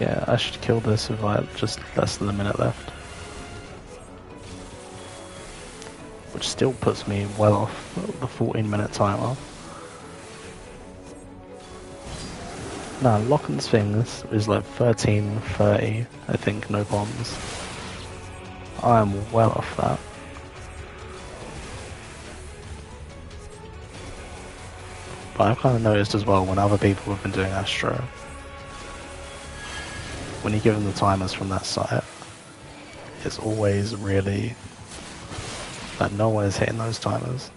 Yeah, I should kill this with like just less than a minute left. Which still puts me well off the 14 minute timer. No, Locken's things is like 13, 30, I think, no bombs. I am well off that. But I've kind of noticed as well when other people have been doing Astro, when you give them the timers from that site, it's always really that no one is hitting those timers.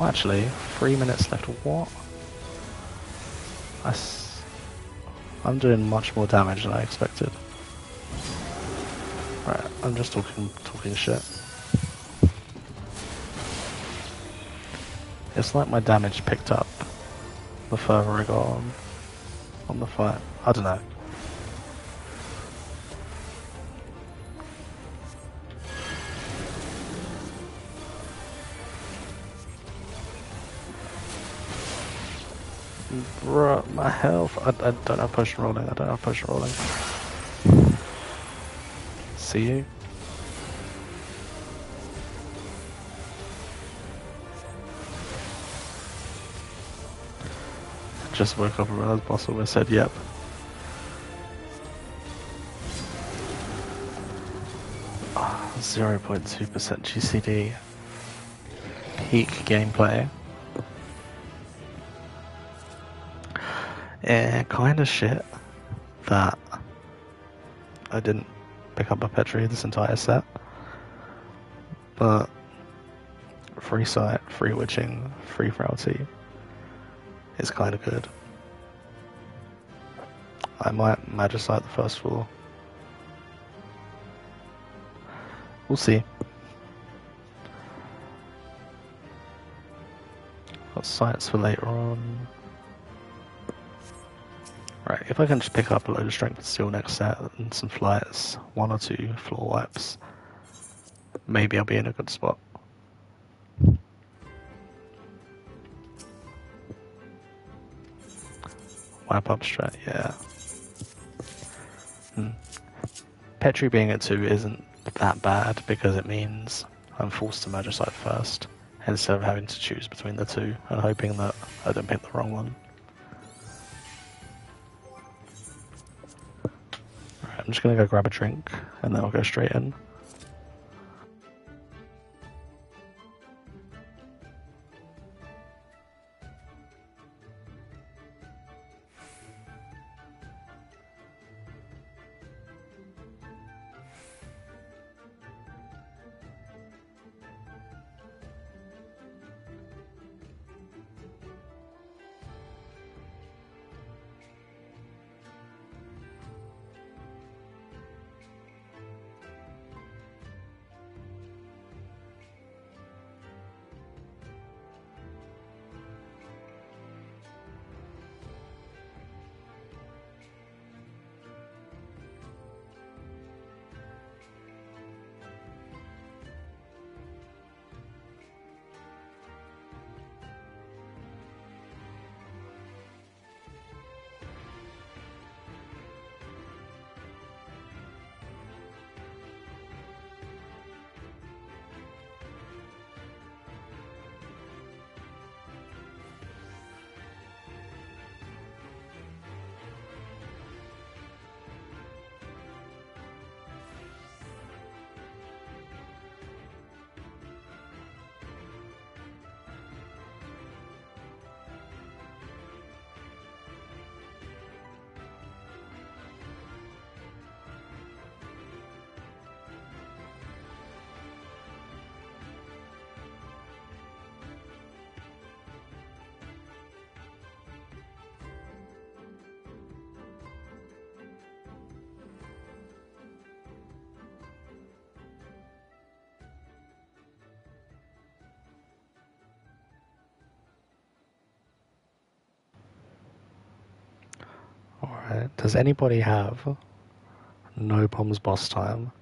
Well, actually, three minutes left. What? I s I'm doing much more damage than I expected. Right, I'm just talking talking shit. It's like my damage picked up the further I got on, on the fight. I don't know. My health. I, I don't have potion rolling. I don't have potion rolling. See you. Just woke up and realized boss almost said yep. Ah, 0.2% GCD. Peak gameplay. Yeah, kind of shit that I didn't pick up a Petri this entire set. But free sight, free witching, free frailty is kind of good. I might magicite the first floor. We'll see. Got sights for later on. If I can just pick up a load of strength steel next set and some flights, one or two floor wipes, maybe I'll be in a good spot. Wipe up strat, yeah. Hmm. Petri being at 2 isn't that bad because it means I'm forced to Magicite first instead of having to choose between the two and hoping that I don't pick the wrong one. Just gonna go grab a drink and then I'll go straight in. Does anybody have no problems boss time?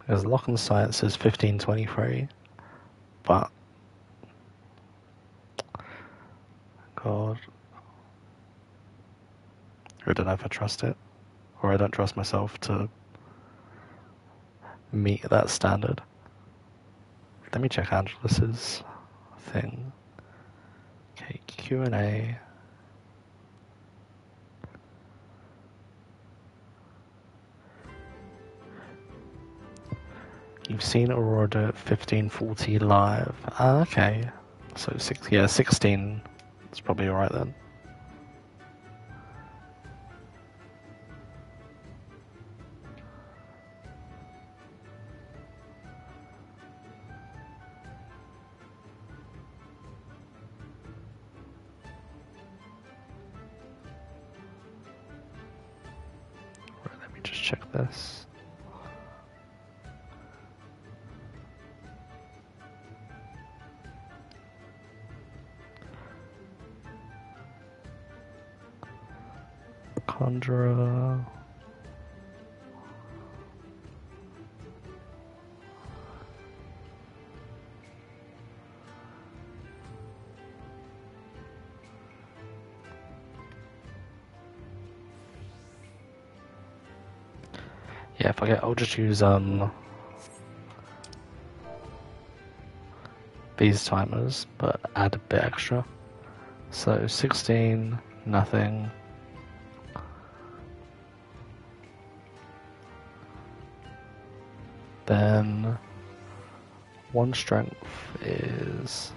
Because lock and sight says 1523, but God, I don't know if I trust it, or I don't trust myself to meet that standard. Let me check Angelus's thing. Okay, Q and A. Seen Aurora 1540 live. Ah, okay. So six, yeah, 16. It's probably alright then. Just use um these timers, but add a bit extra. So 16, nothing. Then one strength is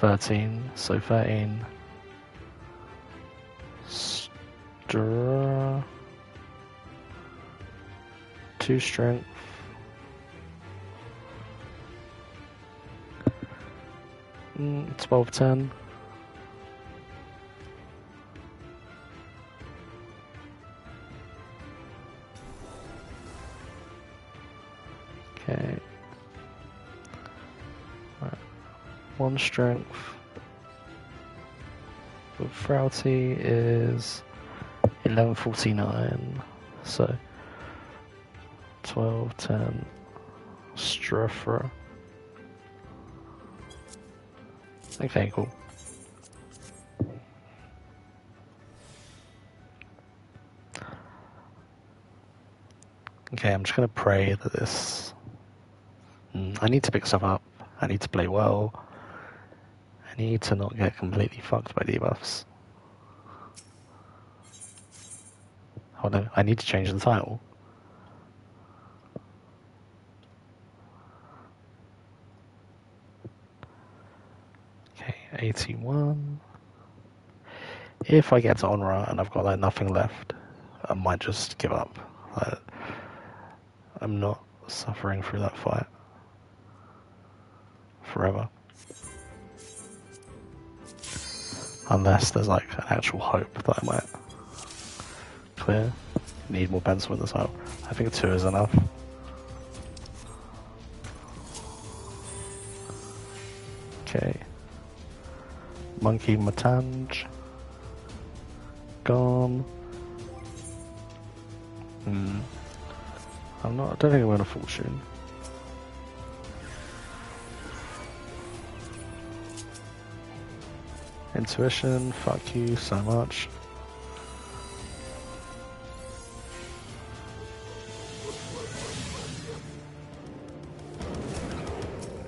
13, so 13. Stra two strength. Mm, 12, 10. Okay. Right. One strength with Frailty is 1149. So 12, 10, Struffer. Okay, cool. Okay, I'm just gonna pray that this. Mm, I need to pick stuff up. I need to play well. I need to not get completely fucked by debuffs. Hold on, I need to change the title. Okay, 81. If I get to Honra and I've got like nothing left, I might just give up. I, I'm not suffering through that fight forever. Unless there's like an actual hope that I might clear. Need more pencil in the title. I think two is enough. Monkey Matange. Gone. Hmm. I'm not. I don't think I'm going to fortune. Intuition. Fuck you so much.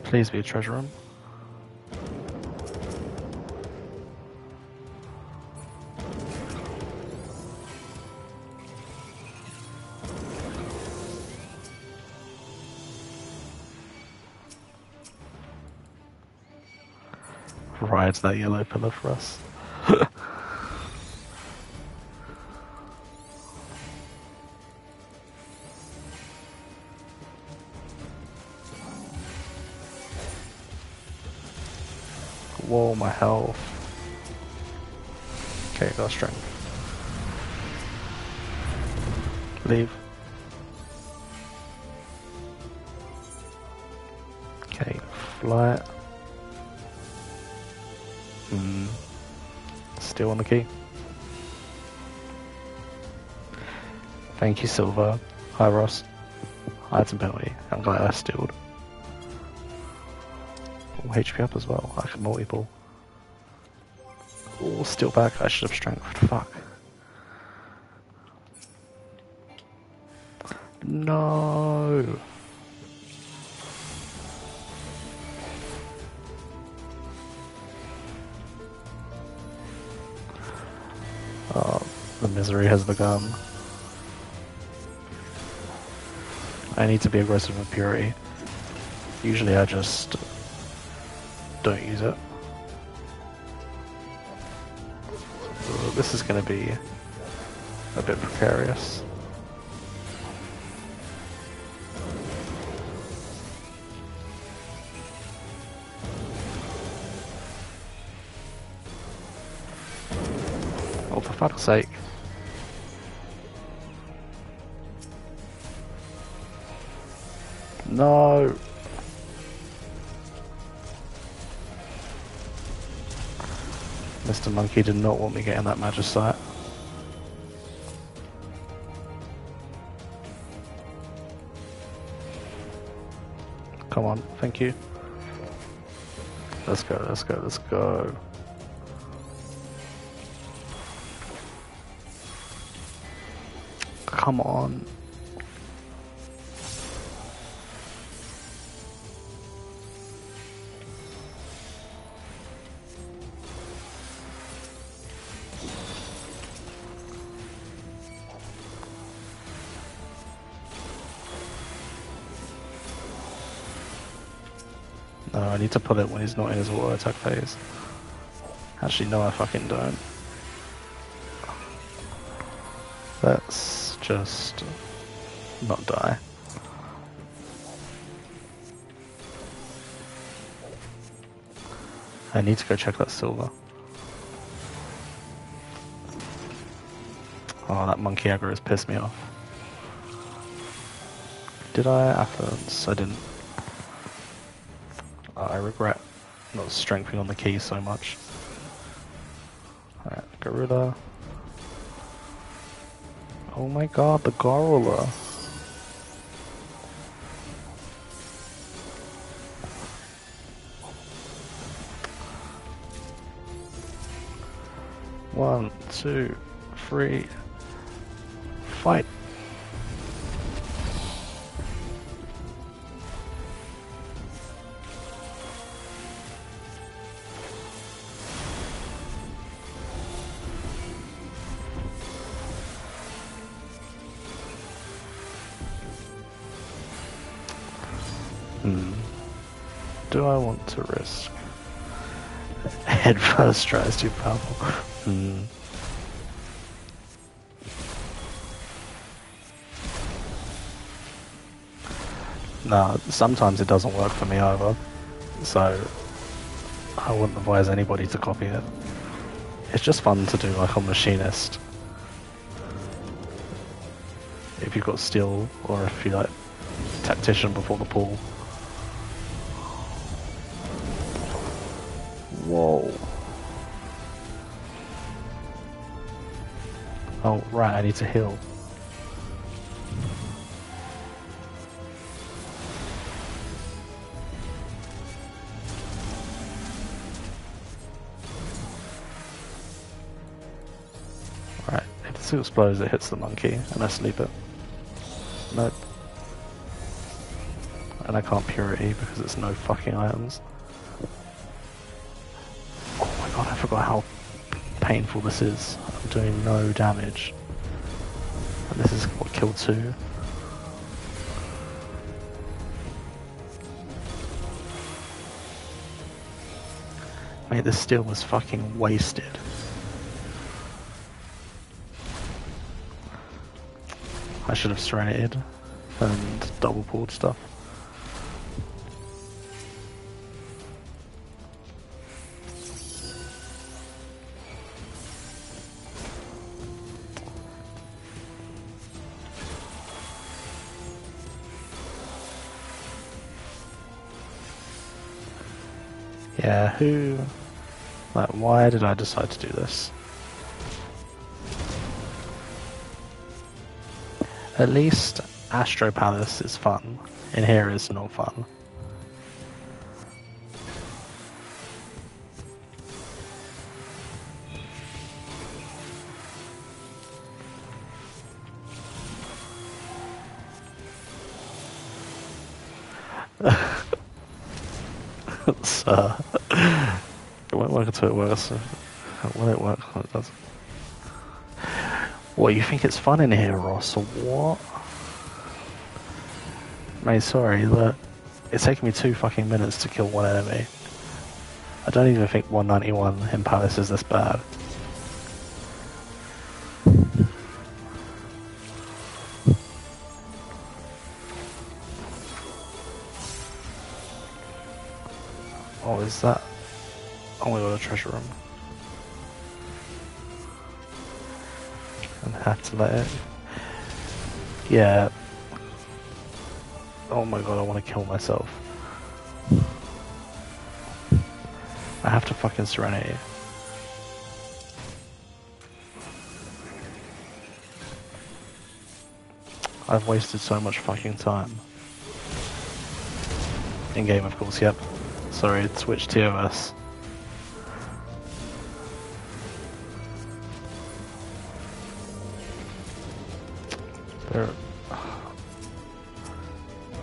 Please be a treasure room. Rides that yellow pillar for us. Whoa, my health. Okay, got strength. Leave. Okay, fly. Hmm. Thank you, Silver. Hi, Ross. I had some penalty. I'm glad I stilled. Oh, HP up as well. I can multi-pull. Oh, still back. I should have strength. Fuck. No. Oh, the misery has begun. I need to be aggressive with purity. Usually I just don't use it. This is going to be a bit precarious. Oh, for fuck's sake. Mr. Monkey did not want me getting that Magicite. Come on, thank you. Let's go, let's go, let's go. Come on. Need to put it when he's not in his water attack phase. Actually, no, I fucking don't. Let's just not die. I need to go check that silver. Oh, that monkey aggro has pissed me off. Did I? Affluence? I didn't. I regret not strengthening on the key so much. Alright, Gorilla. Oh my god, the Gorilla. One, two, three, fight. Head first tries too powerful. Hmm. Nah, sometimes it doesn't work for me either. So I wouldn't advise anybody to copy it. It's just fun to do like a machinist. If you've got steel or if you like tactician before the pool. Right, I need to heal. Right, if the suit explodes, it hits the monkey, and I sleep it. Nope. And I can't purity because it's no fucking items. Oh my god, I forgot how painful this is. I'm doing no damage. This is what killed two. Mate, this steel was fucking wasted. I should have serenited and double pulled stuff. Who... Like, why did I decide to do this? At least Astro Palace is fun. and here is not fun. so, won't it works. Will it work? It does. What, you think it's fun in here, Ross, or what? Mate, sorry, look. It's taken me two fucking minutes to kill one enemy. I don't even think 191 in Palace is this bad. that's it. Yeah. Oh my god, I want to kill myself. I have to fucking serenity. I've wasted so much fucking time. In game, of course, yep. Sorry, Twitch TOS.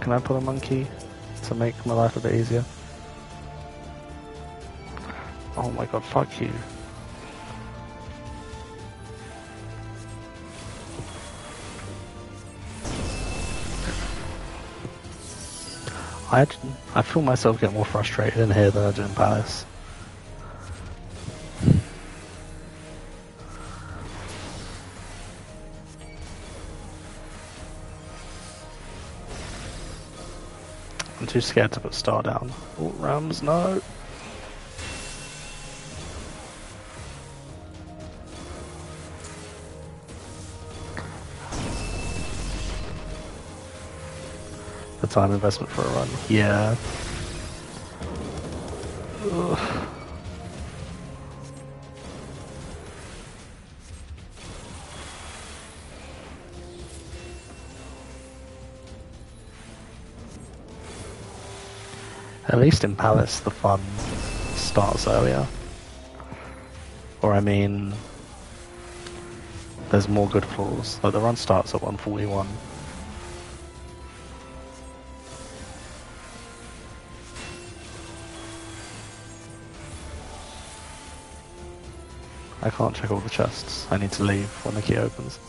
Can I put a monkey to make my life a bit easier? Oh my god, fuck you. I, I feel myself get more frustrated in here than I do in Palace. Too scared to put Star down. Oh, Rams, no. The time investment for a run. Yeah. At least in Palace, the fun starts earlier. Or I mean, there's more good floors. Like the run starts at 141. I can't check all the chests. I need to leave when the key opens.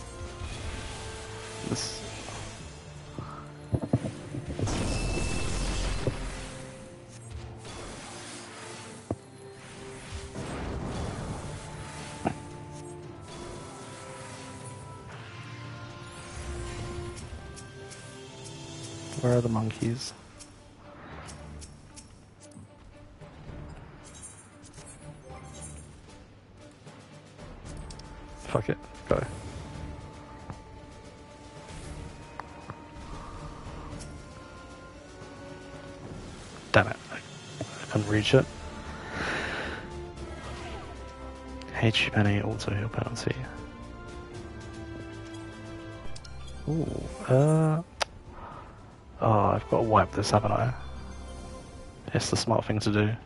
To do.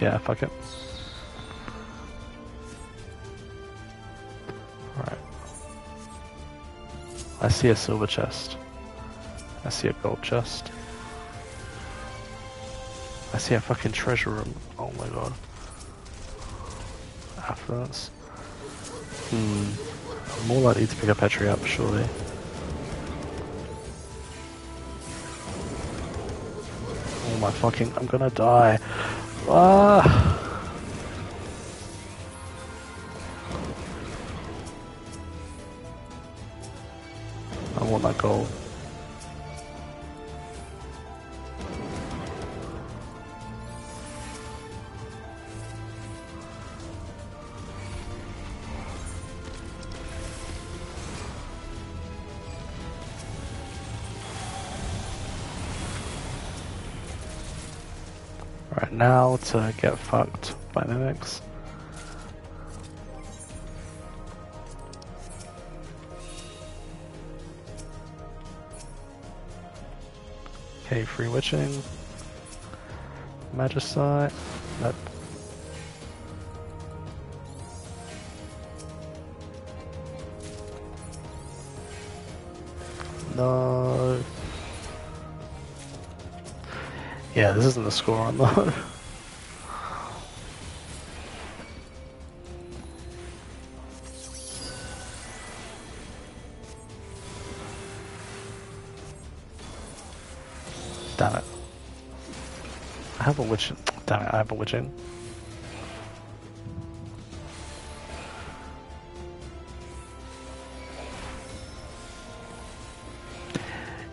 Yeah, fuck it. Alright. I see a silver chest. I see a gold chest. I see a fucking treasure room. Oh my god. Affluence. Hmm. I'm more likely to pick up Petri up, surely. My fucking, I'm gonna die. Ah! Free. Magicite. Nope. No. Yeah, this isn't the score on Damn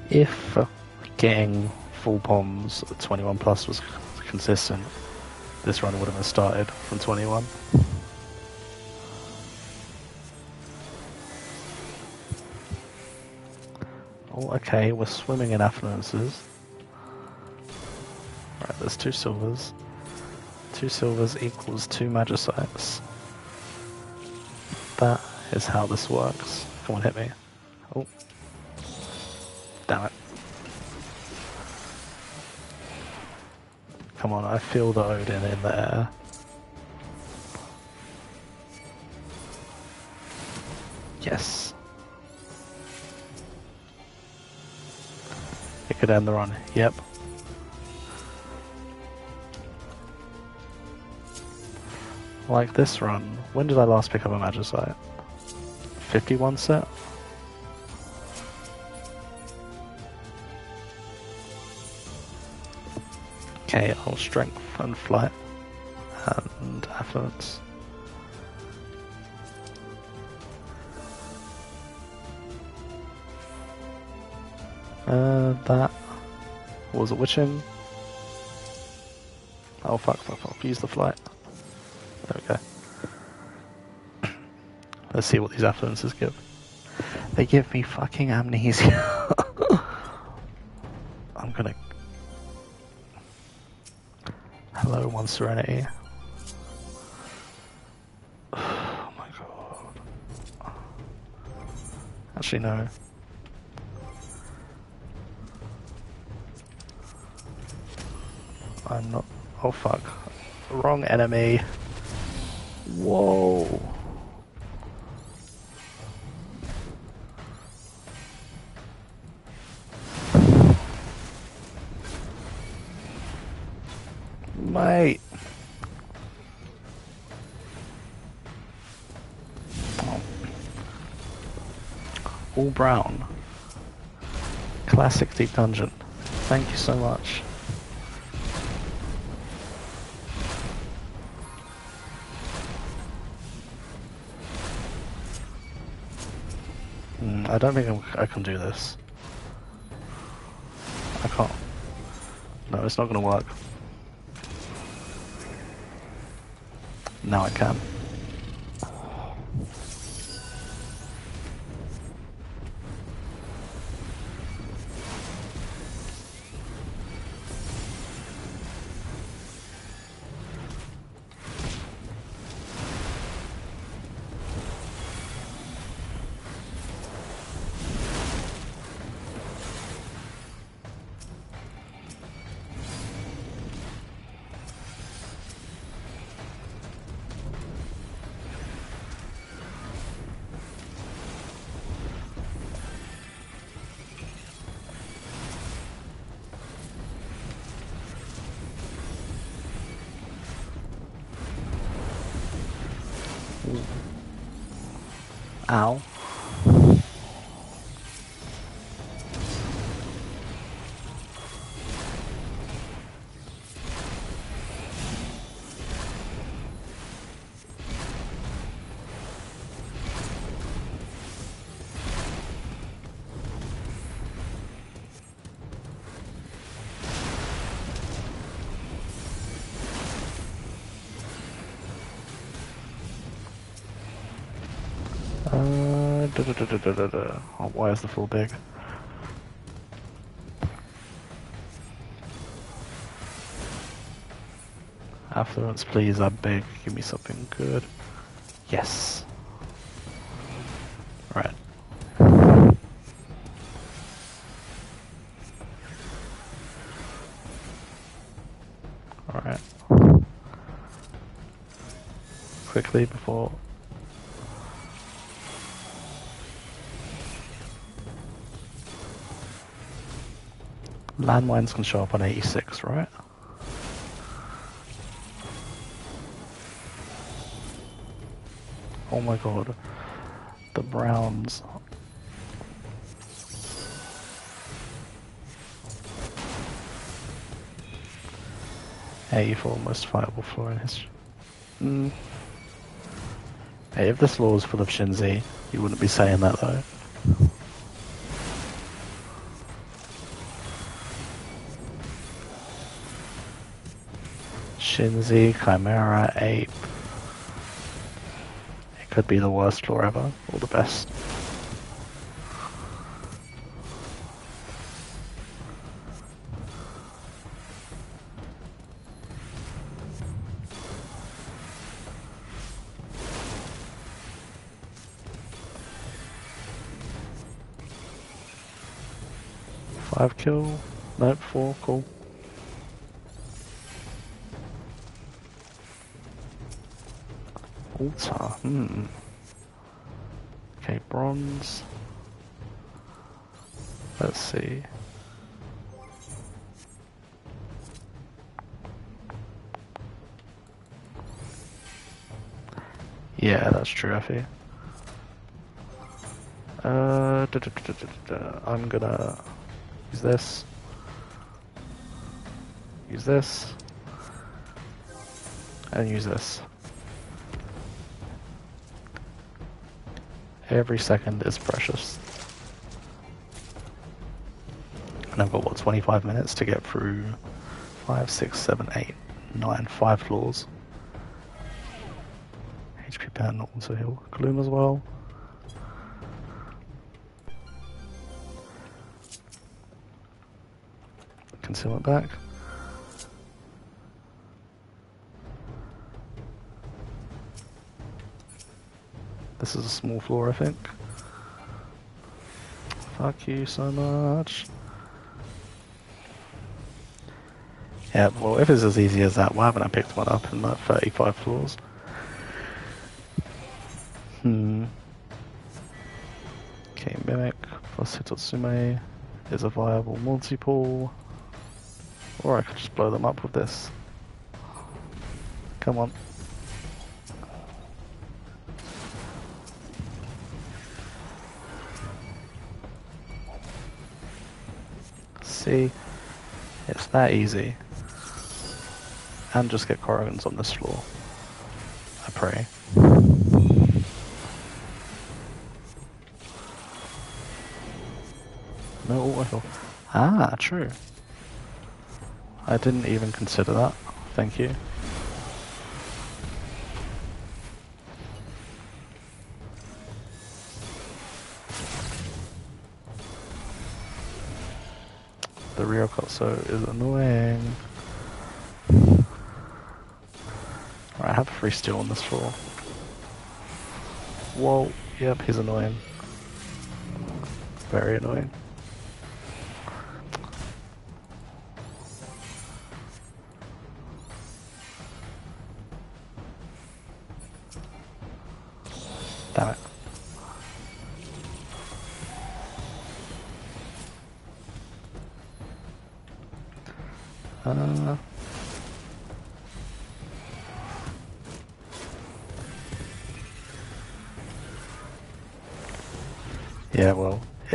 If getting full bombs at 21 plus was consistent, this run would have started from 21. Oh, okay, we're swimming in affluences. Right, there's two silvers. Two silvers equals two magicites. That is how this works. Come on, hit me. Oh. Damn it. Come on, I feel the Odin in the air. Yes. It could end the run. Yep. Like this run. When did I last pick up a Magicite? 51 set? KO, strength and flight and affluence. Uh, that was a witching. Oh fuck, fuck, fuck, use the flight. Let's see what these affluences give. They give me fucking amnesia. I'm gonna... Hello, one serenity. Oh my god. Actually, no. I'm not... Oh fuck. Wrong enemy. Whoa. Classic Deep Dungeon. Thank you so much. Hmm, I don't think I'm, i can do this. I can't. No, it's not going to work. Now I can. Oh, why is the full big? Affluence, please, I beg, give me something good. Yes. Right. Alright. Quickly before Landmines can show up on 86, right? Oh my god. The Browns. A4 most viable floor in history. Mm. Hey, if this law is full of Shinzi, you wouldn't be saying that though. Shinzi Chimera Ape. It could be the worst floor ever, or the best. Five kill? Nope, four, cool. Altar, hmm. Okay, bronze. Let's see. Yeah, that's true, Effie. Uh, da, da, da, I'm gonna use this. Use this. And use this. Every second is precious. And I've got, what, 25 minutes to get through 5, 6, 7, 8, 9, 5 floors. HP pen also heal Gloom as well. Concealment back. This is a small floor, I think. Fuck you so much. Yeah, well, if it's as easy as that, why haven't I picked one up in like 35 floors? Hmm. Okay, Mimic plus Hitotsume is a viable multi-pull. Or I could just blow them up with this. Come on. See? It's that easy. And just get Korrigans on this floor. I pray. No auto. Ah, true. I didn't even consider that. Thank you. Ryokotsu is annoying. Right, I have a free steel on this floor. Whoa, yep, he's annoying. Very annoying.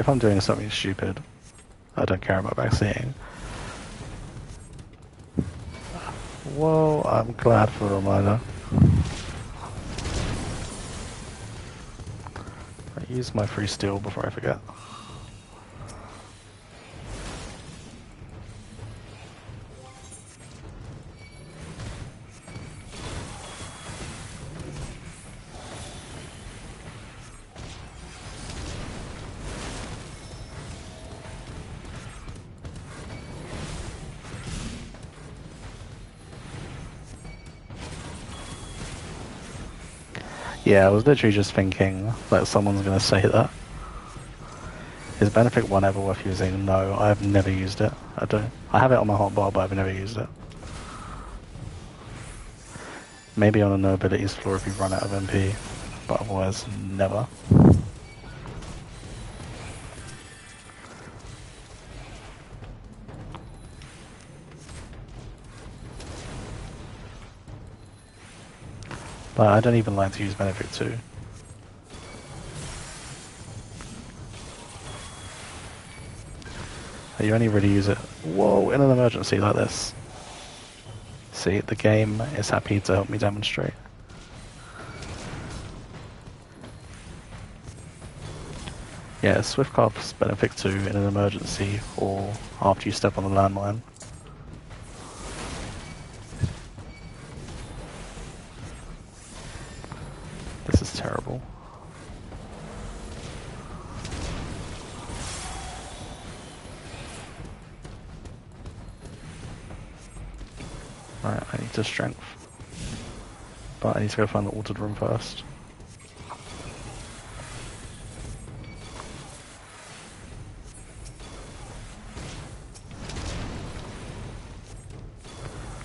If I'm doing something stupid, I don't care about vaccinating. Well, I'm glad for a reminder. I use my free steel before I forget. Yeah, I was literally just thinking that someone's going to say that. Is Benefic 1 ever worth using? No, I've never used it. I don't. I have it on my hotbar, but I've never used it. Maybe on a no abilities floor if you run out of MP, but otherwise, never. But I don't even like to use Benefic 2. You only really use it, whoa, in an emergency like this. See, the game is happy to help me demonstrate. Yeah, Swift Cop's Benefic 2 in an emergency or after you step on the landmine. to go find the altered room first.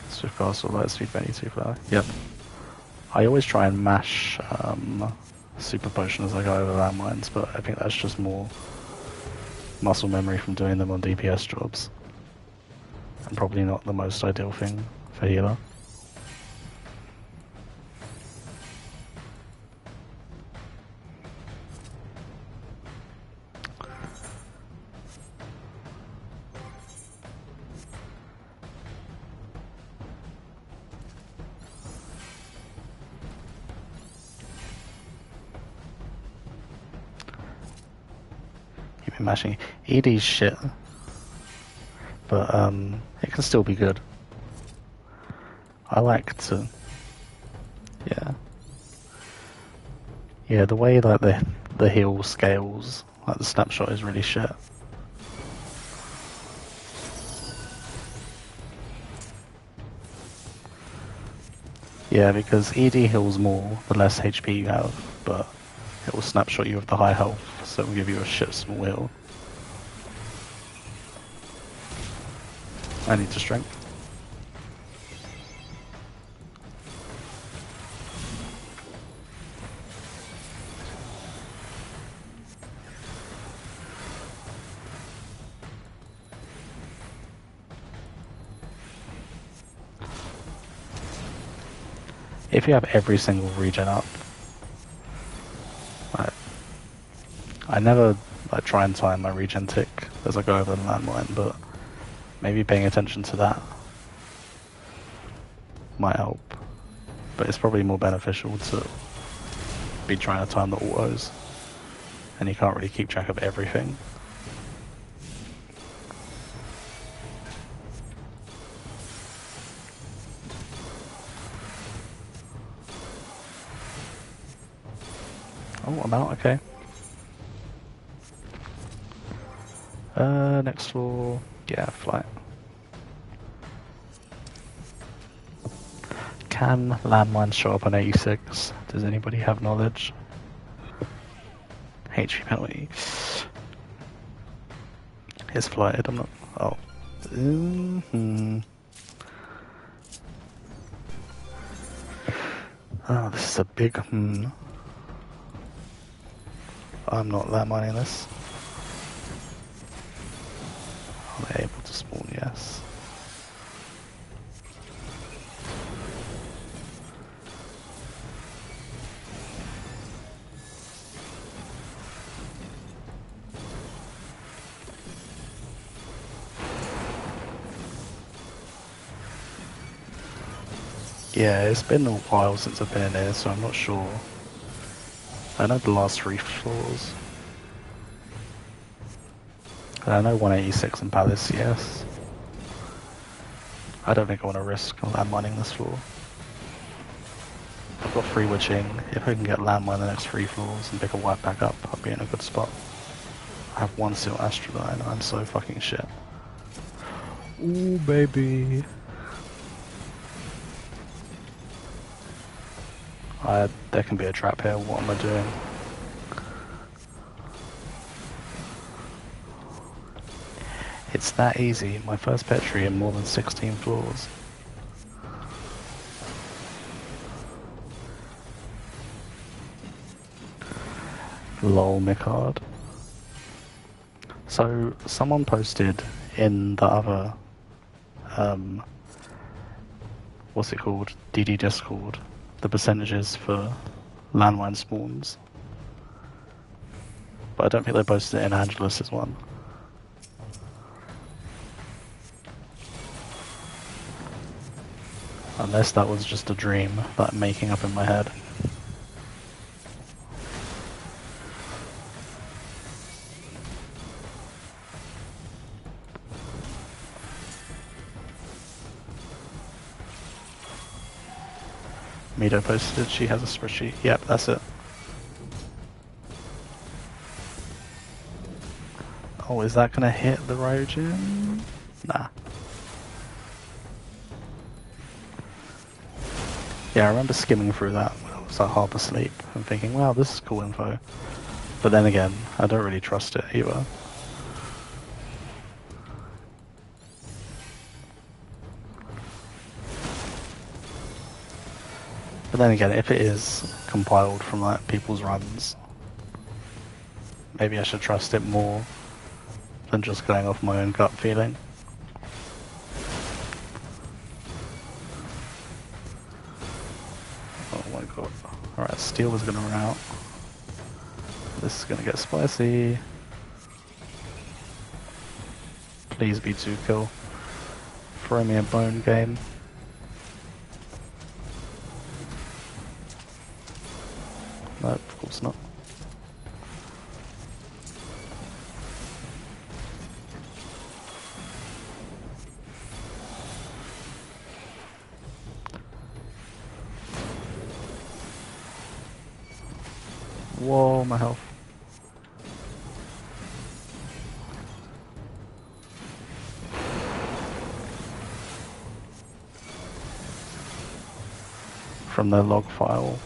Swift Castle, light speed, Benny, too fly. Yep. I always try and mash um, super potion as I go over landmines, but I think that's just more muscle memory from doing them on DPS jobs. And probably not the most ideal thing for healer. You've. ED's shit. But um it can still be good. I like to Yeah. Yeah, the way like the the heal scales, like the snapshot is really shit. Yeah, because ED heals more the less HP you have, but it will snapshot you with the high health, so it will give you a shit small heal. I need to strength. If you have every single regen up, I, I never like try and time my regen tick as I go over the landmine, but maybe paying attention to that might help. But it's probably more beneficial to be trying to time the autos, and you can't really keep track of everything. Can landmines show up on 86? Does anybody have knowledge? HP penalty. It's flighted, I'm not. Oh. Mm hmm. Oh, this is a big hmm. I'm not landmining this. Yeah, it's been a while since I've been here, so I'm not sure. I know the last three floors. I know 186 in Palace, yes. I don't think I want to risk land mining this floor. I've got free witching. If I can get landmine the next three floors and pick a wipe back up, I'll be in a good spot. I have one seal Astrodyne, I'm so fucking shit. Ooh, baby. I, there can be a trap here, what am I doing? It's that easy, my first Petri in more than 16 floors. Lol Micard. So, someone posted in the other, um, what's it called, DD Discord, the percentages for landmine spawns. But I don't think they posted it in as one. Unless that was just a dream that I'm making up in my head. Posted she has a spreadsheet. Yep, that's it. Oh, is that gonna hit the Ryujin? Nah. Yeah, I remember skimming through that when I was half asleep and thinking, wow, this is cool info. But then again, I don't really trust it either. But then again, if it is compiled from like people's runs, maybe I should trust it more than just going off my own gut feeling. Oh my god. Alright, steel is gonna run out. This is gonna get spicy. Please be 2 kill. Throw me a bone game. The log file.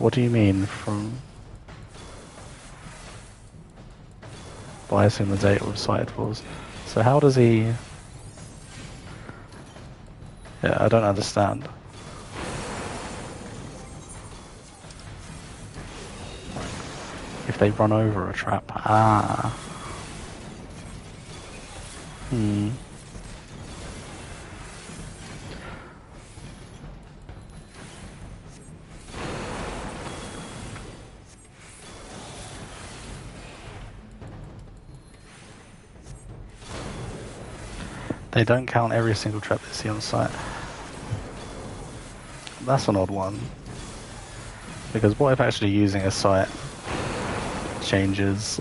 What do you mean from biasing the date with falls? So how does he... Yeah, I don't understand. If they run over a trap. Ah. Hmm. They don't count every single trap they see on site. That's an odd one. Because what if actually using a sight changes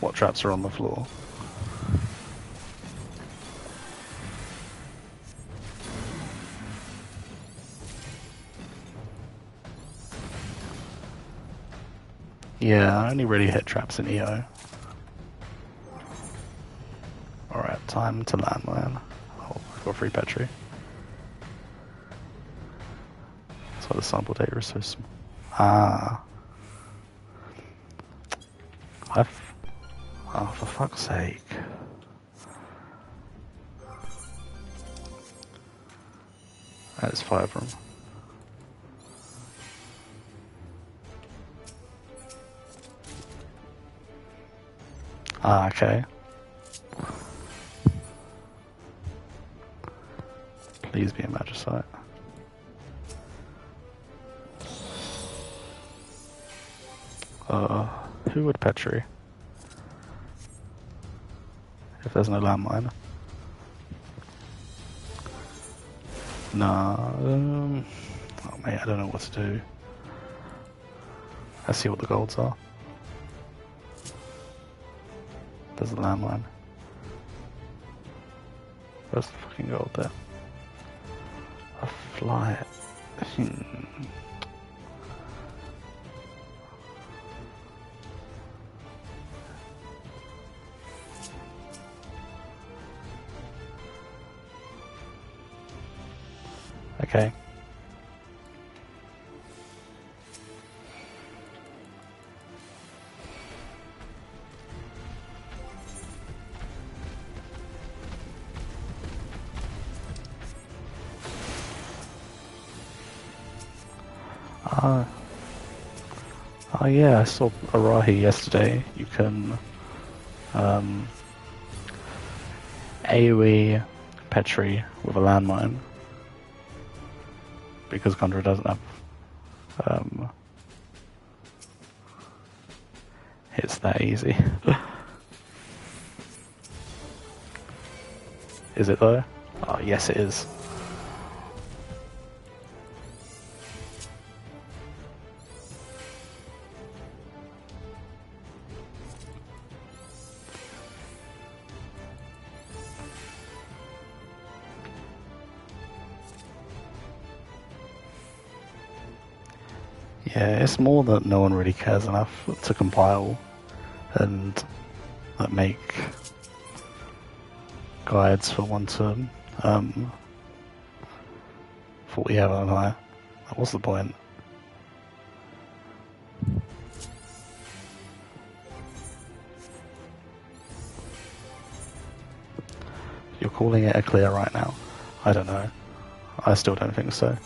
what traps are on the floor? Yeah, I only really hit traps in EO. Time to landmine. Oh, I've got free Petri. That's why the sample data is so small. Ah. I've... Oh, for fuck's sake. That's five of them. Ah, okay. Please be a magicite. Uh, who would Petri? If there's no landmine. Nah, um, oh mate, I don't know what to do. Let's see what the golds are. There's the landmine. Where's the fucking gold there? Fly. Hmm. Yeah, I saw Arahi yesterday. You can um, AoE Petri with a landmine because Contra doesn't have um, it's that easy. is it though? Oh yes it is. More that no one really cares enough to compile and like, make guides for one to um, 40 hour and higher. was the point? You're calling it a clear right now? I don't know. I still don't think so.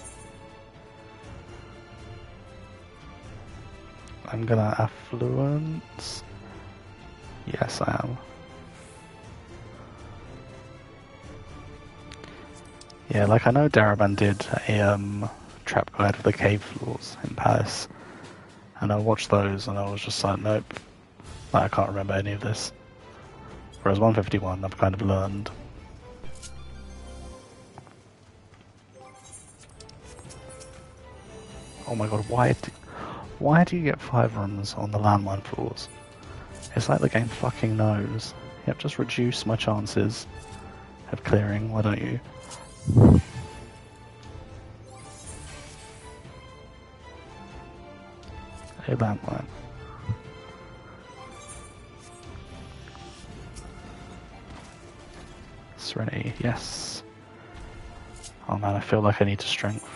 I'm gonna affluence. Yes, I am. Yeah, like I know Daraban did a um, trap guide for the cave floors in Paris, and I watched those and I was just like, nope, like, I can't remember any of this. Whereas 151, I've kind of learned. Oh my god, why why do you get five runs on the landmine floors? It's like the game fucking knows. Yep, just reduce my chances of clearing, why don't you? A landmine. Serenity, yes. Oh man, I feel like I need to strength.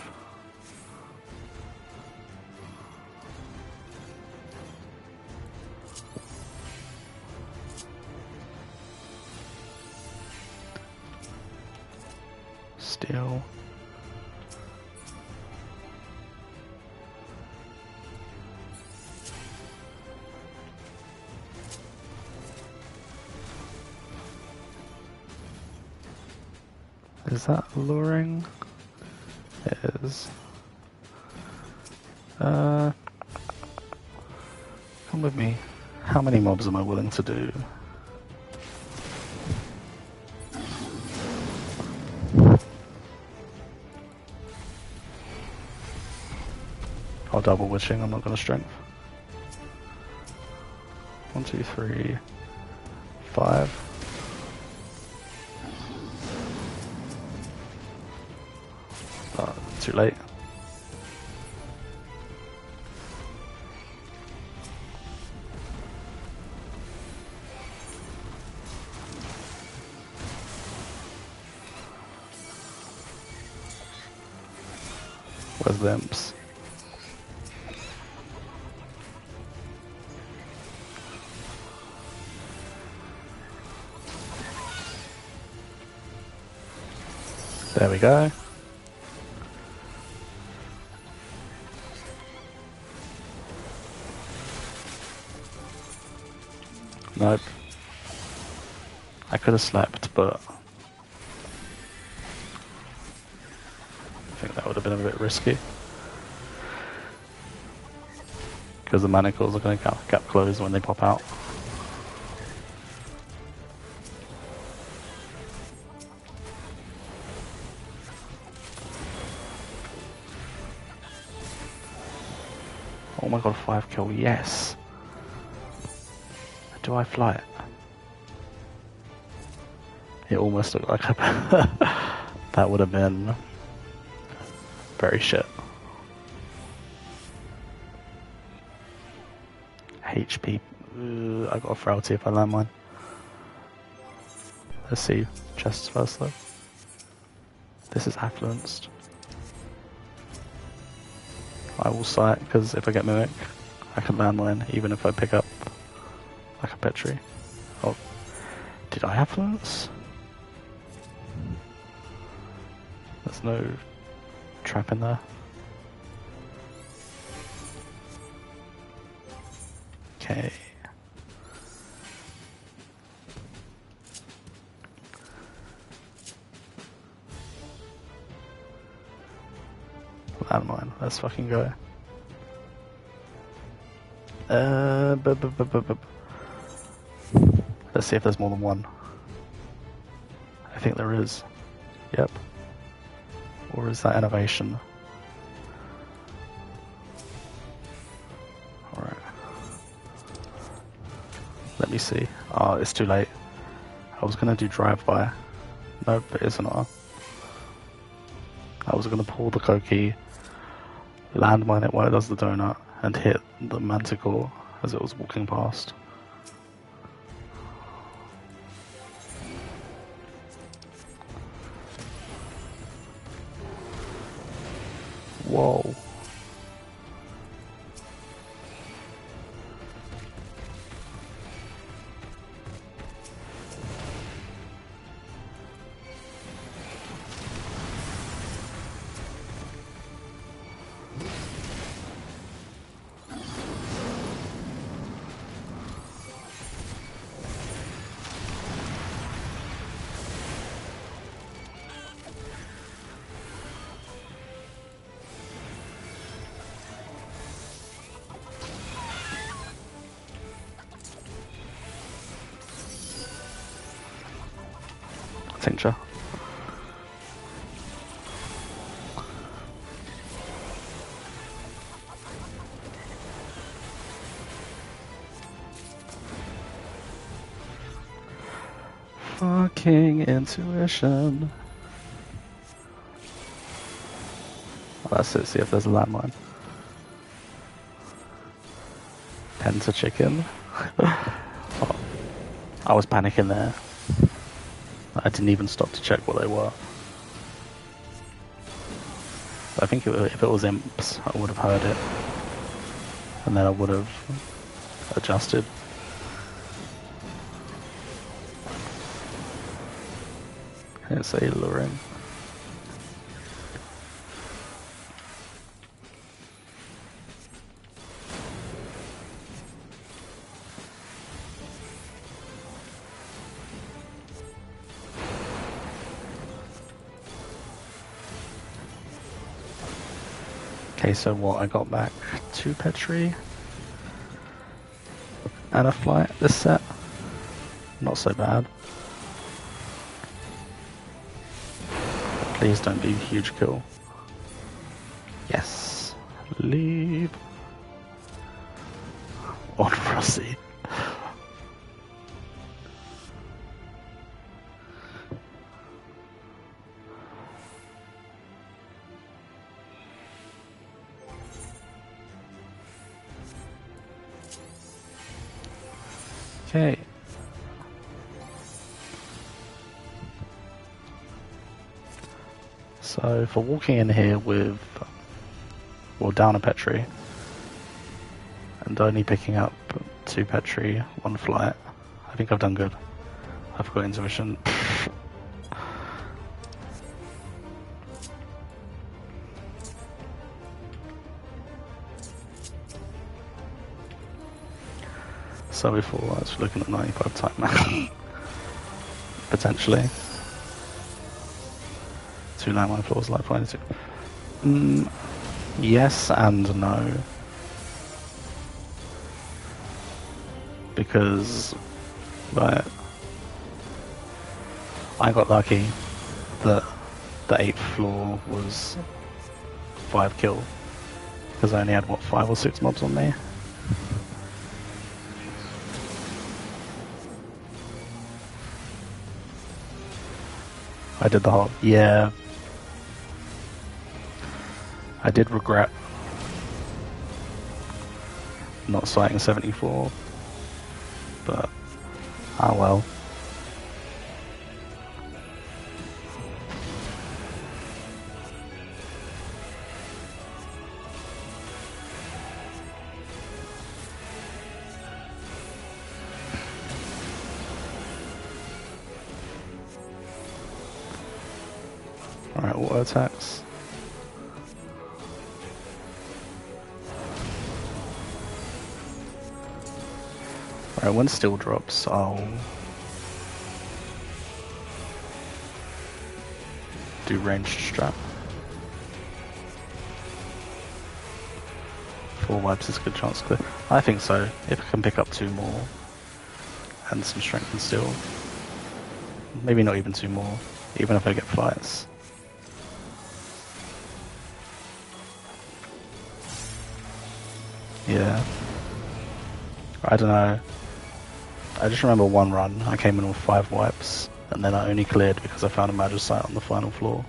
Willing to do? I'll double witching, I'm not gonna strength. One, two, three, five. Uh, too late. There we go. Nope. I could have slept, but I think that would have been a bit risky. Because the manacles are going to gap, gap close when they pop out. 5 kill, yes! Do I fly it? It almost looked like a that would have been very shit. HP. I got a frailty if I land mine. Let's see. Chests first though. This is affluenced. I will sight because if I get mimic, I can land mine even if I pick up like a Petri. Oh, did I have affluence? There's no trap in there. Let's fucking go. Uh, Let's see if there's more than one. I think there is. Yep. Or is that innovation? Alright. Let me see. Oh, it's too late. I was gonna do drive-by. Nope, it isn't. Uh. I was gonna pull the Koki, landmine it while it does the donut, and hit the manticore as it was walking past. Whoa. Intuition. Oh, that's it, see if there's a landmine. Pens a chicken. oh, I was panicking there. I didn't even stop to check what they were. I think if it was imps, I would have heard it. And then I would have adjusted. A luring. Okay, so what? I got back two Petri and a flight this set. Not so bad. Please don't be a huge kill. For walking in here with, well, down a Petri, and only picking up two Petri, one flight, I think I've done good. I've got intuition. so before I was uh, looking at 95 time now. Potentially two landmine floors like 22? Mm, yes and no. Because, but I got lucky that the 8th floor was 5 kill. Because I only had, what, 5 or 6 mobs on me? I did the whole, yeah, I did regret not sighting 74, but ah well. Alright, auto attacks. Alright, when still drops, I'll do ranged strap. Four wipes is a good chance clear. I think so. If I can pick up two more and some strength and steel. Maybe not even two more, even if I get flights. Yeah. I don't know. I just remember one run, I came in with five wipes, and then I only cleared because I found a Magicite on the final floor.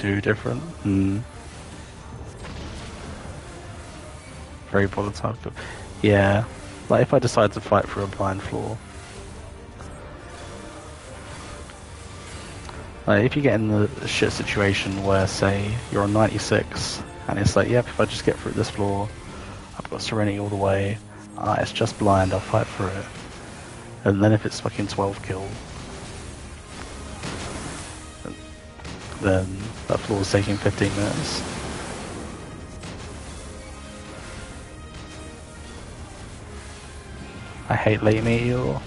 Two different. Mm. Very volatile. Yeah, like if I decide to fight for a blind floor. Like if you get in the shit situation where, say, you're on 96, and it's like, yep, if I just get through this floor, I've got Serenity all the way, ah, it's just blind, I'll fight for it. And then if it's fucking 12 kill, then that floor is taking 15 minutes. I hate late meteor.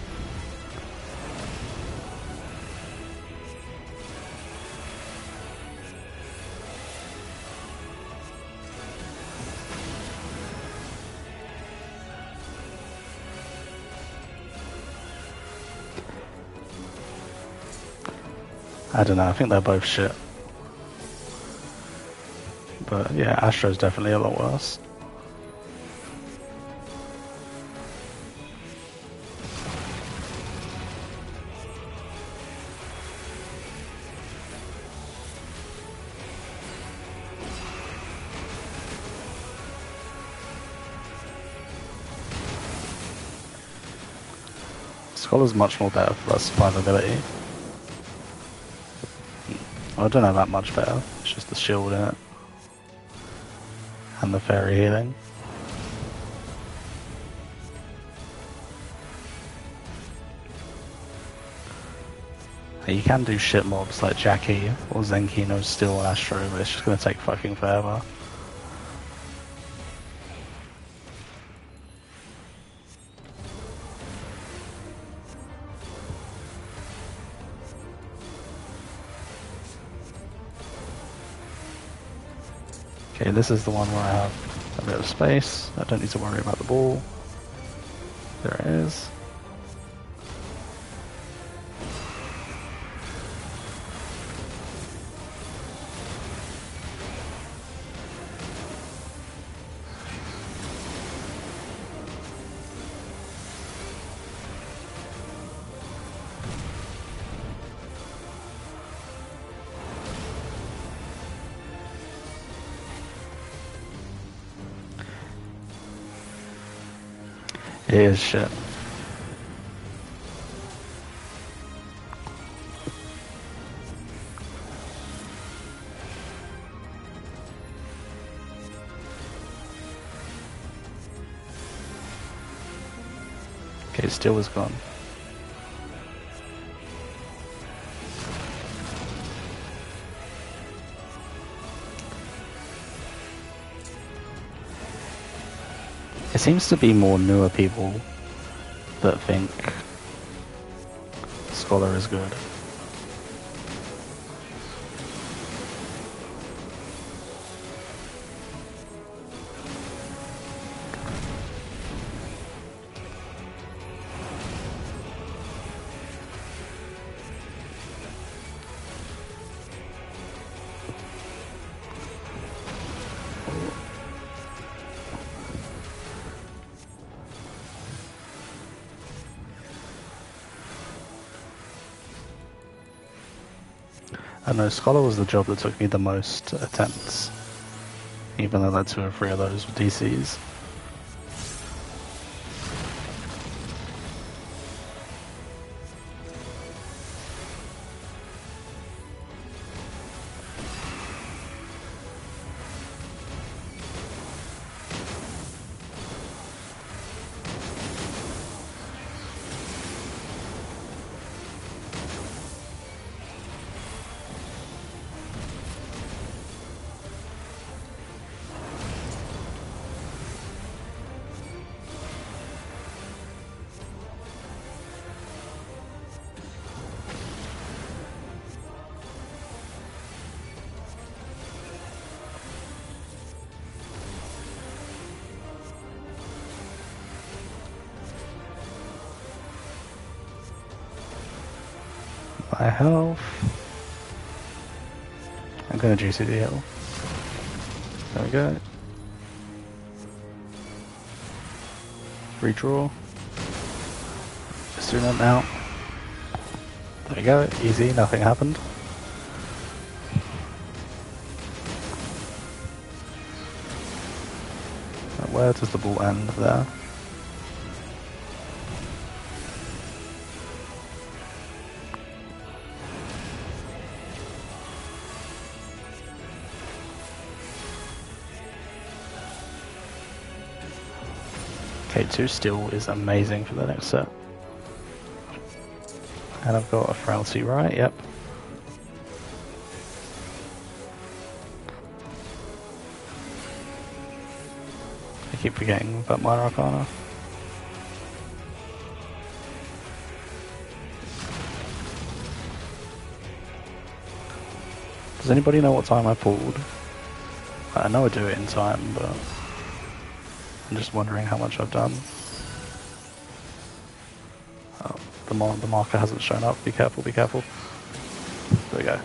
I don't know, I think they're both shit. But yeah, Astro's definitely a lot worse. Scholar's much more better for that survivability. I don't know that much better. It's just the shield in it. The fairy healing. You can do shit mobs like Jackie or Zenkino still on Astro, but it's just gonna take fucking forever. Okay, this is the one where I have a bit of space. I don't need to worry about the ball. There it is. It is shit. Okay, steel is gone. Seems to be more newer people that think Scholar is good. Know Scholar was the job that took me the most attempts, even though like two or three of those were DCs. My health. I'm gonna juicy the hill. There we go. Redraw. Just doing that now. There we go, easy, nothing happened. Where does the ball end there? 2 still is amazing for the next set. And I've got a frailty right, yep. I keep forgetting about my Arcana. Does anybody know what time I pulled? Uh, I know I do it in time, but... I'm just wondering how much I've done. Oh, the, mar the marker hasn't shown up. Be careful, be careful. There we go.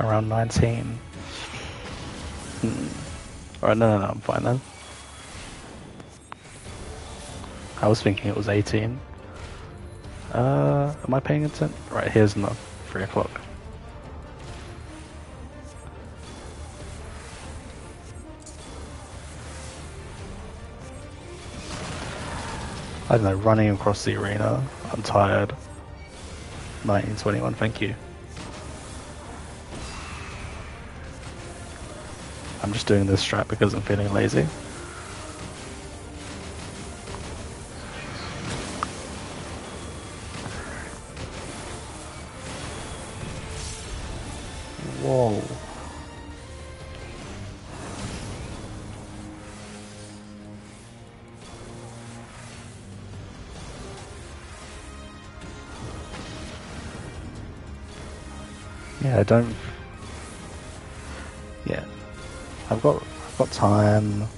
Around 19. Hmm. Alright, no, no, no, I'm fine then. I was thinking it was 18. Uh, am I paying attention? Right, here's the 3 o'clock. I don't know, running across the arena. I'm tired. 1921, thank you. I'm just doing this strat because I'm feeling lazy. Time.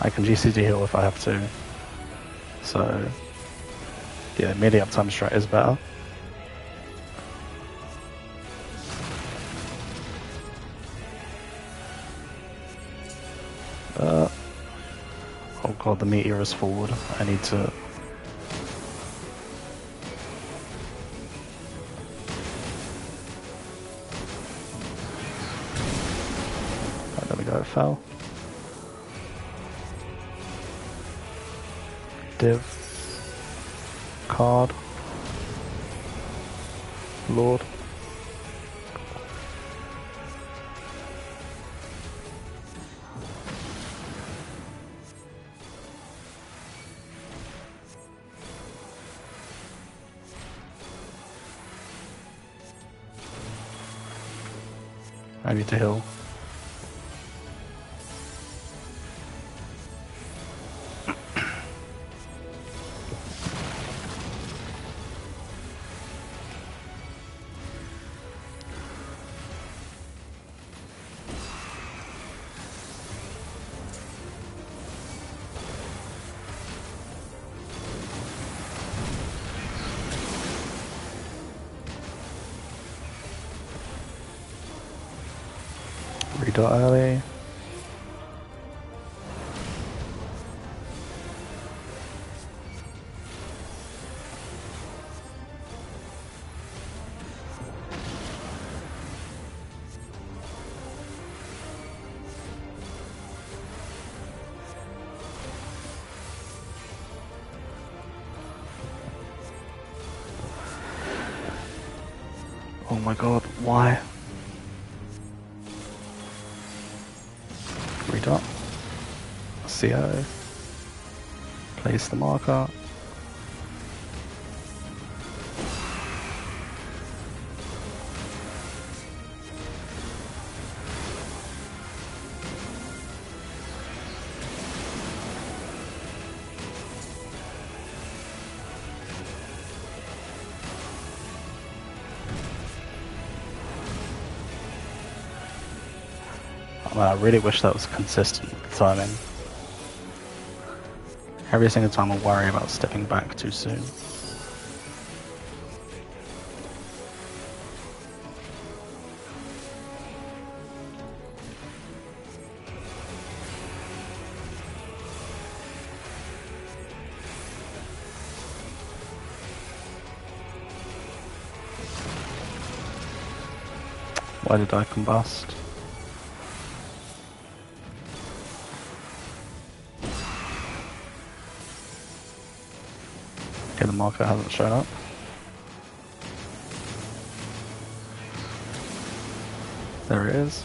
I can GCD heal if I have to. So yeah, melee uptime strat is better. Uh, oh god, the meteor is forward. I need to I really wish that was consistent timing. Every single time I worry about stepping back too soon. Why did I combust? Okay, the marker hasn't shown up. There it is.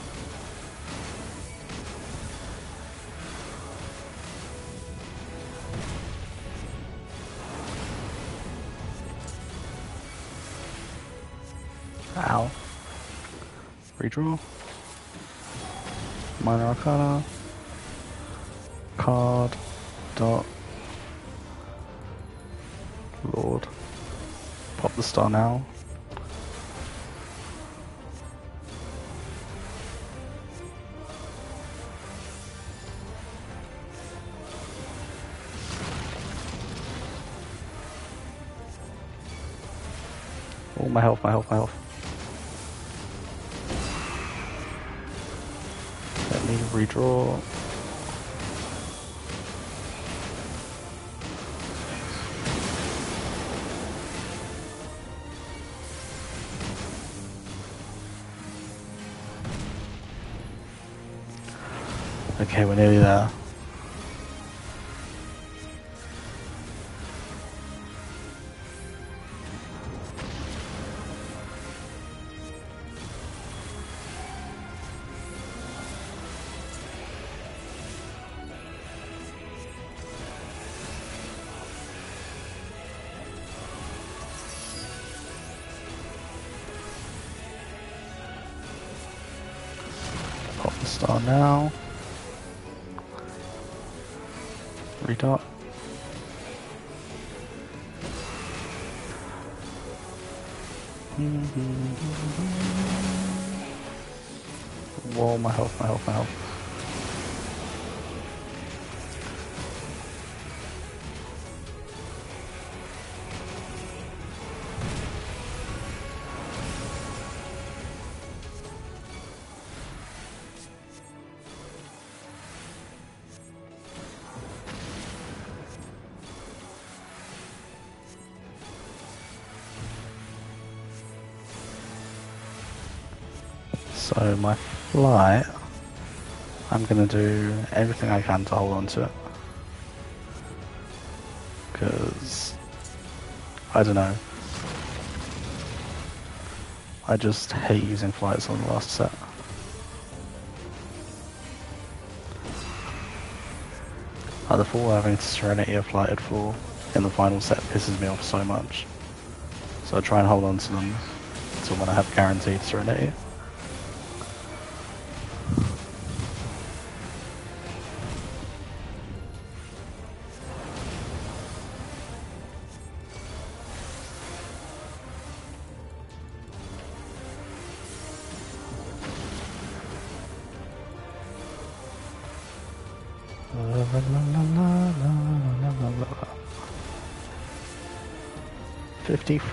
Ow. Redraw. Minor Arcana. Card. Dot. Star now. Oh, my health, my health, my health. Let me redraw. Okay, we're So my flight, I'm gonna do everything I can to hold on to it. Because, I don't know. I just hate using flights on the last set. Like the thought of having Serenity or Flighted for in the final set pisses me off so much. So I try and hold on to them until when I have guaranteed Serenity.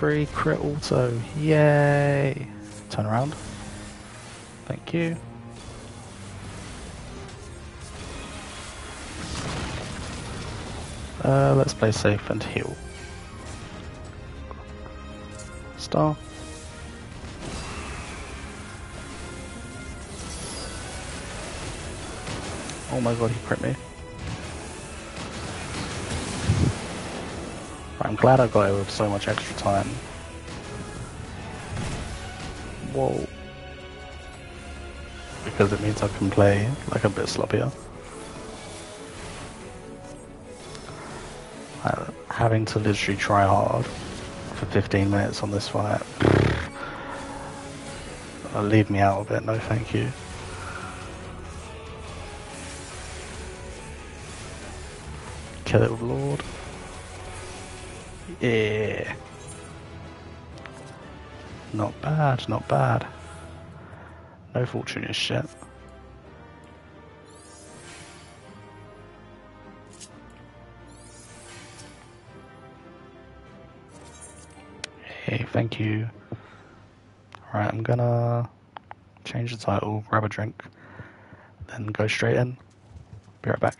Fifty-three crit auto, yay! Turn around. Thank you. Uh, let's play safe and heal. Star. Oh my god, he crit me. Glad I got it with so much extra time. Whoa. Because it means I can play like a bit sloppier. Uh, having to literally try hard for 15 minutes on this fight. Uh, leave me out of it, no thank you. Kill it with Lord. Yeah. Not bad, not bad. No fortune is shit. Hey, thank you. Alright, I'm gonna change the title, grab a drink, then go straight in. Be right back.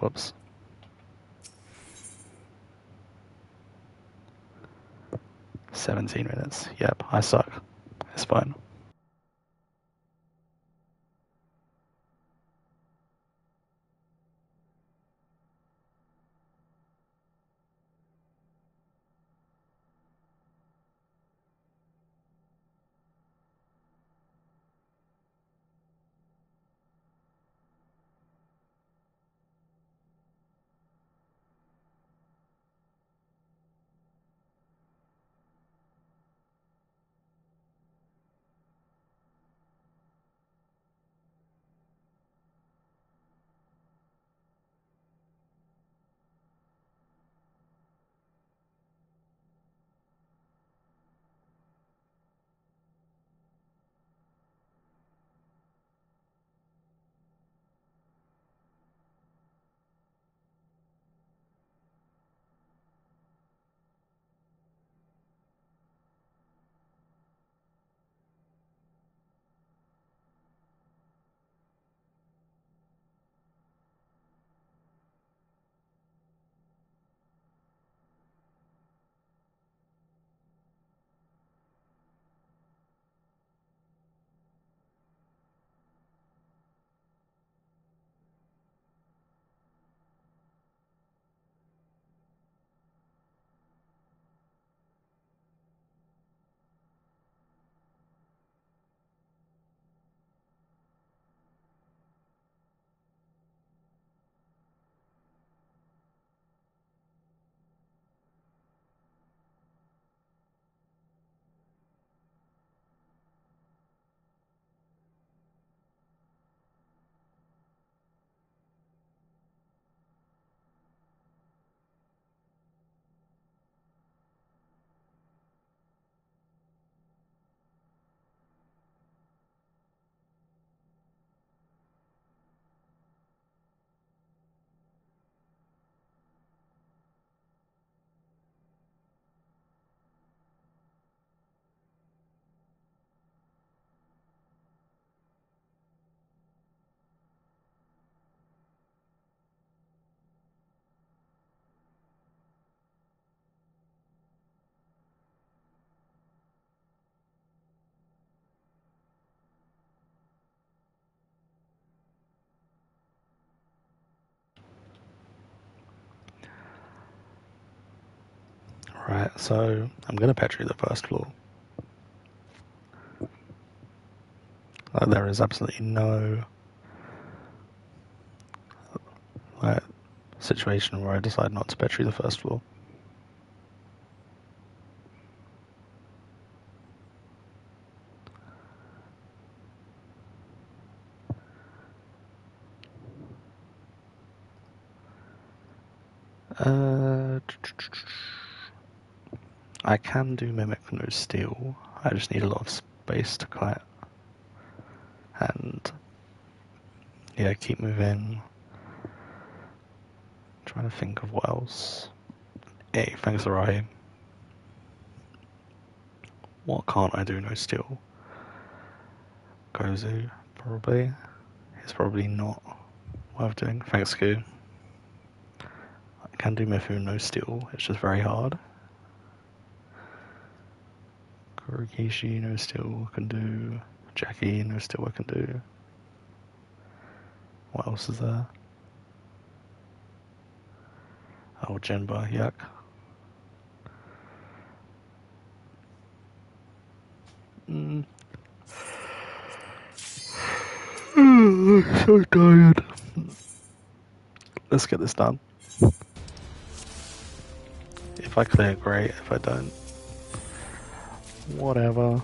Whoops. Seventeen minutes. Yep, I suck. It's fine. Right, so I'm gonna Petri the first floor. Like, there is absolutely no like, situation where I decide not to Petri the first floor. Uh, I can do Mimic No Steel. I just need a lot of space to kite. And yeah, keep moving. trying to think of what else. Hey, thanks, Rahi. What can't I do no steel? Gozu, probably. It's probably not worth doing. Thanks, Goo I can do Mifu no steel, it's just very hard. Kurokishi no steel can do. Jackie no steel I can do. What else is there? Oh, Genba, yuck. Mm. I'm so tired. Let's get this done. If I clear, great. If I don't, whatever.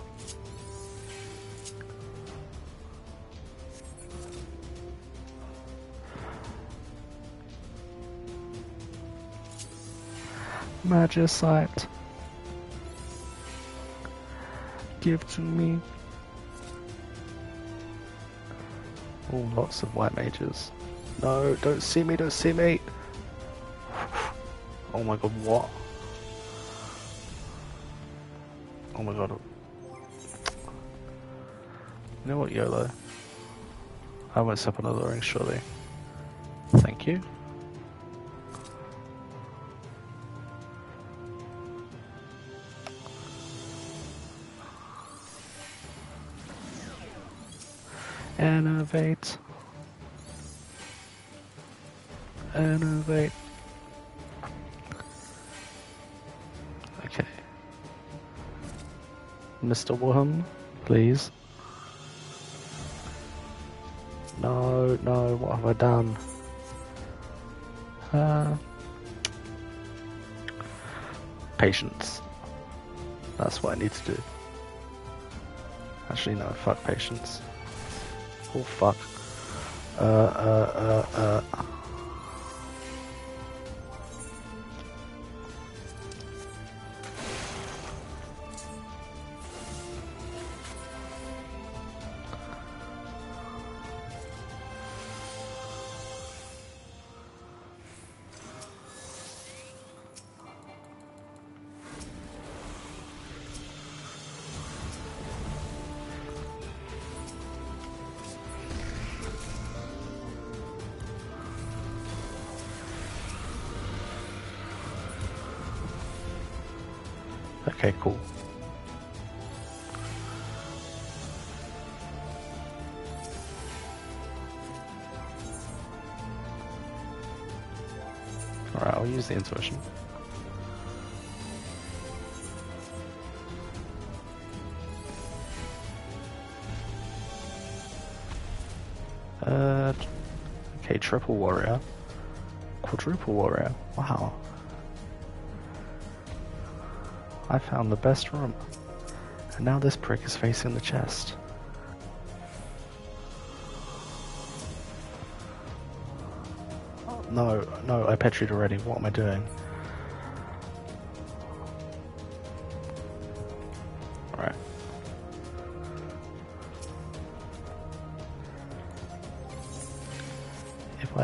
Magicite. Give to me. Oh, lots of white mages. No, don't see me, don't see me! Oh my god, what? Oh my god. You know what, YOLO? I won't step another ring, surely. Thank you. Innovate. Innovate. Mr. Worm, please. No, no, what have I done? Uh, patience. That's what I need to do. Actually, no, fuck patience. Oh, fuck. Uh, uh, uh, uh. Triple warrior. Quadruple warrior. Wow. I found the best room. And now this prick is facing the chest. No, no, I petried already. What am I doing?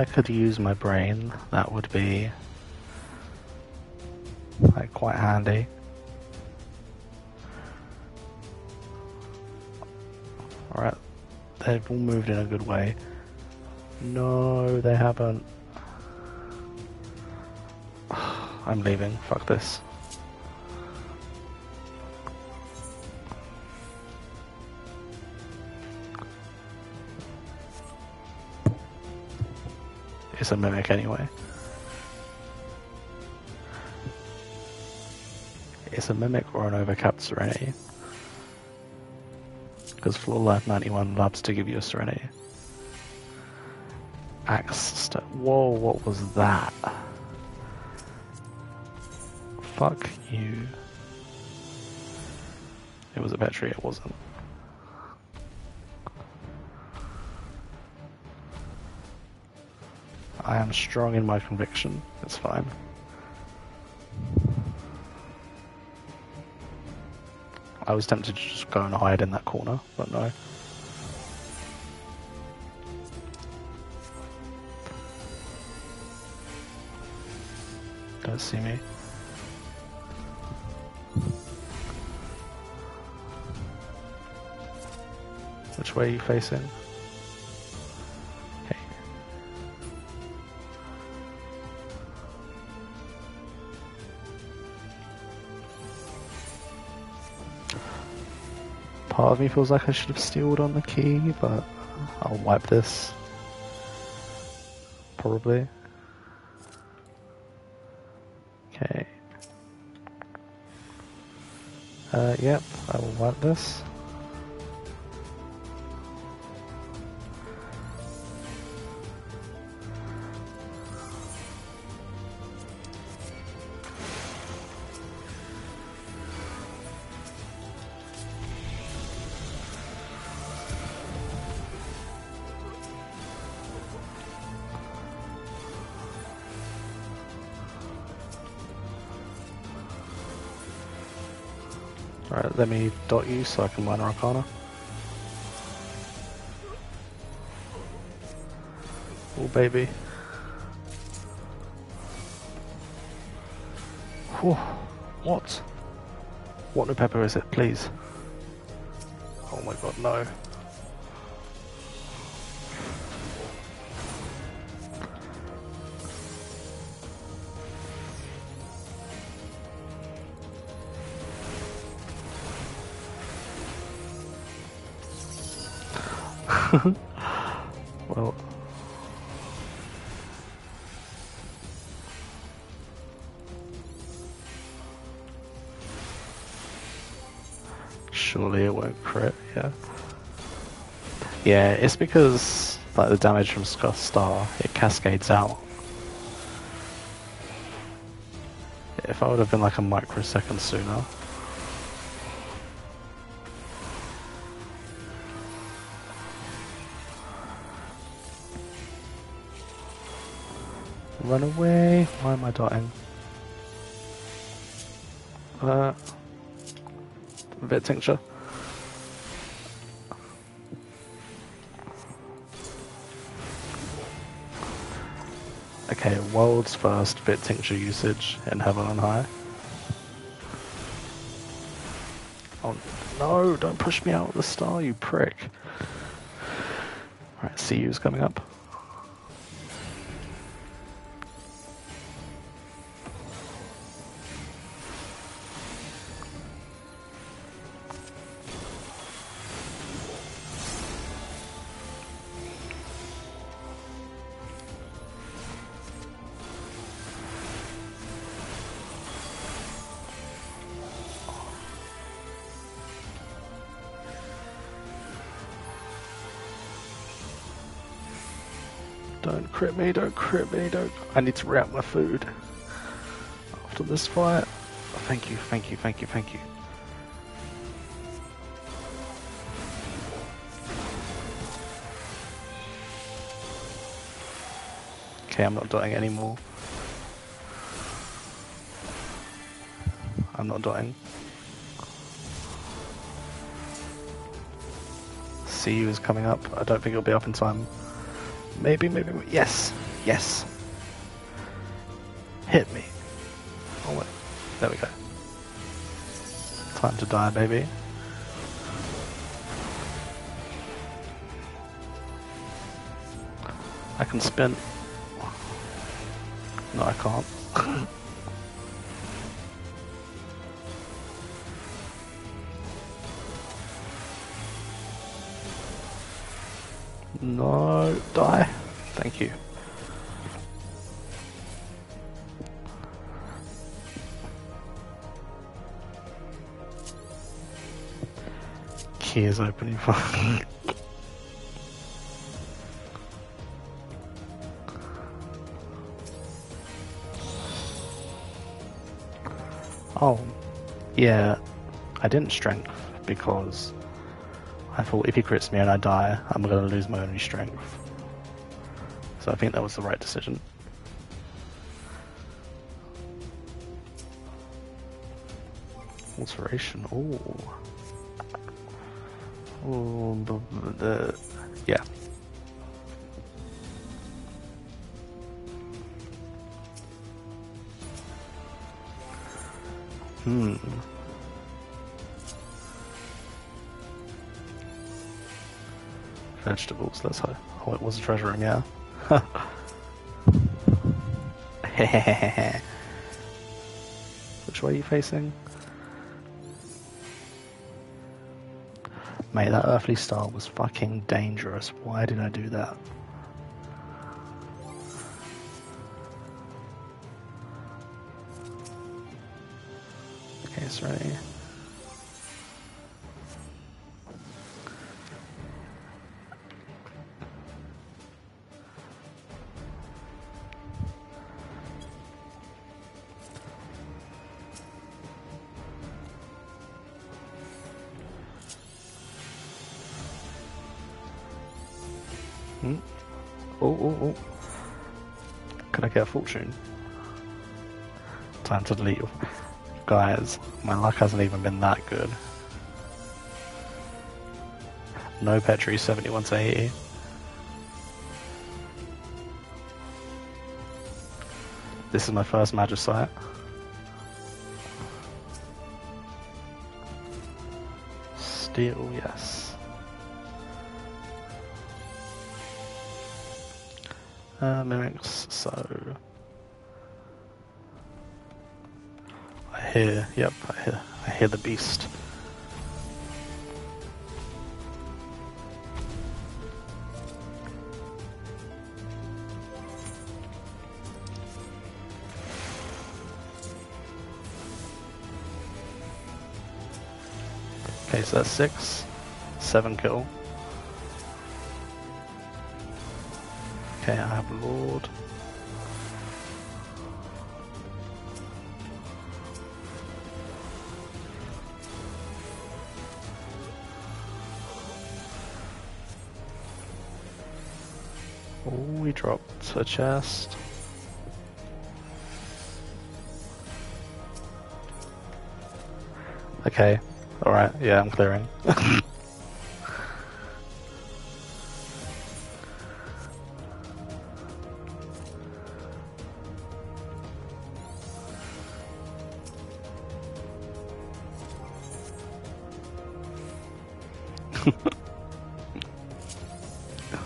I could use my brain, that would be like quite handy. Alright, they've all moved in a good way. No, they haven't. I'm leaving. Fuck this. It's a mimic anyway. it's a Mimic or an overcapped Serenity. Because Floor Life 91 loves to give you a Serenity. Axe step. Whoa, what was that? Fuck you. It was a battery, it wasn't. I am strong in my conviction. It's fine. I was tempted to just go and hide in that corner, but no. Don't see me. Which way are you facing? Of me feels like I should have steeled on the key, but I'll wipe this. Probably. Okay. Uh, yep, I will wipe this. Let me dot you so I can minor arcana. Oh baby. Whew. What? What new pepper is it, please? Oh my god, no. well. Surely it won't crit, yeah. Yeah, it's because like the damage from Scar Star, it cascades out. If I would have been like a microsecond sooner, Run away. Why am I dotting? Uh, bit tincture. Okay, world's first bit tincture usage in Heaven on High. Oh no, don't push me out of the star, you prick. Alright, see you's coming up. Crit me, don't. I need to wrap my food after this fight. Thank you, thank you, thank you, thank you. Okay, I'm not dying anymore. I'm not dying. See is coming up. I don't think it'll be up in time. Maybe, maybe, yes, yes. Hit me. Oh wait, there we go. Time to die, baby. I can spin. No, I can't. No, die. Thank you. Key is opening fuck. oh, yeah, I didn't strength because I thought if he crits me and I die, I'm going to lose my only strength. So I think that was the right decision. Alteration, ooh. Yeah. Hmm. Vegetables, let's hope. Oh, it was room, yeah. Which way are you facing? Mate, that earthly star was fucking dangerous. Why did I do that? Fortune? Time to delete. Guys, my luck hasn't even been that good. No Petri, 71 to 80. This is my first Magicite. Steel, yes. Uh, mimics, so... I hear, yep, I hear, I hear the beast. Okay, so that's six, seven kill. Okay, I have Lord. A chest. Okay, alright, yeah, I'm clearing.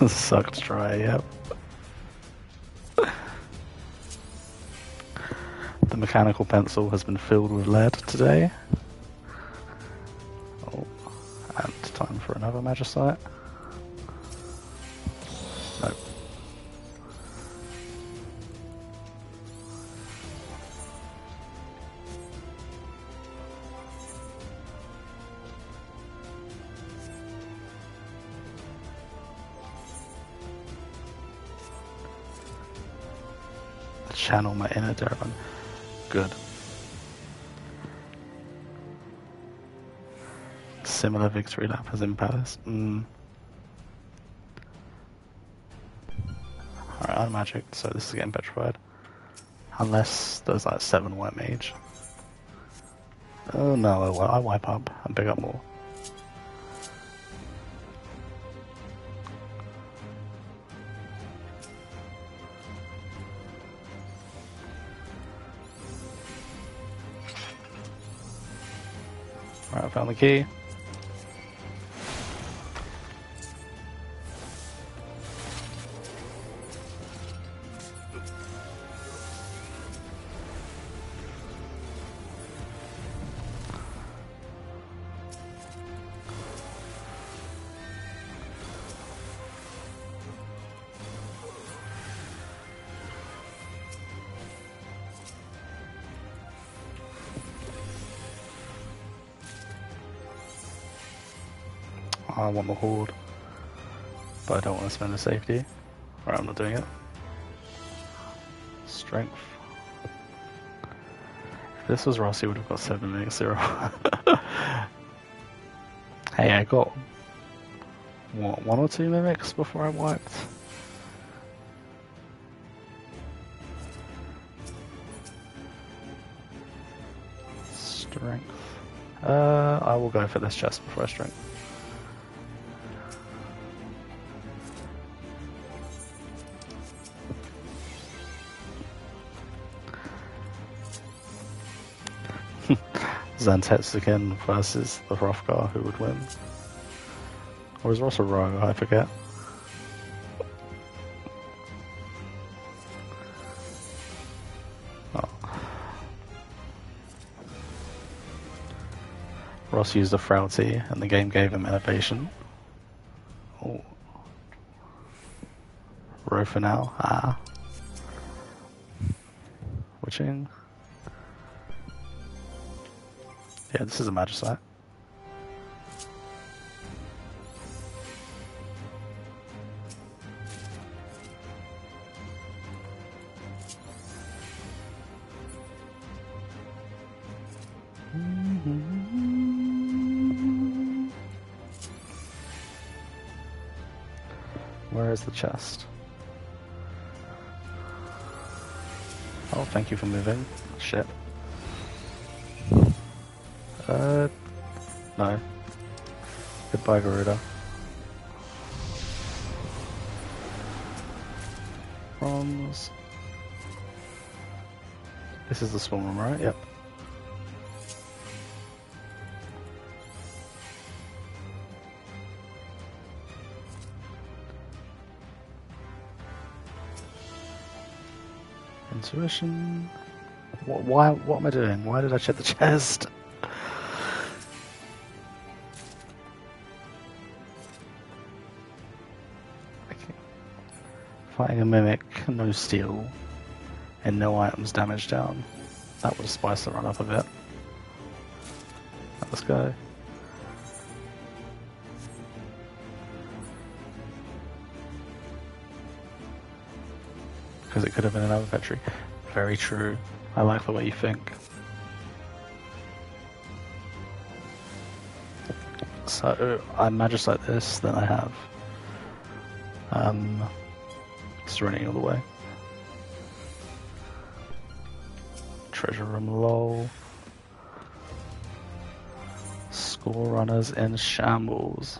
Sucked dry, yep. Mechanical pencil has been filled with lead today. Oh, and time for another Magicite. Victory lap as in Palace. Mm. Alright, I'm magic, so this is getting petrified. Unless there's like seven white mage. Oh no, I, I wipe up and pick up more. Alright, I found the key. Spend a safety. Alright, I'm not doing it. Strength. If this was Ross, he would have got 7 minutes 0. hey, I got what, one or two mimics before I wiped. Strength. Uh, I will go for this chest before I strength. Zantetsuken versus the Hrothgar, who would win? Or is Ross a rogue? I forget. Oh. Ross used a frailty and the game gave him innovation. Oh. Row for now. ah. Witching. Yeah, this is a Magicite. Where is the chest? Oh, thank you for moving. Shit. Uh, no. Goodbye, Garuda. Bronze. This is the spawn room, right? Yep. Intuition. What, why? What am I doing? Why did I check the chest? Fighting a mimic, no steel, and no items damage down. That would spice the run up a bit. Let's go. Because it could have been another Petri. Very true. I like the way you think. So, I'm imagine like this, then I have um, Serenity all the way. Treasure room low. School runners in shambles.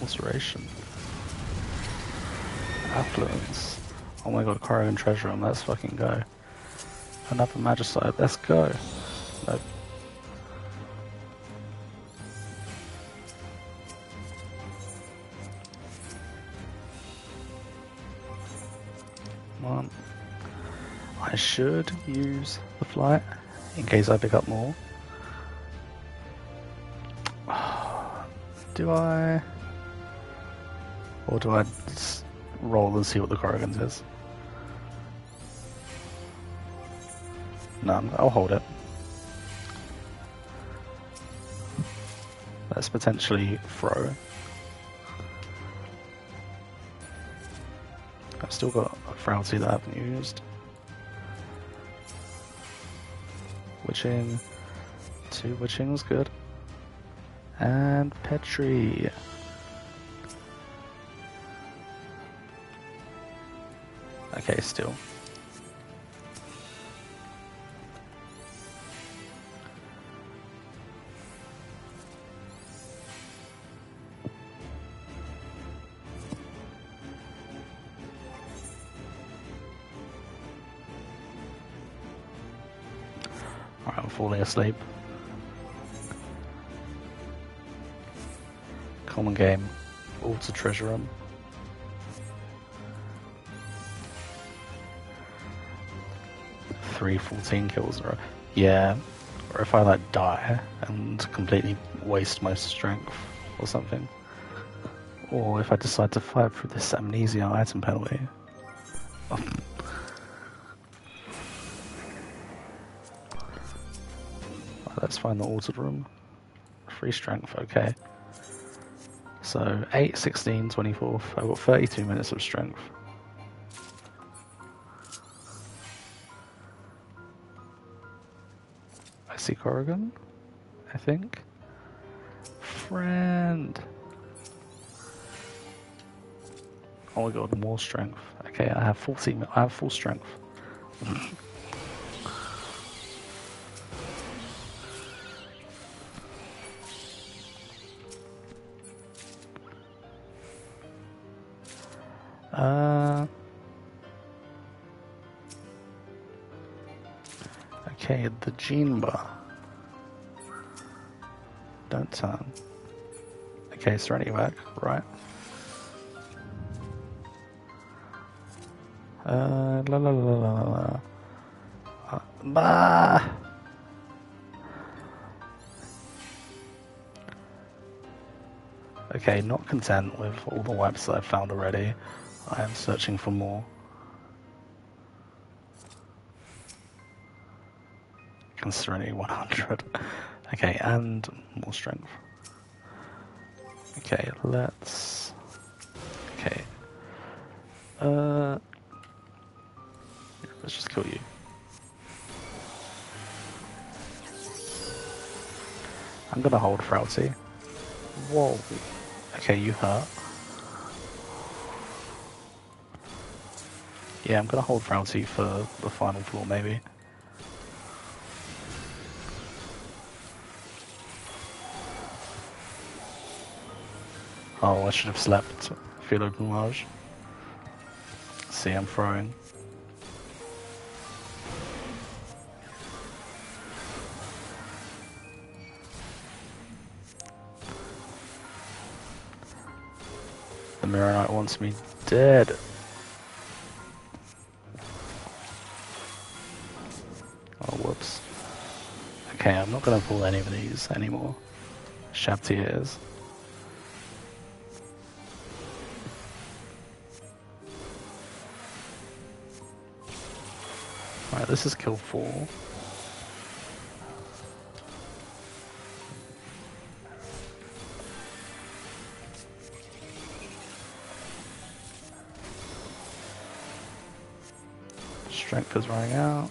Ulceration. Affluence. Oh my god, Corrigan Treasure room, let's fucking go. Another Magicite, let's go. Nope. Should use the flight in case I pick up more. Do I? Or do I roll and see what the Corrigan says? None. I'll hold it. Let's potentially throw. I've still got a frailty that I haven't used. Witching. Two witching was good. And Petri. Okay, still. Asleep. Common game. Altar treasure room. Three fourteen kills in a row. Yeah. Or if I like die and completely waste my strength or something. Or if I decide to fight through this amnesia item penalty. Find the altered room. Free strength, okay. So 8, 16, 24. I've got 32 minutes of strength. I see Corrigan, I think. Friend. Oh my god, more strength. Okay, I have 14. I have full strength. Okay, the bar. Don't turn. Okay, Serenity back, right. Uh, la la la la la la. Uh, bah! Okay, not content with all the webs that I've found already. I am searching for more. Serenity 100. Okay, and more strength. Okay, let's... Okay. Uh... Let's just kill you. I'm gonna hold Frailty. Whoa. Okay, you hurt. Yeah, I'm gonna hold Frailty for the final floor, maybe. Oh, I should have slept. Feel open large. See, I'm throwing. The Mirror Knight wants me dead. Oh, whoops. Okay, I'm not gonna pull any of these anymore. Shabtiers. This is kill four. Strength is running out.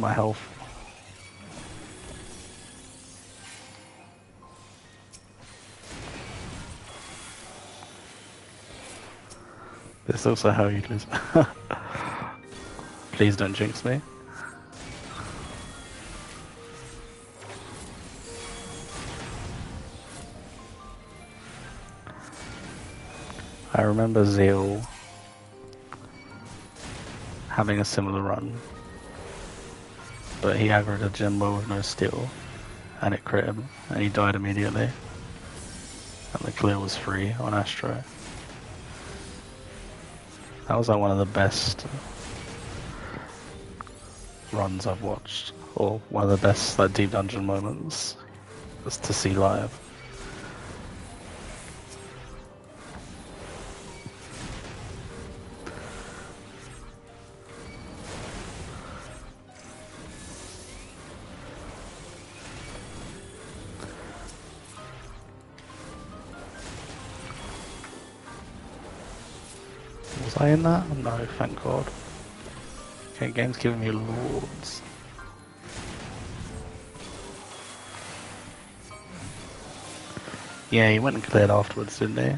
My health. This is also how you lose. Please don't jinx me. I remember Zeal having a similar run, but he aggroed a Jimbo with no steel, and it crit him, and he died immediately. And the clear was free on Astro. That was like one of the best runs I've watched, or one of the best like deep dungeon moments to see live. playing that? Oh, no, thank god. Okay, game's giving me loads. Yeah, he went and cleared afterwards, didn't he?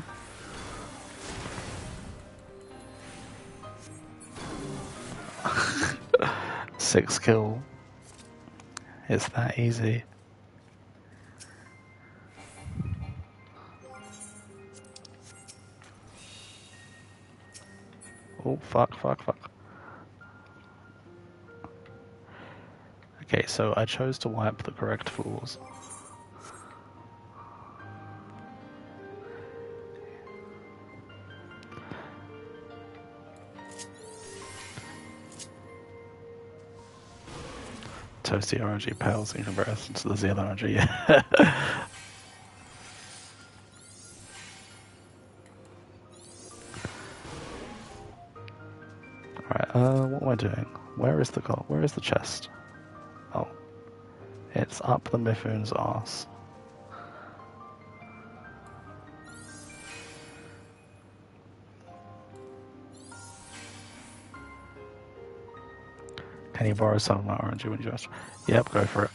Six kill. It's that easy. Oh, fuck, fuck, fuck. Okay, so I chose to wipe the correct fools. Toasty RNG pales in comparison to the ZL RNG, is the goal? Where is the chest? Oh. It's up the Mifune's arse. Can you borrow some of my orange when you just? Yep, go for it.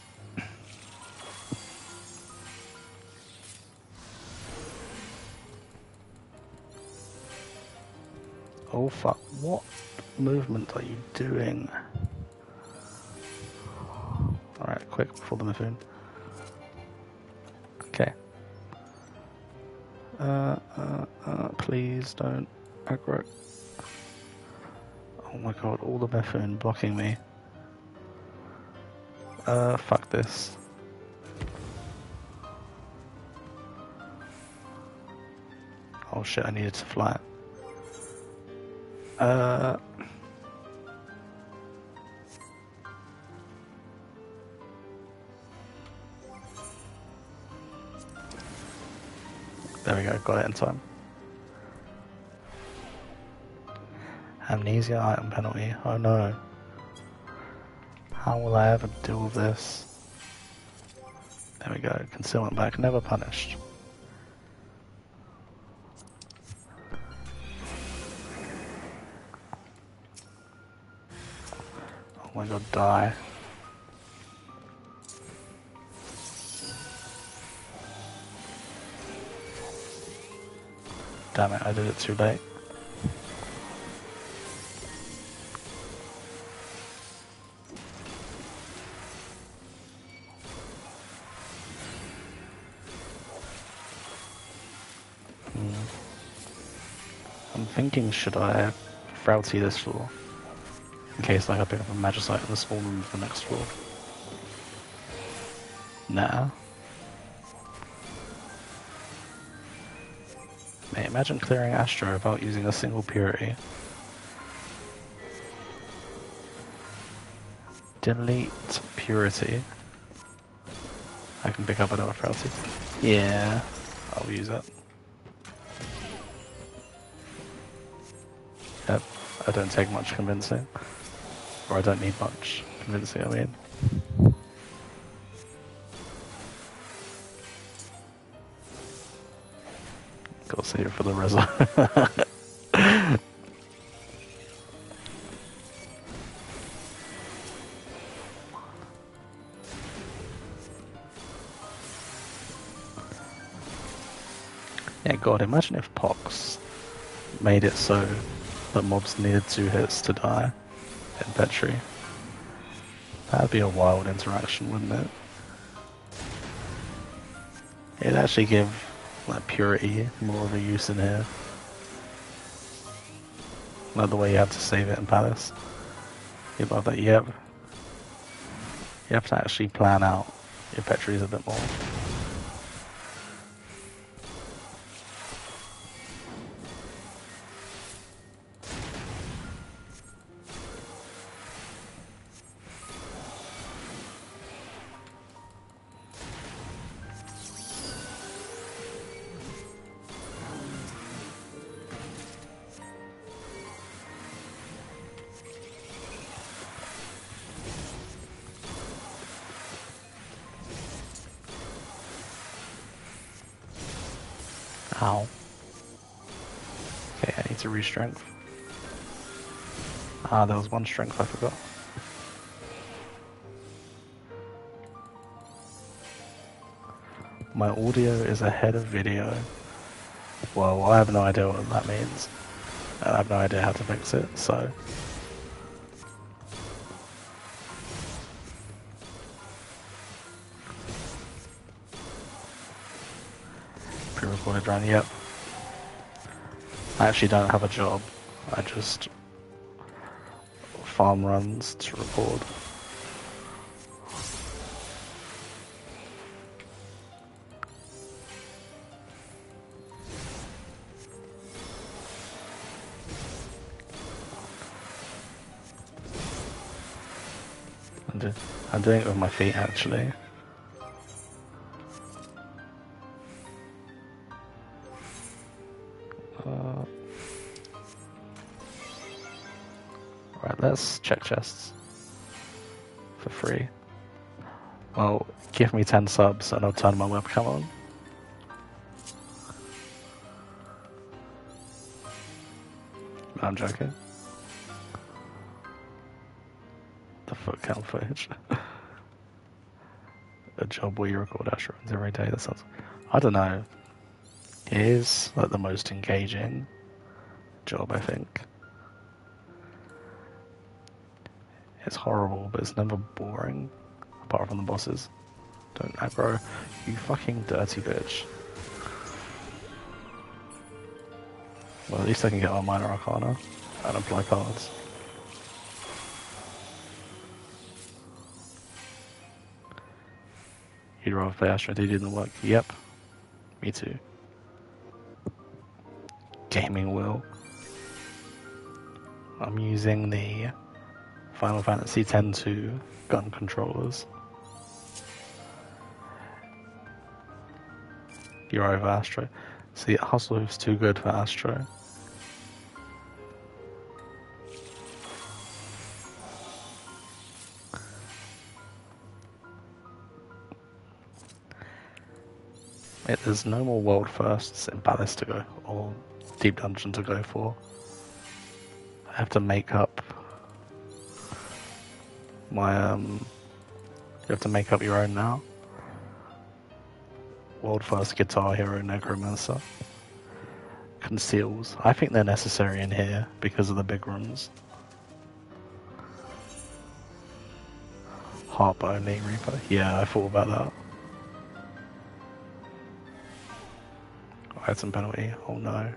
Oh fuck, what movement are you doing? Alright, before the Mifune. Okay. Uh, uh, uh, please don't aggro. Oh my god, all the Mifune blocking me. Uh, fuck this. Oh shit, I needed to fly it. Uh... There we go, got it in time. Amnesia item penalty, oh no. How will I ever deal with this? There we go, concealment back, never punished. Oh my god, die. Damn it, I did it too late. Hmm. I'm thinking, should I Frailty this floor? In case like I pick up a Magicite in the small room for the next floor. Nah. Imagine clearing Astro without using a single purity. Delete purity. I can pick up another Frailty. Yeah, I'll use it. Yep, I don't take much convincing. Or I don't need much convincing, I mean. It for the result. yeah, God, imagine if Pox made it so that mobs needed two hits to die in Petri. That'd be a wild interaction, wouldn't it? It'd actually give purity more of a use in here. Like the way you have to save it in Palace. You love that, yep. You have to actually plan out your Petries a bit more. strength? Ah, there was one strength I forgot. My audio is ahead of video. Well, I have no idea what that means. And I have no idea how to fix it, so... Pre-recorded run, yep. I actually don't have a job. I just farm runs to record. I'm, doing it with my feet actually. Check chests for free. Well, give me 10 subs and I'll turn my webcam on. I'm joking. The foot count footage. A job where you record runs every day. That sounds. I don't know. It is like the most engaging job, I think. It's horrible, but it's never boring. Apart from the bosses. Don't aggro. You fucking dirty bitch. Well, at least I can get our minor arcana and apply cards. You'd rather play Astro D didn't work? Yep. Me too. Gaming wheel. I'm using the Final Fantasy X-2 gun controllers. You're over Astro. See, Hustle is too good for Astro. There's no more world firsts in Palace to go, or Deep Dungeon to go for. I have to make up my, um, you have to make up your own now. World first Guitar Hero Necromancer. Conceals. I think they're necessary in here because of the big rooms. Harp only Reaper. Yeah, I thought about that. Item penalty. Oh no.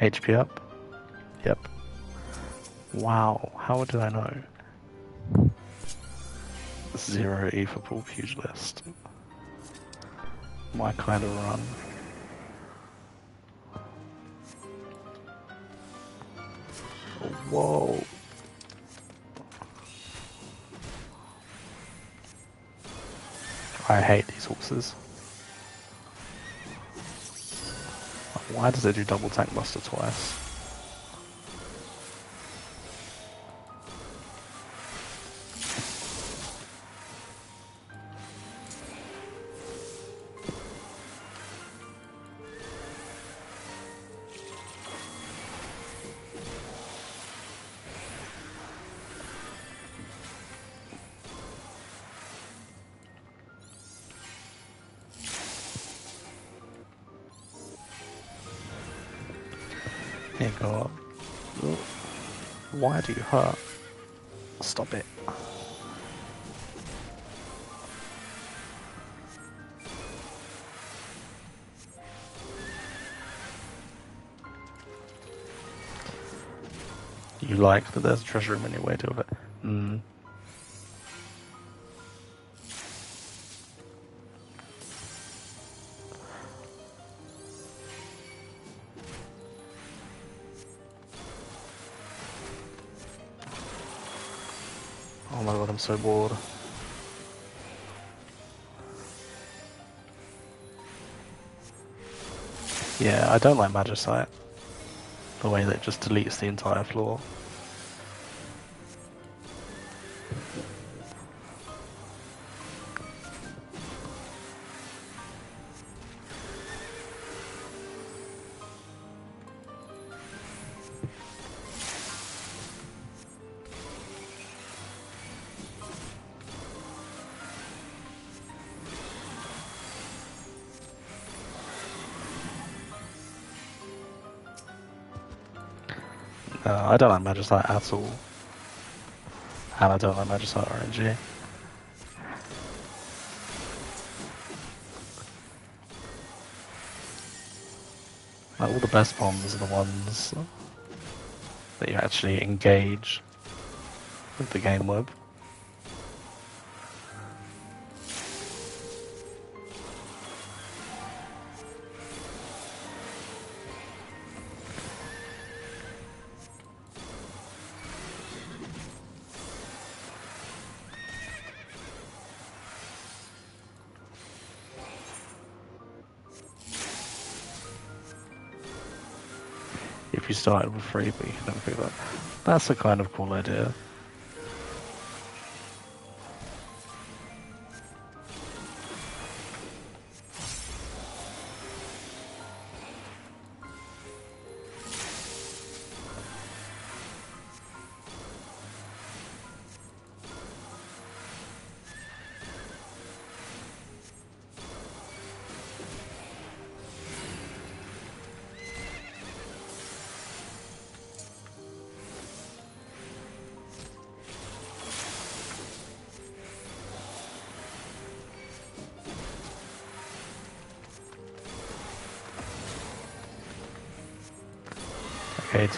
HP up? Yep. Wow, how did I know? Zero E pool pugilist. My kind of run. Whoa. I hate these horses. Why does it do double tank buster twice? Hurt? Stop it. You like that there's a treasure room anyway, to it. Yeah, I don't like Magicite. The way that it just deletes the entire floor. Uh, I don't like Magicite at all. And I don't like Magicite RNG. Like all the best bombs are the ones that you actually engage with the game with. Started with free, but you can that. That's a kind of cool idea.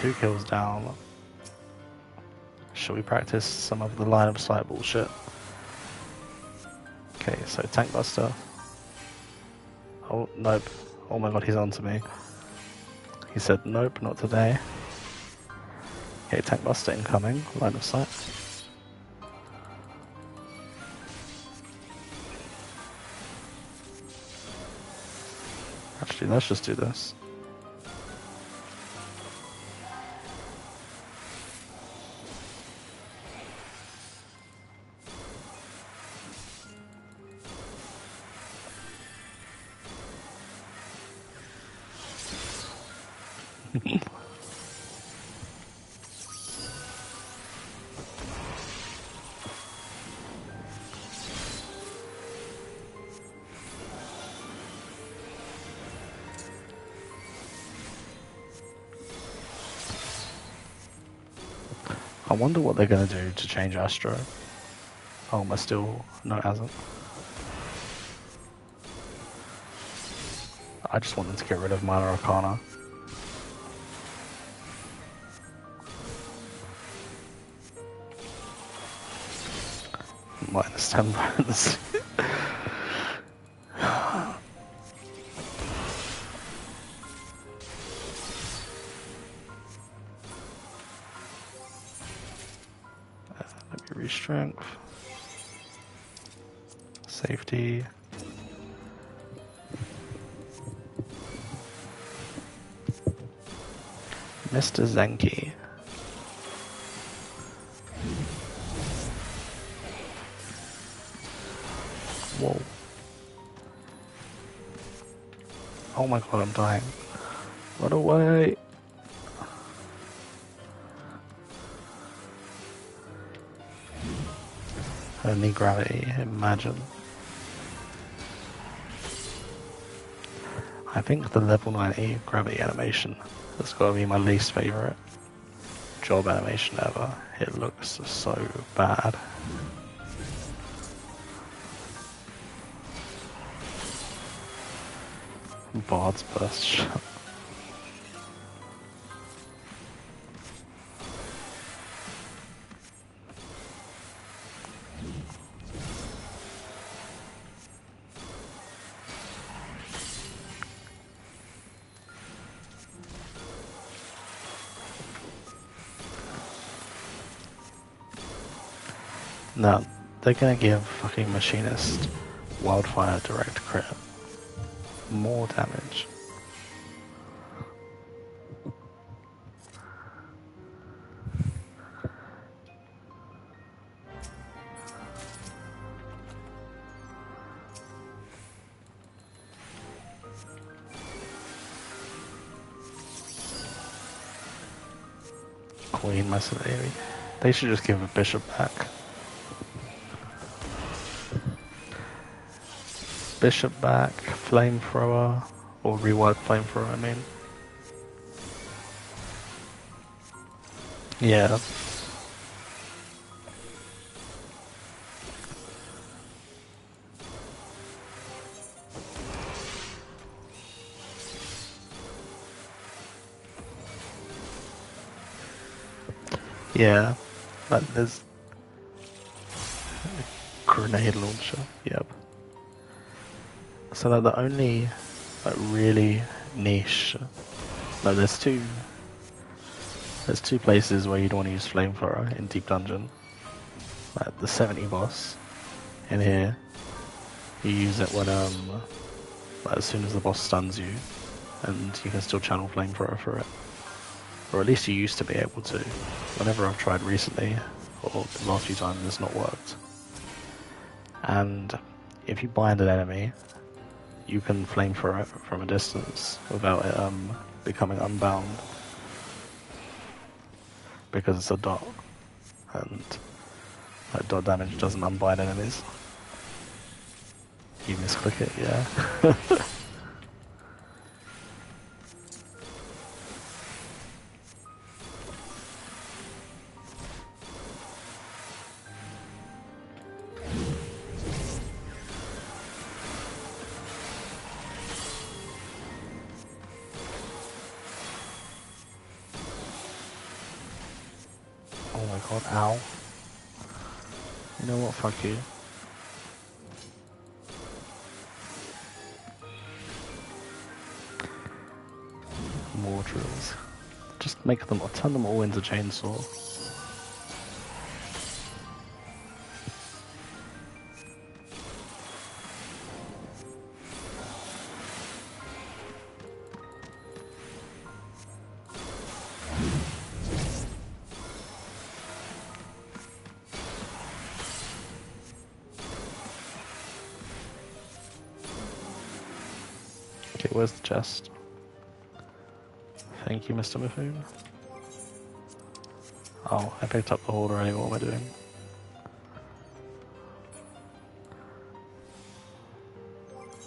Two kills down. Should we practice some of the line of sight bullshit? Okay, so Tank Buster. Oh, nope. Oh my god, he's on to me. He said, nope, not today. Okay, Tank Buster incoming, line of sight. Actually, let's just do this. They're gonna do to change Astro. Oh, am I still? No, hasn't. I just want them to get rid of Minor Arcana. Minus 10 points. Mr. Zenki. Whoa. Oh my god, I'm dying. Run away! Only gravity, imagine. I think the level 90 gravity animation has got to be my least favorite job animation ever. It looks so bad. Bard's burst they're gonna give fucking Machinist Wildfire direct crit. More damage. Queen Mercenary. They should just give a bishop back. bishop back, flamethrower, or rewild flamethrower, I mean. Yeah. Yeah, but there's grenade launcher, yep. So that the only like really niche. No, there's two. There's two places where you'd want to use flamethrower in deep dungeon. Like the 70 boss in here. You use it when um, like as soon as the boss stuns you, and you can still channel flamethrower for it. Or at least you used to be able to. Whenever I've tried recently, or the last few times, it's not worked. And if you bind an enemy, you can flame it from a distance without it um, becoming unbound. Because it's a dot. And that dot damage doesn't unbind enemies. You misclick it, yeah. into chainsaw. Okay, where's the chest? Thank you, Mr. Mifune. Oh, I picked up the hold already, what am I doing?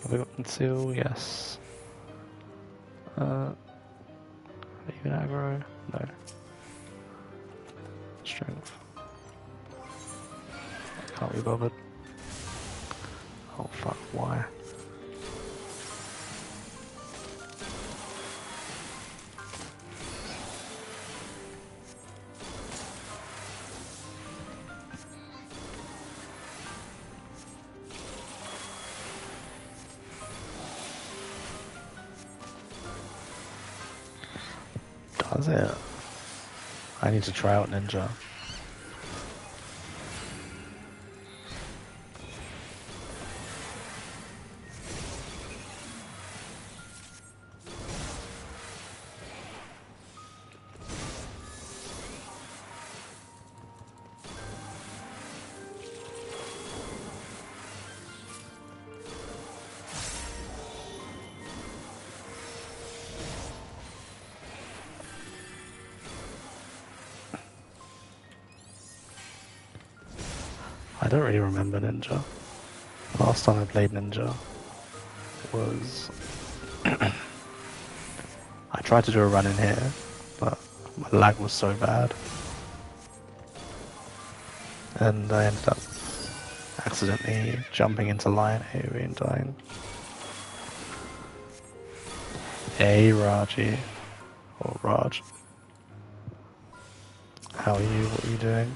Have I got conceal? Yes. To try out Ninja. Ninja. Last time I played Ninja was. I tried to do a run in here, but my lag was so bad. And I ended up accidentally jumping into Lion AoE and dying. Hey Raji. Or Raj. How are you? What are you doing?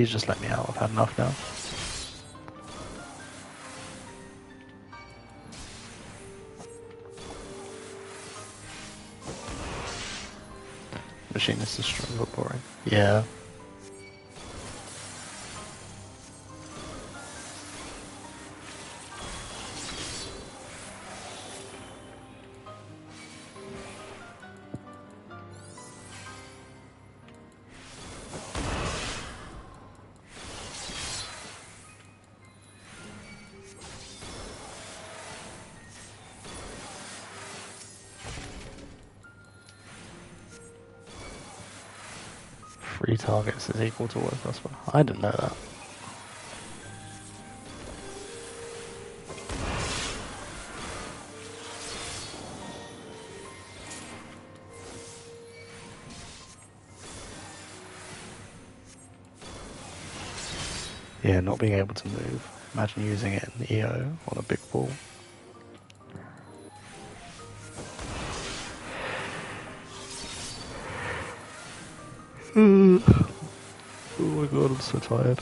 Please just let me out. I've had enough now. Machinist is strong but boring. Yeah. targets is equal to worthless one. I didn't know that. Yeah, not being able to move. Imagine using it in EO on a big ball. My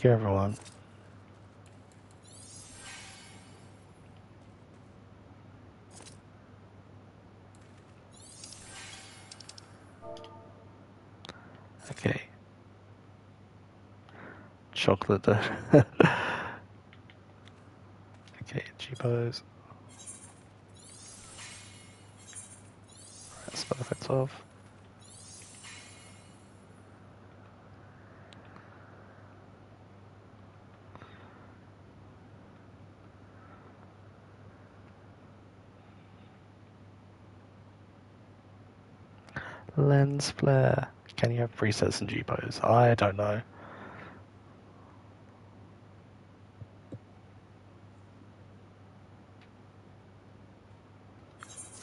Thank you everyone. Okay. Chocolate. okay, G-pose. That's perfect off. Lens flare. Can you have presets and G-pose? I don't know.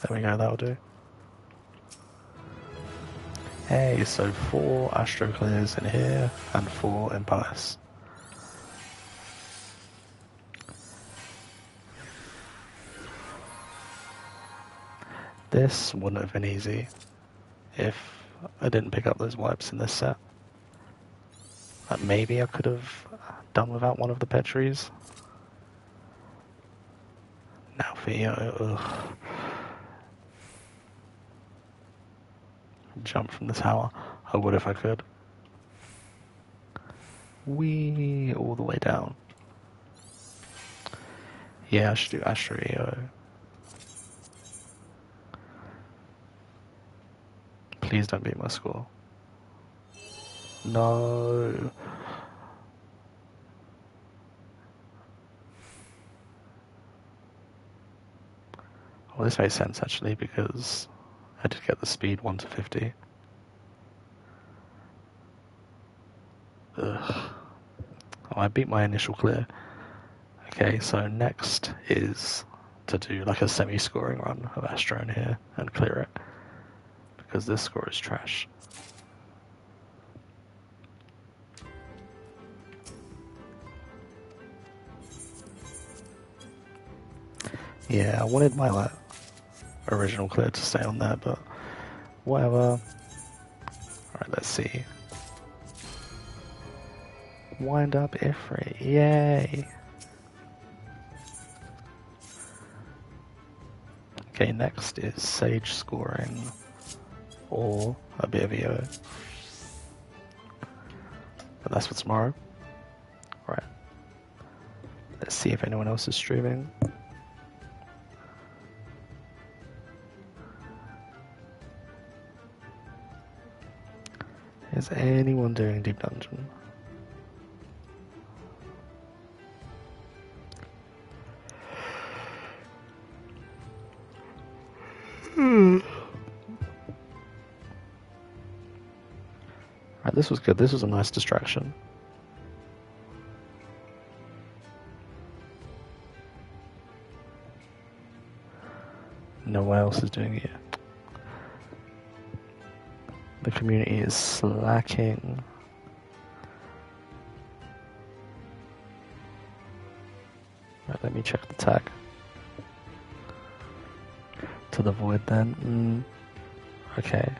There we go, that'll do. Hey, so four Astro Clears in here and four Empires. This wouldn't have been easy if I didn't pick up those wipes in this set. Like maybe I could have done without one of the Petries. Now you, ugh. Jump from the tower. I would if I could. We all the way down. Yeah, I should do Astro Please don't beat my score. No. Well, this makes sense actually because I did get the speed 1 to 50. Ugh. Oh, I beat my initial clear. Okay, so next is to do like a semi-scoring run of Astro in here and clear it because this score is trash. Yeah, I wanted my like, original clear to stay on there, but whatever. Alright, let's see. Wind up Ifrit, yay! Okay, next is Sage scoring or a bit of EO. But that's for tomorrow. Right. Let's see if anyone else is streaming. Is anyone doing Deep Dungeon? This was good. This was a nice distraction. No one else is doing it. The community is slacking. Right, let me check the tag. To the void then. Mm. Okay.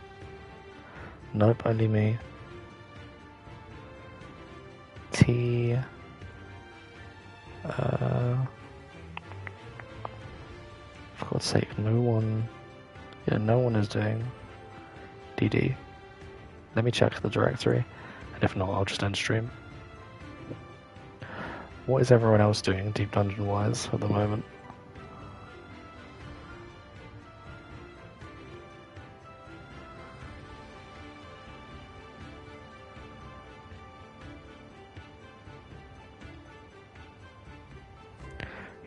Nope, only me. Is doing DD. Let me check the directory, and if not, I'll just end stream. What is everyone else doing Deep Dungeon wise at the moment?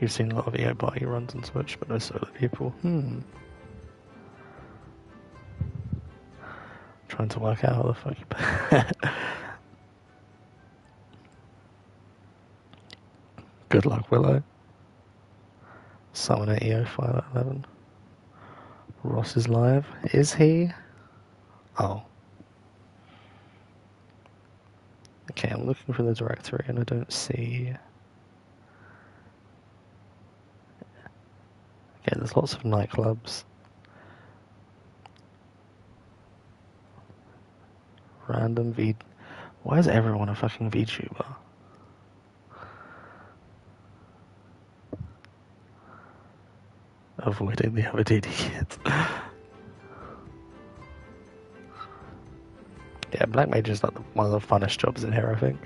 You've seen a lot of EO party runs on Twitch, but no solo people. Hmm. Trying to work out how the fuck you. Good luck, Willow. Summoner EO 511. Ross is live. Is he? Oh. Okay, I'm looking for the directory and I don't see. Okay, there's lots of nightclubs. Random V. Why is everyone a fucking VTuber? avoiding the other DD kids. yeah, Black Mage is like one of the funnest jobs in here, I think.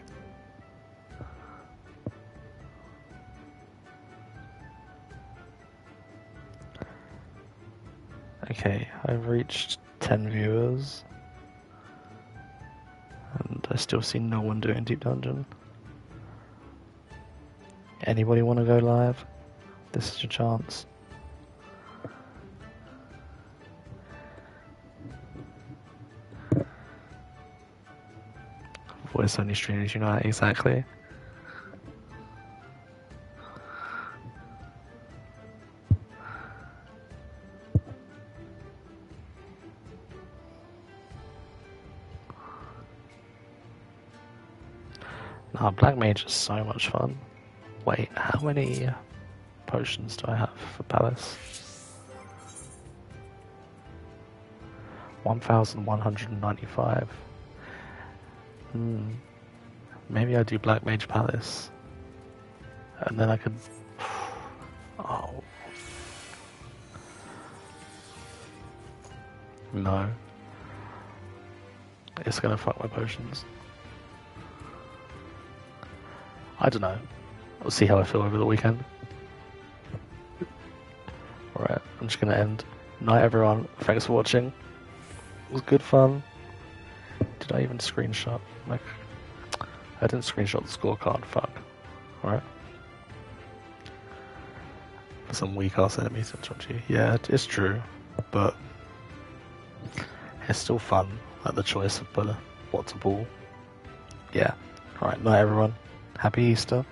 Okay, I've reached 10 viewers. I still see no one doing Deep Dungeon. Anybody want to go live? This is your chance. voice only streamers, you know that exactly. Mage is so much fun. Wait, how many potions do I have for Palace? 1195. Hmm. Maybe I do Black Mage Palace. And then I could. Oh. No. It's gonna fuck my potions. I don't know. I'll see how I feel over the weekend. Alright, I'm just gonna end. Night everyone, thanks for watching. It was good fun. Did I even screenshot? Like, I didn't screenshot the scorecard. Fuck. Alright. For some weak ass enemies. Yeah, it's true, but it's still fun. Like the choice of what to pull. Yeah. Alright, night everyone. Happy Easter.